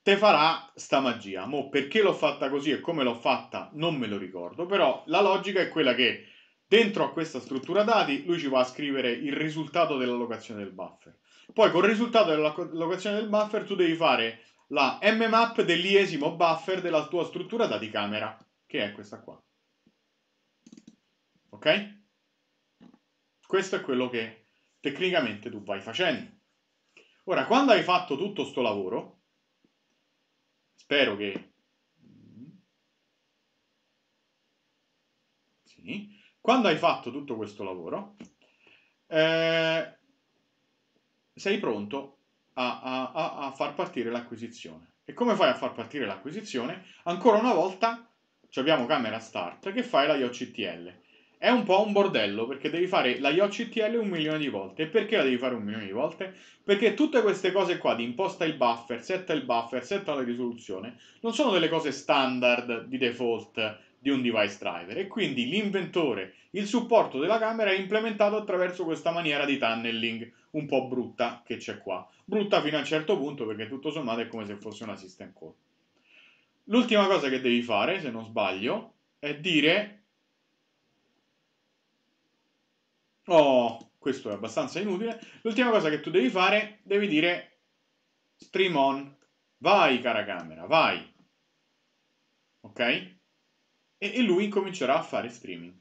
te farà sta magia. Mo perché l'ho fatta così e come l'ho fatta non me lo ricordo, però la logica è quella che dentro a questa struttura dati lui ci va a scrivere il risultato dell'allocazione del buffer. Poi col risultato dell'allocazione del buffer tu devi fare la mmap dell'iesimo buffer della tua struttura dati camera, che è questa qua. Ok? Questo è quello che tecnicamente tu vai facendo. Ora, quando hai fatto tutto sto lavoro, spero che... Sì. Quando hai fatto tutto questo lavoro, eh, sei pronto a, a, a, far partire l'acquisizione. E come fai a far partire l'acquisizione? Ancora una volta abbiamo camera start che fai la IOCTL. È un po' un bordello perché devi fare la IOCTL un milione di volte. E perché la devi fare un milione di volte? Perché tutte queste cose qua di imposta il buffer, setta il buffer, setta la risoluzione, non sono delle cose standard di default di un device driver e quindi l'inventore, il supporto della camera è implementato attraverso questa maniera di tunneling un po' brutta che c'è qua. Brutta fino a un certo punto perché tutto sommato è come se fosse una system call. L'ultima cosa che devi fare, se non sbaglio, è dire Oh, questo è abbastanza inutile. L'ultima cosa che tu devi fare, devi dire stream on. Vai, cara camera, vai. Ok? E, e lui incomincerà a fare streaming.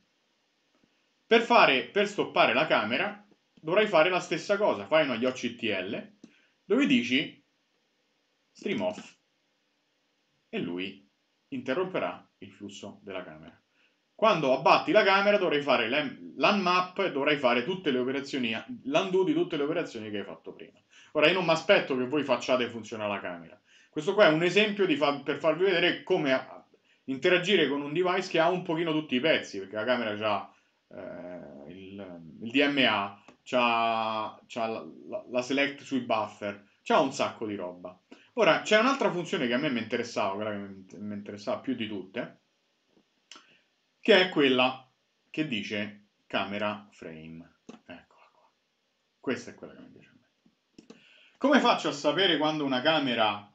Per, fare, per stoppare la camera, dovrai fare la stessa cosa. Fai una IOCTL dove dici stream off e lui interromperà il flusso della camera. Quando abbatti la camera dovrai fare l'unmap e dovrai fare tutte le operazioni, l'undo di tutte le operazioni che hai fatto prima. Ora io non mi aspetto che voi facciate funzionare la camera. Questo qua è un esempio fa per farvi vedere come interagire con un device che ha un pochino tutti i pezzi, perché la camera ha eh, il, il, DMA, ha la, la, la select sui buffer, c'ha un sacco di roba. Ora, c'è un'altra funzione che a me mi interessava, quella che mi interessava più di tutte, che è quella che dice camera frame. Eccola qua. Questa è quella che mi piace a me. Come faccio a sapere quando una camera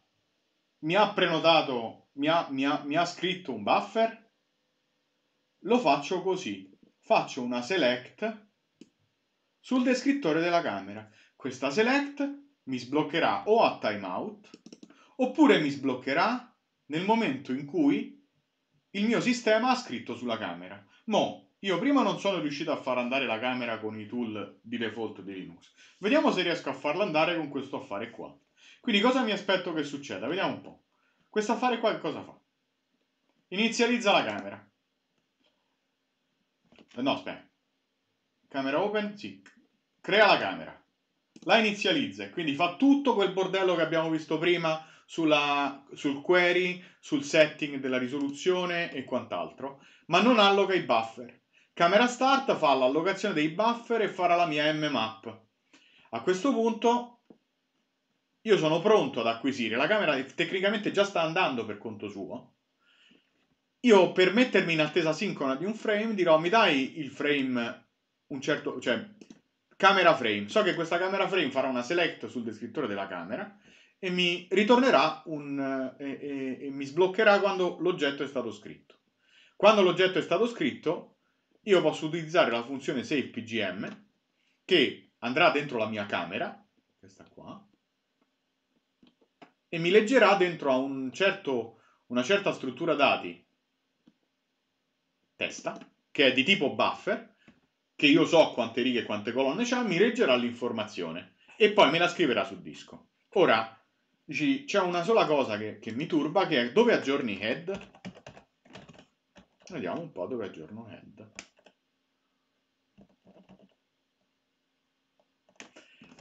mi ha prenotato, mi ha, mi ha, mi ha scritto un buffer? Lo faccio così. Faccio una select sul descrittore della camera. Questa select mi sbloccherà o a timeout oppure mi sbloccherà nel momento in cui il mio sistema ha scritto sulla camera. Mo, io prima non sono riuscito a far andare la camera con i tool di default di Linux. Vediamo se riesco a farla andare con questo affare qua. Quindi cosa mi aspetto che succeda? Vediamo un po'. Questo affare qua cosa fa? Inizializza la camera. No, aspetta. Camera open? Sì. Crea la camera. La inizializza e quindi fa tutto quel bordello che abbiamo visto prima sulla, sul query, sul setting della risoluzione e quant'altro, ma non alloca i buffer. Camera Start fa l'allocazione dei buffer e farà la mia mmap. A questo punto io sono pronto ad acquisire, la camera tecnicamente già sta andando per conto suo. Io per mettermi in attesa sincrona di un frame dirò mi dai il frame un certo, cioè camera frame. So che questa camera frame farà una select sul descrittore della camera e mi ritornerà un, e, e, e mi sbloccherà quando l'oggetto è stato scritto. Quando l'oggetto è stato scritto, io posso utilizzare la funzione savePGM che andrà dentro la mia camera, questa qua, e mi leggerà dentro a un certo, una certa struttura dati testa, che è di tipo buffer, che io so quante righe e quante colonne c'ha, mi leggerà l'informazione e poi me la scriverà sul disco. Ora, Dici, c'è una sola cosa che, che, mi turba, che è dove aggiorni head? Vediamo un po' dove aggiorno head.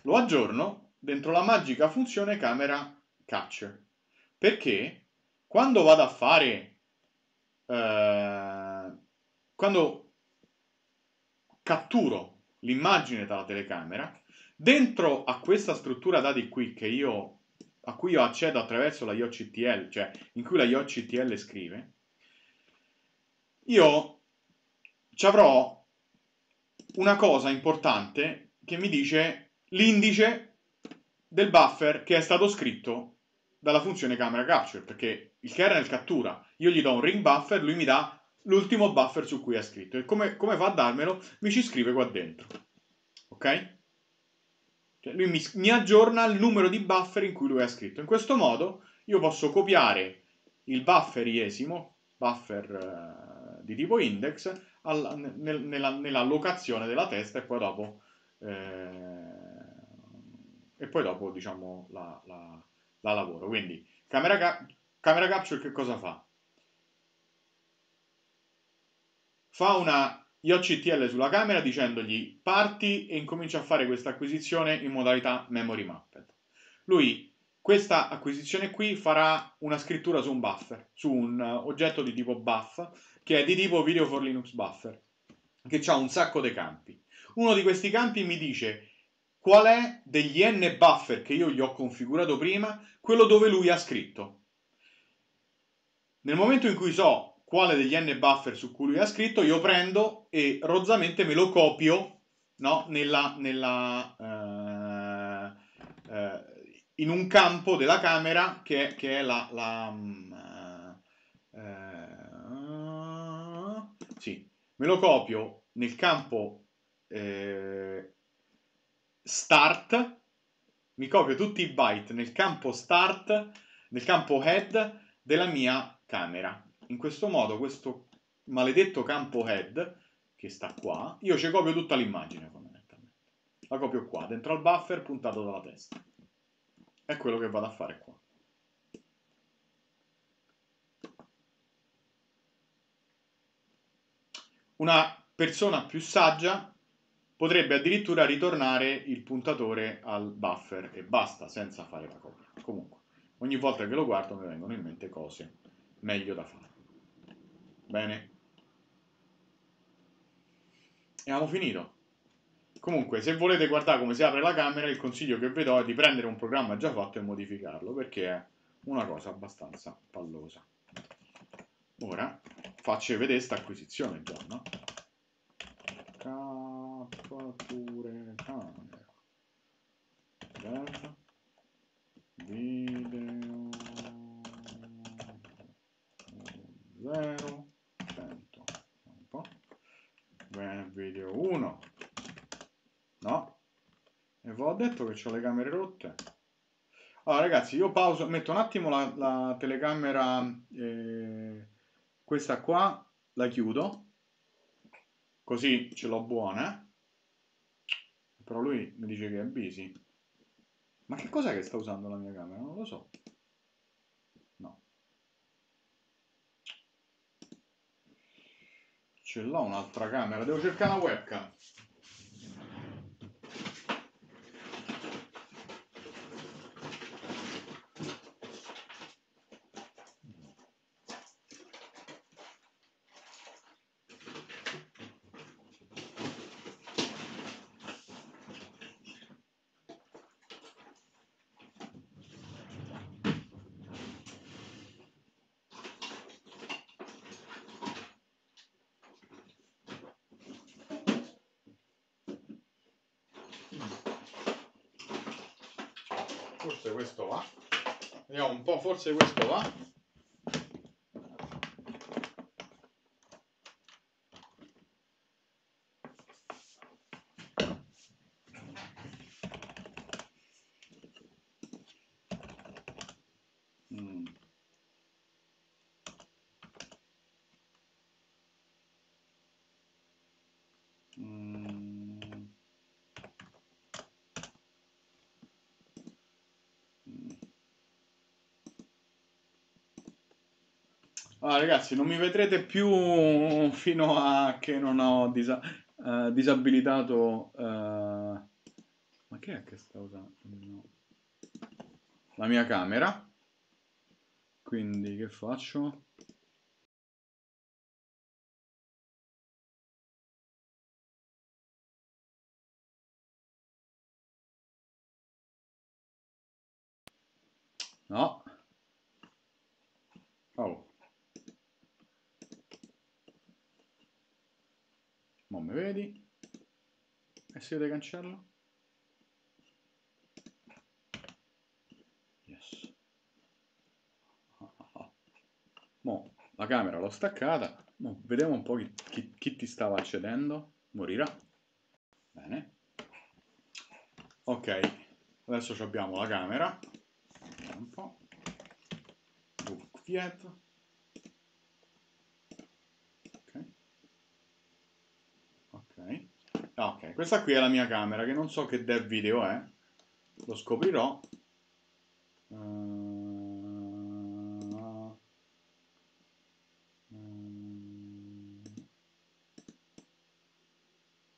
Lo aggiorno dentro la magica funzione camera capture. Perché quando vado a fare... Eh, quando catturo l'immagine dalla telecamera, dentro a questa struttura dati qui che io a cui io accedo attraverso la IOCTL, cioè in cui la IOCTL scrive, io ci avrò una cosa importante che mi dice l'indice del buffer che è stato scritto dalla funzione camera capture, perché il kernel cattura, io gli do un ring buffer, lui mi dà l'ultimo buffer su cui è scritto e come, come fa a darmelo? Mi ci scrive qua dentro, ok? Cioè lui mi, mi, aggiorna il numero di buffer in cui lui ha scritto. In questo modo io posso copiare il buffer iesimo, buffer uh, di tipo index, al, nel, nella, nella, locazione della testa e poi dopo, eh, e poi dopo diciamo, la, la, la lavoro. Quindi camera, camera capture che cosa fa? Fa una IOCTL sulla camera dicendogli parti e incomincia a fare questa acquisizione in modalità memory mapped. Lui questa acquisizione qui farà una scrittura su un buffer, su un oggetto di tipo buff, che è di tipo video for Linux buffer, che ha un sacco di campi. Uno di questi campi mi dice qual è degli n buffer che io gli ho configurato prima, quello dove lui ha scritto. Nel momento in cui so quale degli n buffer su cui lui ha scritto, io prendo e rozzamente me lo copio no? nella, nella, eh, eh, in un campo della camera che, che è la, la um, eh, sì, me lo copio nel campo eh, start, mi copio tutti i byte nel campo start, nel campo head della mia camera in questo modo questo maledetto campo head che sta qua, io ci copio tutta l'immagine fondamentalmente. La copio qua, dentro al buffer puntato dalla testa. È quello che vado a fare qua. Una persona più saggia potrebbe addirittura ritornare il puntatore al buffer e basta, senza fare la copia. Comunque, ogni volta che lo guardo mi vengono in mente cose meglio da fare. Bene. E abbiamo finito. Comunque, se volete guardare come si apre la camera, il consiglio che vi do è di prendere un programma già fatto e modificarlo, perché è una cosa abbastanza pallosa. Ora faccio vedere questa acquisizione già, no? Capture camera. Dev. Video. 0. 100. Un po'. Bene, video 1. No? E vi ho detto che ho le camere rotte. Allora ragazzi, io pauso, metto un attimo la, la telecamera, eh, questa qua, la chiudo, così ce l'ho buona. Però lui mi dice che è busy. Ma che cos'è che sta usando la mia camera? Non lo so. No. Ce l'ho un'altra camera, devo cercare una webcam. forse questo va vediamo un po' forse questo va mm. Mm. Allora, ragazzi, non mi vedrete più (laughs) fino a che non ho disa- eh, disabilitato. eh, ma che è che sta usando? La mia camera. Quindi che faccio? No. Oh. Mo mi vedi? E se io te cancello? Yes. Mo la camera l'ho staccata. Mo vediamo un po' chi, chi- chi ti stava accedendo. Morirà. Bene. Ok. Adesso abbiamo la camera. Vediamo un po'. Ok. Ok. Ah, ok, questa qui è la mia camera che non so che dev video è. Lo scoprirò. Uh.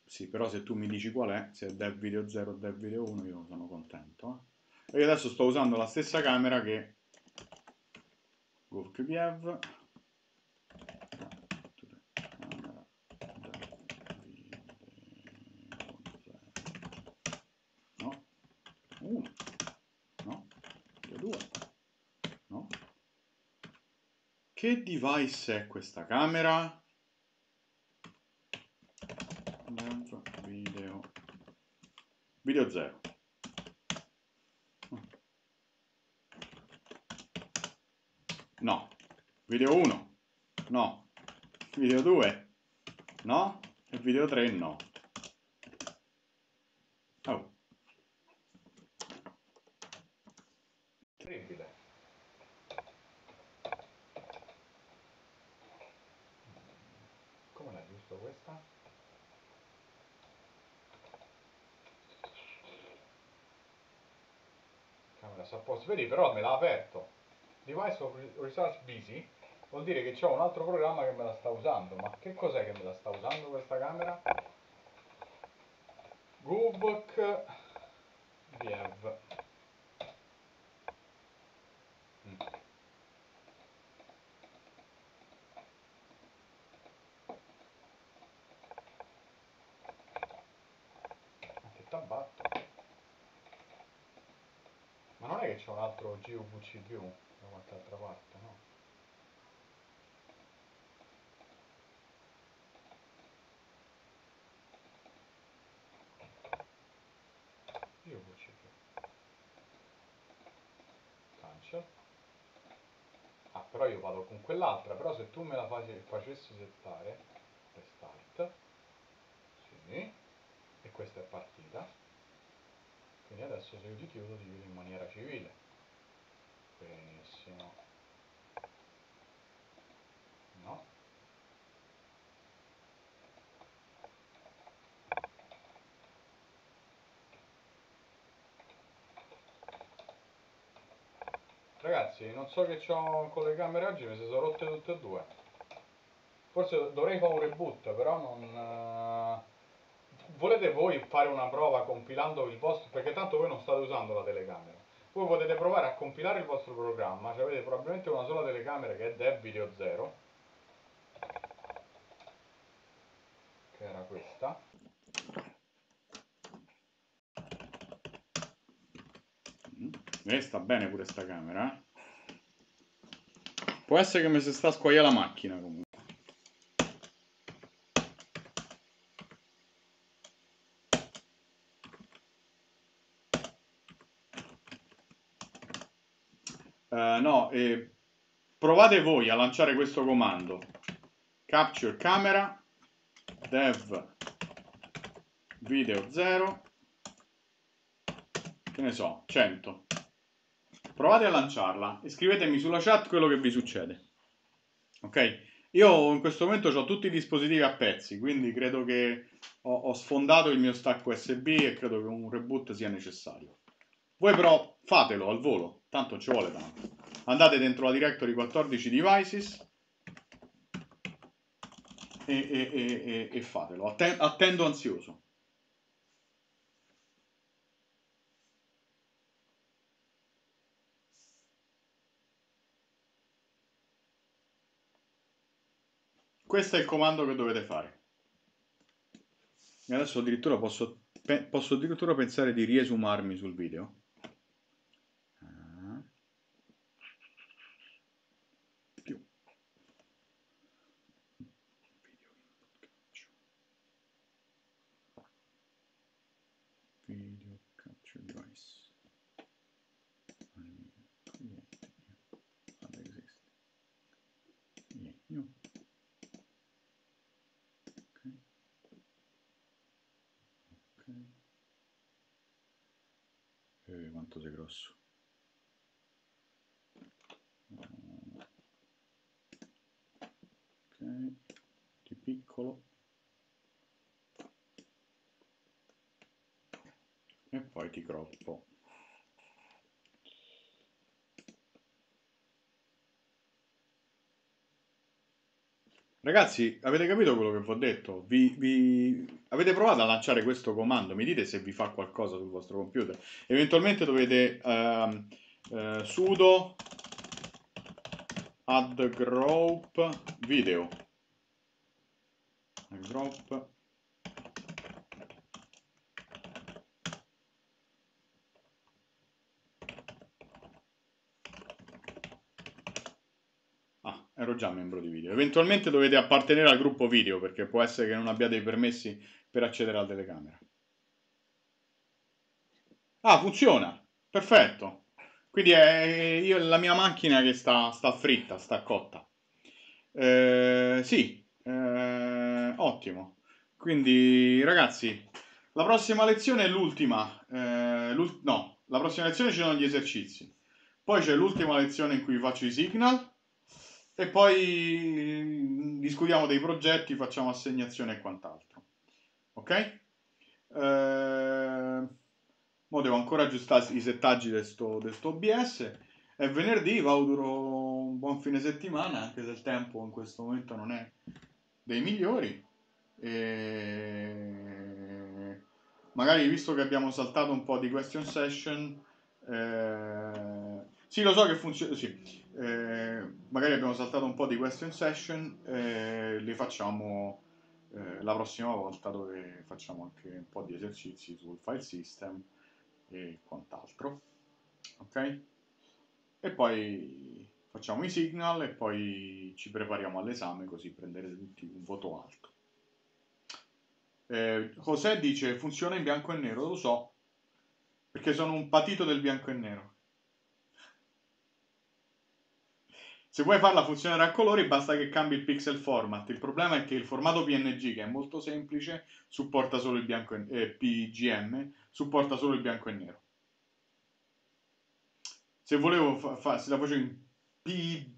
Sì, però se tu mi dici qual è, se è dev video 0 o dev video 1, io sono contento. eh. E io adesso sto usando la stessa camera che GovKiev. Camera No. 1. No. 2. No. Che device è questa camera? Video. Video 0. No. Video 1. No. Video 2. No. E video 3 no. Oh. Terribile. Come l'hai visto questa? Camera sta a posto. Vedi però me l'ha aperto. Device of Resource Busy vuol dire che c'è un altro programma che me la sta usando. Ma che cos'è che me la sta usando questa camera? Gubok Viev. Mm. t'abbatto. Ma non è che c'è altro GUVCQ da qualche altra parte, no? GUVCQ. Cancel. Ah, però io vado con quell'altra, però se tu me la facessi settare, restart, sì, e questa è partita, quindi adesso se io ti chiudo ti chiudo in maniera civile. Benissimo. No. Ragazzi, non so che ho con le camere oggi, mi si sono rotte tutte e due. Forse dovrei fare un reboot, però non... Uh volete voi fare una prova compilando il vostro, perché tanto voi non state usando la telecamera, voi potete provare a compilare il vostro programma, cioè avete probabilmente una sola telecamera che è Dev Video 0, che era questa. Eh, sta bene pure sta camera. Eh? Può essere che mi si sta a la macchina comunque. Uh, no, eh, provate voi a lanciare questo comando. Capture camera, dev video 0, che ne so, 100. Provate a lanciarla e scrivetemi sulla chat quello che vi succede. Ok? Io in questo momento ho tutti i dispositivi a pezzi, quindi credo che ho, ho sfondato il mio stack USB e credo che un reboot sia necessario. Voi però fatelo al volo, tanto ci vuole tanto. Andate dentro la directory 14 devices e, e, e, e fatelo. Atten attendo ansioso. Questo è il comando che dovete fare. E adesso addirittura posso, posso addirittura pensare di riesumarmi sul video. Quanto sei grosso. Ok di piccolo. E poi ti croppo Ragazzi, avete capito quello che vi ho detto? Vi, vi, Avete provato a lanciare questo comando? Mi dite se vi fa qualcosa sul vostro computer. Eventualmente dovete uh, uh, sudo add group video. Group ero già membro di video. Eventualmente dovete appartenere al gruppo video perché può essere che non abbiate i permessi per accedere alla telecamera. Ah, funziona. Perfetto. Quindi è io, la mia macchina che sta, sta fritta, sta cotta. Eh, sì, eh, ottimo. Quindi ragazzi, la prossima lezione è l'ultima. Eh, no, la prossima lezione ci sono gli esercizi. Poi c'è l'ultima lezione in cui faccio i signal e poi mm, discutiamo dei progetti, facciamo assegnazione e quant'altro. Ok? Eh, mo devo ancora aggiustare i settaggi di questo OBS. È venerdì, va auguro un buon fine settimana, anche se il tempo in questo momento non è dei migliori. E magari visto che abbiamo saltato un po' di question session, eh, sì, lo so che funziona. Sì. Eh, magari abbiamo saltato un po' di question session, eh, li facciamo eh, la prossima volta dove facciamo anche un po' di esercizi sul file system e quant'altro. Ok? E poi facciamo i signal e poi ci prepariamo all'esame così prenderete tutti un voto alto. Eh, José dice funziona in bianco e nero, lo so, perché sono un patito del bianco e nero. Se vuoi farla funzionare a colori basta che cambi il pixel format. Il problema è che il formato PNG, che è molto semplice, supporta solo il bianco e eh, PGM, supporta solo il bianco e nero. Se volevo fa, se la facevo in P,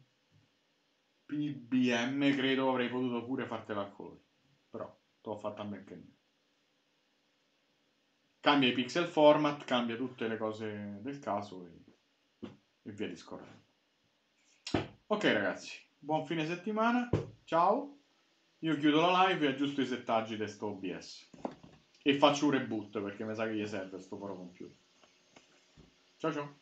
PBM, credo avrei potuto pure fartela a colori. Però l'ho fatta in bianco e nero. Cambia i pixel format, cambia tutte le cose del caso e, e via discorrendo. Ok ragazzi, buon fine settimana, ciao. Io chiudo la live e aggiusto i settaggi di sto OBS. E faccio un reboot perché mi sa che gli serve sto pro computer. Ciao ciao.